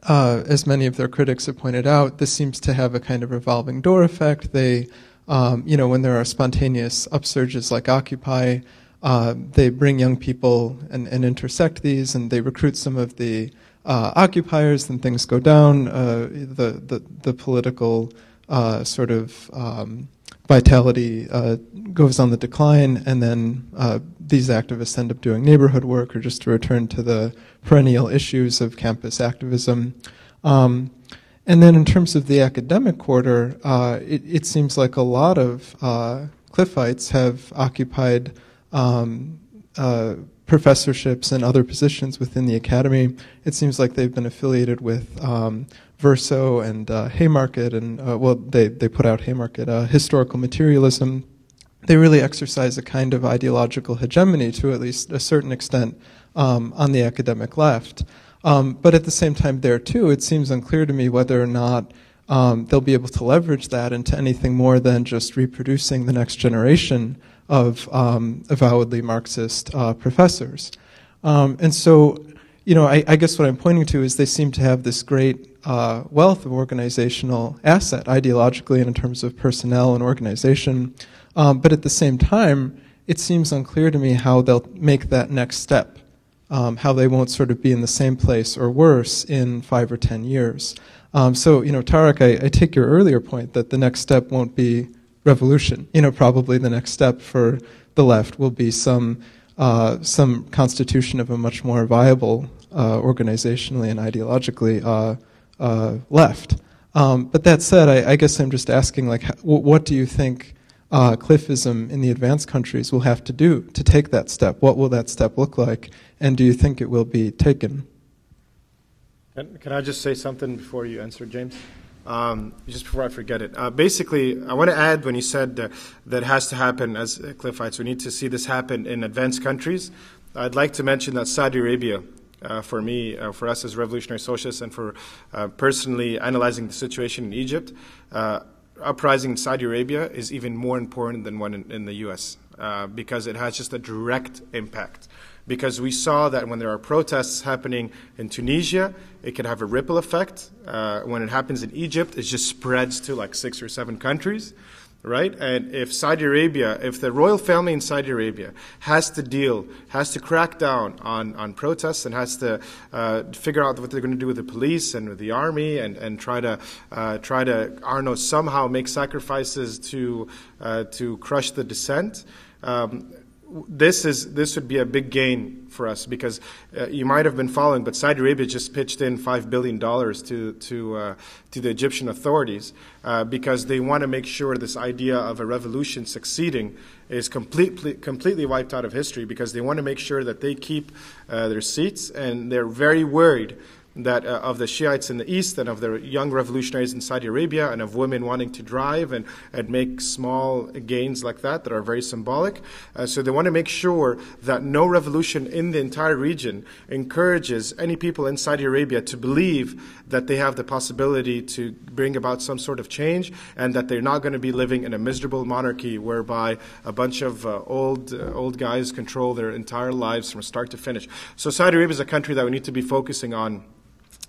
uh, as many of their critics have pointed out, this seems to have a kind of revolving door effect. They, um, you know, when there are spontaneous upsurges like Occupy, uh, they bring young people and, and, intersect these, and they recruit some of the uh, occupiers. Then things go down. Uh, the, the, the political uh, sort of um, vitality uh, goes on the decline, and then uh, these activists end up doing neighborhood work or just to return to the perennial issues of campus activism. Um, and then, in terms of the academic quarter, uh, it, it, seems like a lot of uh, Cliffites have occupied um, uh, professorships and other positions within the academy. It seems like they've been affiliated with um, Verso and uh, Haymarket, and uh, well, they, they put out Haymarket, uh, historical materialism. They really exercise a kind of ideological hegemony to at least a certain extent um, on the academic left. Um, but at the same time, there too, it seems unclear to me whether or not um, they'll be able to leverage that into anything more than just reproducing the next generation of um, avowedly Marxist uh, professors. Um, and so, you know, I, I, guess what I'm pointing to is they seem to have this great uh, wealth of organizational asset, ideologically and in terms of personnel and organization. Um, but at the same time, it seems unclear to me how they'll make that next step, um, how they won't sort of be in the same place or worse in five or ten years. Um, so, you know, Tarek, I, I, take your earlier point that the next step won't be revolution. You know, probably the next step for the left will be some uh, some constitution of a much more viable uh, organizationally and ideologically uh, uh left. Um, but that said, I, I, guess I'm just asking, like, what do you think uh, Cliffism in the advanced countries will have to do to take that step? What will that step look like? And do you think it will be taken? Can, can I just say something before you answer, James? Um, just before I forget it. Uh, basically, I want to add when you said uh, that has to happen as Cliffites, we need to see this happen in advanced countries. I'd like to mention that Saudi Arabia, uh, for me, uh, for us as revolutionary socialists, and for uh, personally analyzing the situation in Egypt, uh, uprising in Saudi Arabia is even more important than one in, in the U.S. because it has just a direct impact. Because we saw that when there are protests happening in Tunisia, it can have a ripple effect. Uh, when it happens in Egypt, it just spreads to like six or seven countries right? And if Saudi Arabia, if the royal family in Saudi Arabia has to deal, has to crack down on, on protests and has to uh, figure out what they're going to do with the police and with the army and, and try to uh, try to, I don't know, somehow make sacrifices to uh, to crush the dissent. Um, this is this would be a big gain for us because uh, you might have been following, but Saudi Arabia just pitched in five billion dollars to to uh, to the Egyptian authorities uh, because they want to make sure this idea of a revolution succeeding is completely completely wiped out of history because they want to make sure that they keep uh, their seats and they're very worried that uh, of the Shiites in the east and of the young revolutionaries in Saudi Arabia and of women wanting to drive and, and make small gains like that that are very symbolic. Uh, so they want to make sure that no revolution in the entire region encourages any people in Saudi Arabia to believe that they have the possibility to bring about some sort of change and that they're not going to be living in a miserable monarchy whereby a bunch of uh, old uh, old guys control their entire lives from start to finish. So Saudi Arabia is a country that we need to be focusing on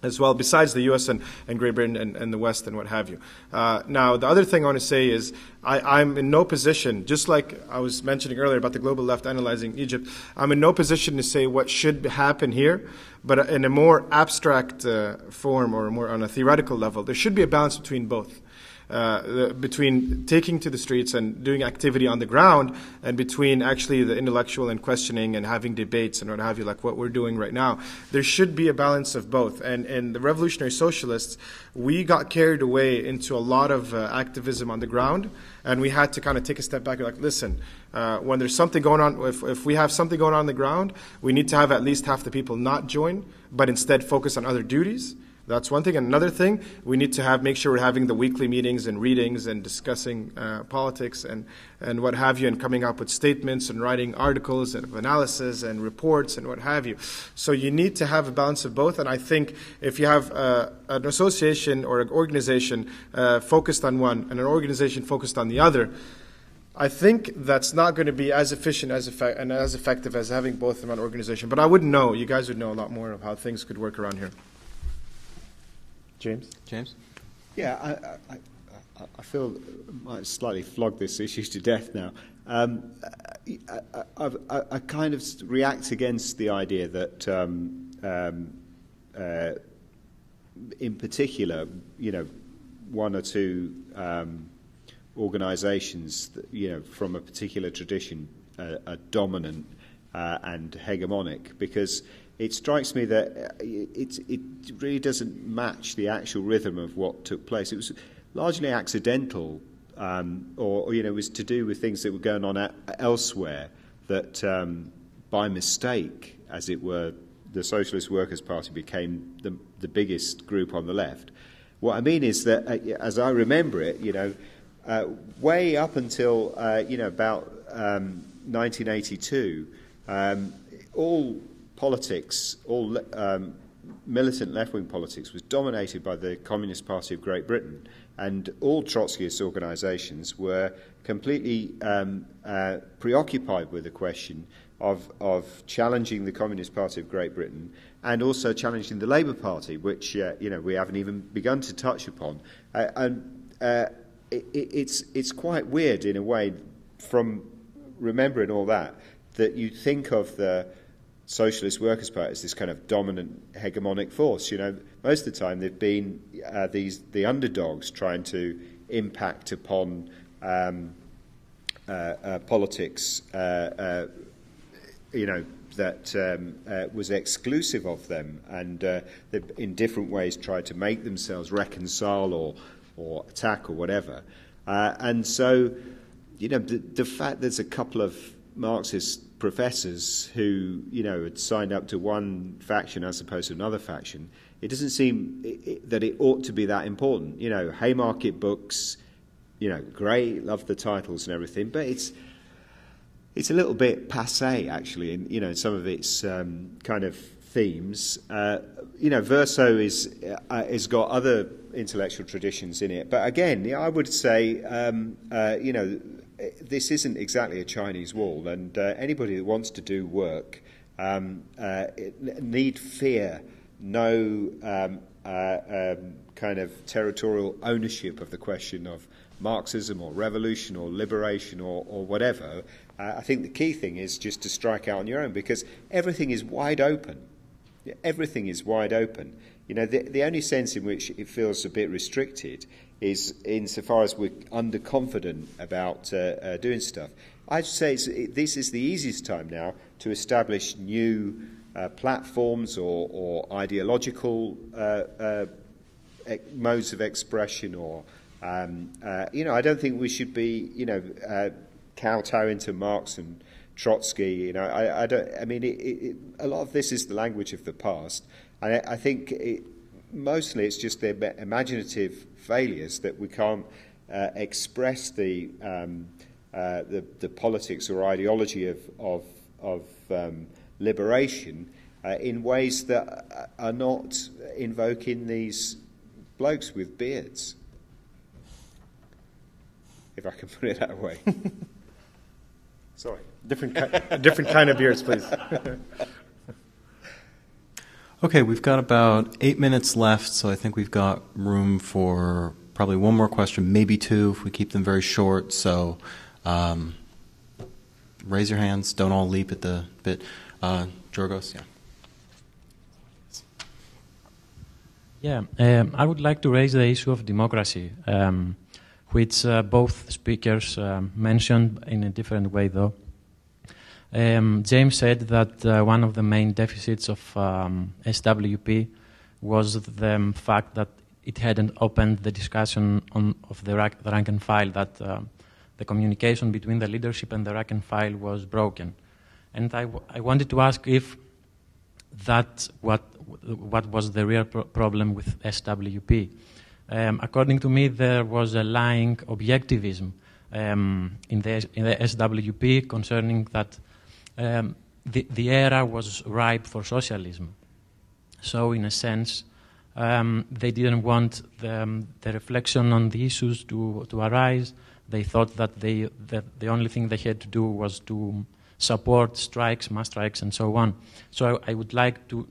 as well, besides the U.S. and, and Great Britain and, and, the West and what have you. Uh, now, the other thing I want to say is I, am in no position, just like I was mentioning earlier about the global left analyzing Egypt, I'm in no position to say what should happen here, but in a more abstract uh, form or more on a theoretical level, there should be a balance between both uh, between taking to the streets and doing activity on the ground and between actually the intellectual and questioning and having debates and what have you, like what we're doing right now. There should be a balance of both. And, and the revolutionary socialists, we got carried away into a lot of uh, activism on the ground, and we had to kind of take a step back and like, listen, uh, when there's something going on, if, if we have something going on, on the ground, we need to have at least half the people not join, but instead focus on other duties that's one thing. And another thing, we need to have make sure we're having the weekly meetings and readings and discussing uh, politics and, and what have you, and coming up with statements and writing articles and analysis and reports and what have you. So you need to have a balance of both. And I think if you have uh, an association or an organization uh, focused on one and an organization focused on the other, I think that's not going to be as efficient as effect- and as effective as having both in one organization. But I wouldn't know. You guys would know a lot more of how things could work around here. James? James? Yeah, I, I, I, I feel I might slightly flog this issue to death now. Um, I, I, I, kind of react against the idea that, um, um, uh, in particular, you know, one or two um, organisations, you know, from a particular tradition uh, are dominant uh, and hegemonic because it strikes me that uh, it, it really doesn't match the actual rhythm of what took place. It was largely accidental, um, or, you know, it was to do with things that were going on elsewhere that, um, by mistake, as it were, the Socialist Workers' Party became the, the biggest group on the left. What I mean is that, uh, as I remember it, you know, uh, way up until uh, you know about um, 1982, um, all politics, all um, militant left wing politics, was dominated by the Communist Party of Great Britain, and all Trotskyist organizations were completely um, uh, preoccupied with the question of, of challenging the Communist Party of Great Britain and also challenging the Labour Party, which uh, you know we haven't even begun to touch upon. Uh, and uh, it, it's it's quite weird in a way from remembering all that that you think of the Socialist Workers' Party as this kind of dominant hegemonic force. You know, most of the time they've been uh, these the underdogs trying to impact upon um, uh, uh, politics. Uh, uh, you know that um, uh, was exclusive of them, and they've in different ways tried to make themselves reconcile or or attack or whatever. and so, you know, the, the fact there's a couple of Marxist professors who, you know, had signed up to one faction as opposed to another faction, it doesn't seem it, that it ought to be that important. You know, Haymarket books, you know, great, love the titles and everything, but it's it's a little bit passe actually, in you know some of its um, kind of themes. Uh, you know, Verso is uh, has got other intellectual traditions in it, but again, I would say, um, uh, you know, this isn't exactly a Chinese wall, and uh, anybody that wants to do work um, uh, need fear no um, uh, um, kind of territorial ownership of the question of Marxism or revolution or liberation or, or whatever. Uh, I think the key thing is just to strike out on your own because everything is wide open. Everything is wide open. You know, the, the only sense in which it feels a bit restricted is insofar as we're underconfident about uh, uh, doing stuff. I'd say it, this is the easiest time now to establish new uh, platforms or, or ideological uh, uh, modes of expression or um, uh, you know I don't think we should be you know kowtowing to Marx and Trotsky you know I, I don't I mean it, it, a lot of this is the language of the past and I, I think mostly it's just their imaginative failures that we can't uh, express the, um, the the politics or ideology of of, of um, liberation uh, in ways that are not invoking these blokes with beards. If I can put it that way. Sorry. Different, ki- different kind of beards, please. okay, we've got about eight minutes left, so I think we've got room for probably one more question, maybe two if we keep them very short. So um, raise your hands. Don't all leap at the bit. Uh, Jorgos, yeah. Yeah, um, I would like to raise the issue of democracy, um, which uh, both speakers um, mentioned in a different way, though. Um, James said that uh, one of the main deficits of um, SWP was the fact that it hadn't opened the discussion on, of the, rank, the rank and file, that uh, the communication between the leadership and the rank and file was broken. And I, I wanted to ask if that what what was the real pro problem with SWP. Um, according to me, there was a lying objectivism um, in, the, in the SWP concerning that um, the, the era was ripe for socialism. So, in a sense, um, they didn't want the, um, the, reflection on the issues to, to arise. They thought that, they, that the only thing they had to do was to support strikes, mass strikes, and so on. So I, I, would like to,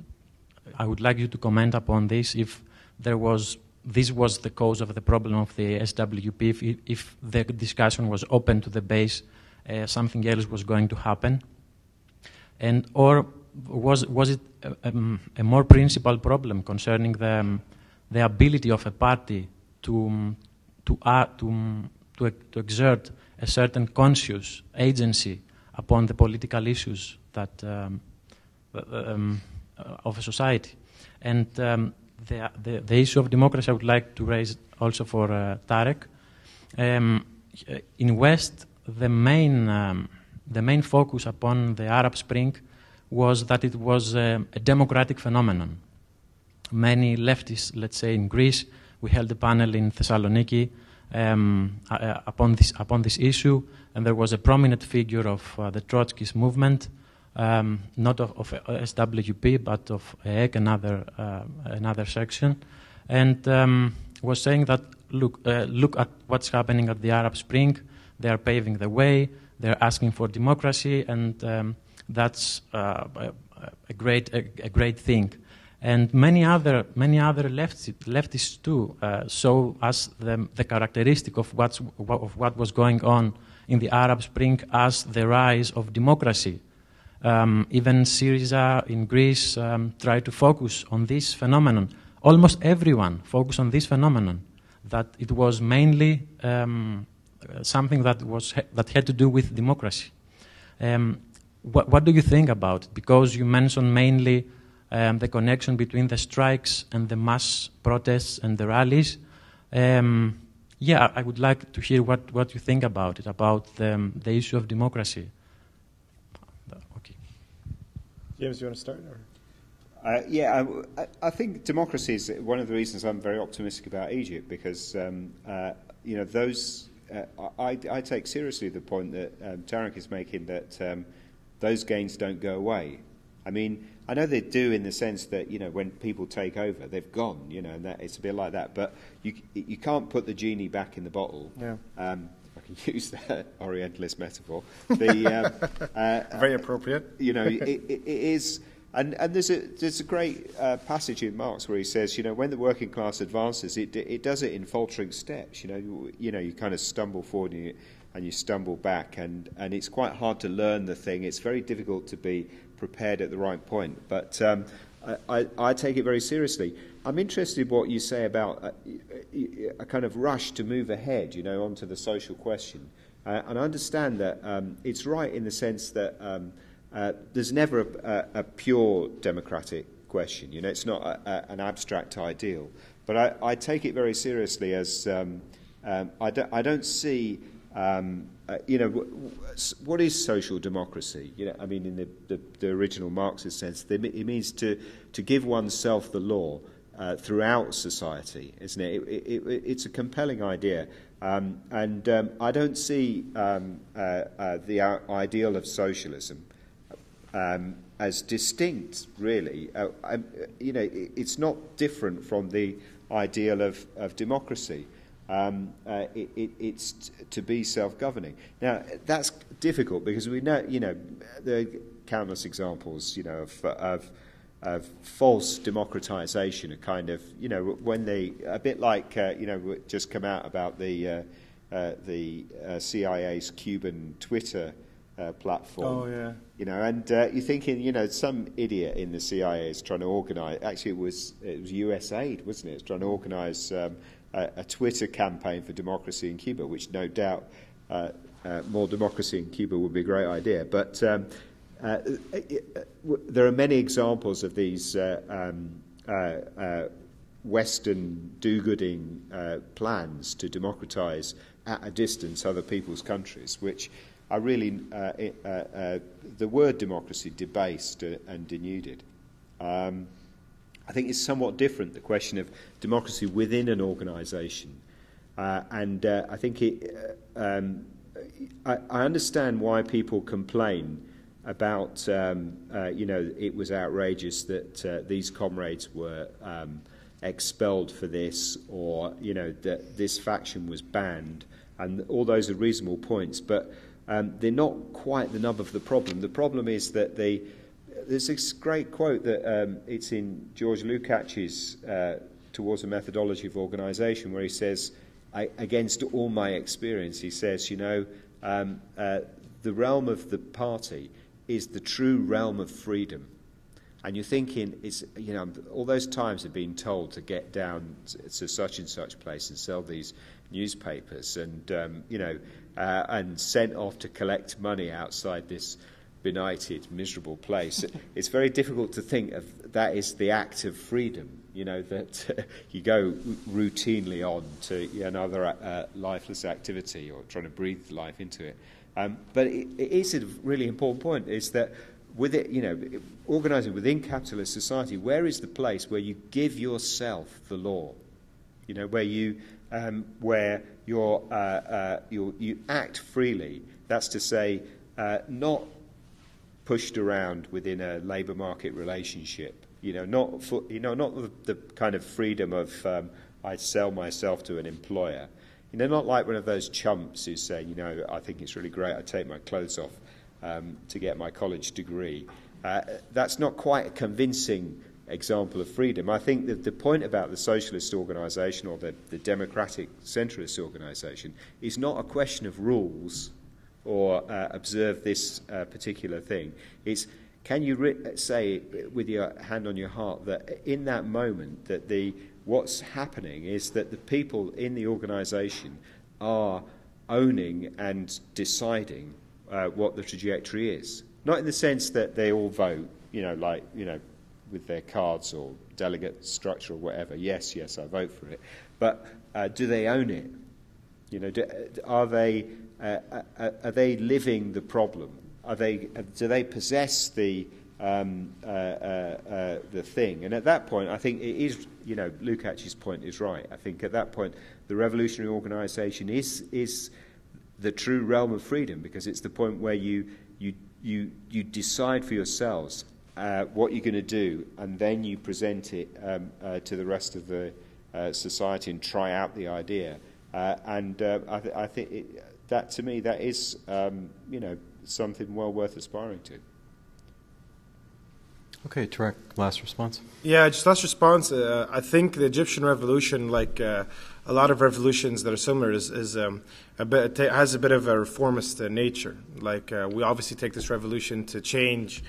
I would like you to comment upon this. If there was, this was the cause of the problem of the SWP. If, if the discussion was open to the base, uh, something else was going to happen, and or was was it a, um, a more principal problem concerning the um, the ability of a party to um, to, uh, to, um, to, to exert a certain conscious agency upon the political issues that um, um, uh, of a society. And um, the, the, the, issue of democracy I would like to raise also for uh, Tarek. Um, in West, the main, the main focus upon the Arab Spring was that it was a democratic phenomenon. Many leftists, let's say in Greece, we held a panel in Thessaloniki um, uh, upon, this, upon this issue, and there was a prominent figure of uh, the Trotskyist movement, um, not of, of, SWP, but of EEK, another, uh, another section, and um, was saying that look, uh, look at what's happening at the Arab Spring. They are paving the way. They're asking for democracy, and um, that's uh, a, great, a, a great thing and many other many other leftists, leftists too uh, saw as the, the characteristic of what's of what was going on in the Arab Spring as the rise of democracy. Um, even Syriza in Greece um, tried to focus on this phenomenon. Almost everyone focused on this phenomenon that it was mainly um, something that was that had to do with democracy. Um, what, what do you think about it? Because you mentioned mainly um, the connection between the strikes and the mass protests and the rallies. Um, yeah, I would like to hear what, what you think about it, about the, um, the issue of democracy. Okay. James, you want to start? Uh, yeah, I, I, think democracy is one of the reasons I'm very optimistic about Egypt because, um, uh, you know, those. I, I, take seriously the point that um, Tarek is making that um, those gains don't go away. I mean, I know they do in the sense that you know when people take over, they've gone. You know, and that it's a bit like that. But you you can't put the genie back in the bottle. Yeah. Um, I can use that Orientalist metaphor. The, um, uh, Very appropriate. You know, it, it, it is. And, and there's a there's a great uh, passage in Marx where he says, you know, when the working class advances, it it does it in faltering steps. You know, you, you know, you kind of stumble forward and you, and you stumble back, and, and it's quite hard to learn the thing. It's very difficult to be prepared at the right point. But um, I, I, I, take it very seriously. I'm interested in what you say about a, a, kind of rush to move ahead, you know, onto the social question. Uh, and I understand that um, it's right in the sense that um, uh, there's never a, a, pure democratic question. You know, it's not a, an abstract ideal. But I, I, take it very seriously as um, um, I, don't, I, don't, see, um, uh, you know, w- w- what is social democracy? You know, I mean, in the, the, the original Marxist sense, it means to, to give oneself the law. Uh, throughout society, isn't it? It, it, it? It's a compelling idea, um, and um, I don't see um, uh, uh, the ideal of socialism um, as distinct, really. Uh, you know, it's not different from the ideal of, of democracy. Um, uh, it, it, it's t- to be self-governing. Now that's difficult because we know, you know, there are countless examples, you know, of, of, of false democratization. A kind of, you know, when they a bit like, uh, you know, just come out about the uh, uh the uh, CIA's Cuban Twitter uh, platform. Oh yeah. You know, and uh, you're thinking, you know, some idiot in the CIA is trying to organise. Actually, it was it was USAID, wasn't it? It's trying to organise um, a, a, Twitter campaign for democracy in Cuba, which no doubt uh, uh more democracy in Cuba would be a great idea. But um, uh, there are many examples of these. Uh, um, Western do-gooding plans to democratise at a distance other people's countries, which are really uh, uh, uh, the word democracy debased and denuded. Um, I think it's somewhat different, the question of democracy within an organisation. Uh, and uh, I think it, um, I, I, understand why people complain about, um, uh, you know, it was outrageous that these comrades were um, expelled for this, or, you know, that this faction was banned. And all those are reasonable points. But um, they're not quite the nub of the problem. The problem is that they, there's this great quote that um, it's in George Lukács's uh, Towards a Methodology of Organisation, where he says, against all my experience, he says, you know, um, uh, the realm of the party is the true realm of freedom. And you're thinking, it's, you know, all those times have been told to get down to such and such place and sell these newspapers and, um, you know, uh, and sent off to collect money outside this benighted, miserable place. it's very difficult to think of that is the act of freedom, you know, that uh, you go routinely on to another uh, lifeless activity or trying to breathe life into it. Um, but it, it is a really important point is that with it, you know, organizing within capitalist society, where is the place where you give yourself the law? You know, where you um, where you're, uh, uh, you you act freely. That's to say, uh, not pushed around within a labour market relationship. You know, not for, you know, not the, the kind of freedom of um, I sell myself to an employer. You know, not like one of those chumps who say, you know, I think it's really great. I take my clothes off um, to get my college degree. Uh, that's not quite a convincing example of freedom. I think that the point about the socialist organisation or the, the democratic centralist organisation is not a question of rules or uh, observe this uh, particular thing. It's can you re- say with your hand on your heart that in that moment that the what's happening is that the people in the organisation are owning and deciding uh, what the trajectory is. Not in the sense that they all vote, you know, like you know, with their cards or delegate structure or whatever. Yes, yes, I vote for it. But uh, do they own it? You know, do, are they uh, uh, are they living the problem? Are they do they possess the um, uh, uh, uh, the thing? And at that point, I think it is. You know, Lukács's point is right. I think at that point, the revolutionary organisation is is the true realm of freedom because it's the point where you you you you decide for yourselves uh, what you're going to do, and then you present it um, uh, to the rest of the uh, society and try out the idea. Uh, and uh, I, th- I, think it, that to me, that is, um, you know, something well worth aspiring to. Okay, Tarek, last response. Yeah, just last response. Uh, I think the Egyptian revolution, like uh, a lot of revolutions that are similar, is, is um, a bit has a bit of a reformist uh, nature. Like uh, we obviously take this revolution to change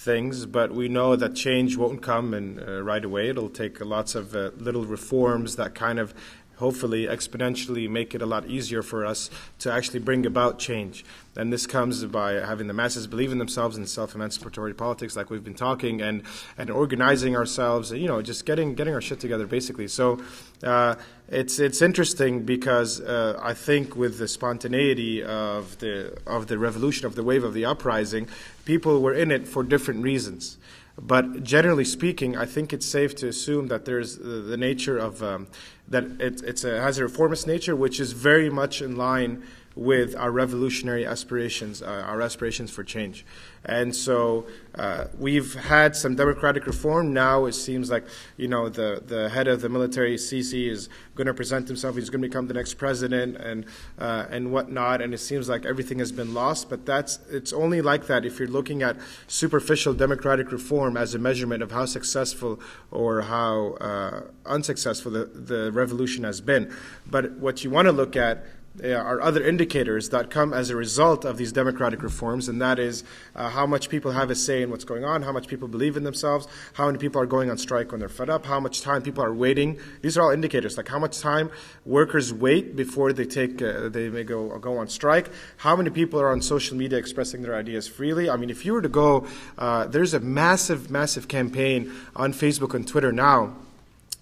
things, but we know that change won't come and uh, right away. It'll take lots of uh, little reforms that kind of hopefully exponentially make it a lot easier for us to actually bring about change. And this comes by having the masses believe in themselves and self-emancipatory politics, like we've been talking, and, and organizing ourselves. You know, just getting getting our shit together, basically. So uh, it's it's interesting because uh, I think with the spontaneity of the of the revolution, of the wave of the uprising, people were in it for different reasons. But generally speaking, I think it's safe to assume that there's the nature of um, that it it's a, has a reformist nature, which is very much in line with our revolutionary aspirations, uh, our aspirations for change. And so uh, we've had some democratic reform. Now it seems like you know the the head of the military, Sisi, is going to present himself. He's going to become the next president and uh, and whatnot. And it seems like everything has been lost. But that's it's only like that if you're looking at superficial democratic reform as a measurement of how successful or how uh, unsuccessful the, the revolution has been. But what you want to look at are other indicators that come as a result of these democratic reforms, and that is uh, how much people have a say in what's going on, how much people believe in themselves, how many people are going on strike when they're fed up, how much time people are waiting. These are all indicators, like how much time workers wait before they take uh, they may go go on strike, how many people are on social media expressing their ideas freely. I mean, if you were to go, uh, there's a massive, massive campaign on Facebook and Twitter now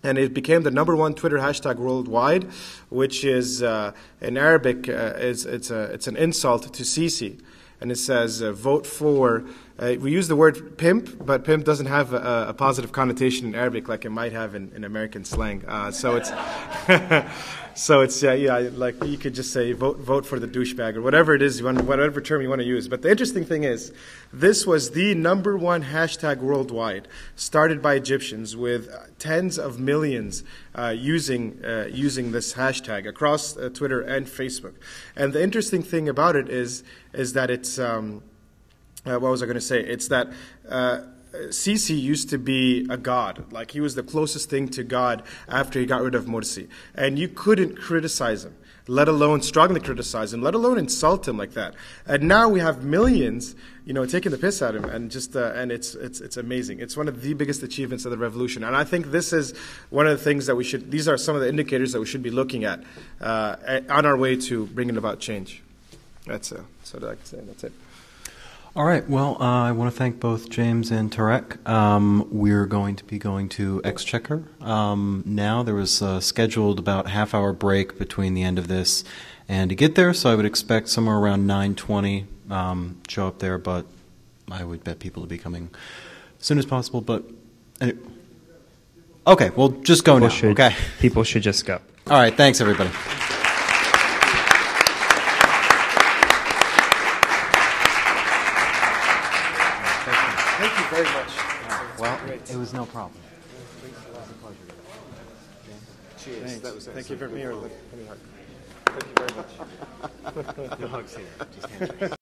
and it became the number one Twitter hashtag worldwide, which is uh, in Arabic, uh, it's, it's, a, it's an insult to Sisi. And it says, uh, vote for, uh, we use the word pimp, but pimp doesn't have a, a, positive connotation in Arabic like it might have in, in American slang. Uh, so it's. So it's yeah, yeah, like you could just say vote vote for the douchebag or whatever it is you want, whatever term you want to use. But the interesting thing is, this was the number one hashtag worldwide, started by Egyptians with tens of millions uh, using uh, using this hashtag across uh, Twitter and Facebook. And the interesting thing about it is is that it's um, uh, what was I going to say? It's that uh, Sisi used to be a god. Like he was the closest thing to God after he got rid of Morsi. And you couldn't criticize him, let alone strongly criticize him, let alone insult him like that. And now we have millions, you know, taking the piss at him, and just uh, and it's it's it's amazing. It's one of the biggest achievements of the revolution. And I think this is one of the things that we should. These are some of the indicators that we should be looking at uh, on our way to bringing about change. That's uh, that's what I say. That's it. All right. Well, uh, I want to thank both James and Tarek. Um, we're going to be going to Exchequer um, now. There was a scheduled about half hour break between the end of this and to get there, so I would expect somewhere around 9:20 um, show up there. But I would bet people to be coming as soon as possible. But anyway. okay, well, just go people now. Should, okay, people should just go. All right. Thanks, everybody. It was no problem. Cheers. Thanks. That was Thank you for me or Thank you very much. no hugs here. Just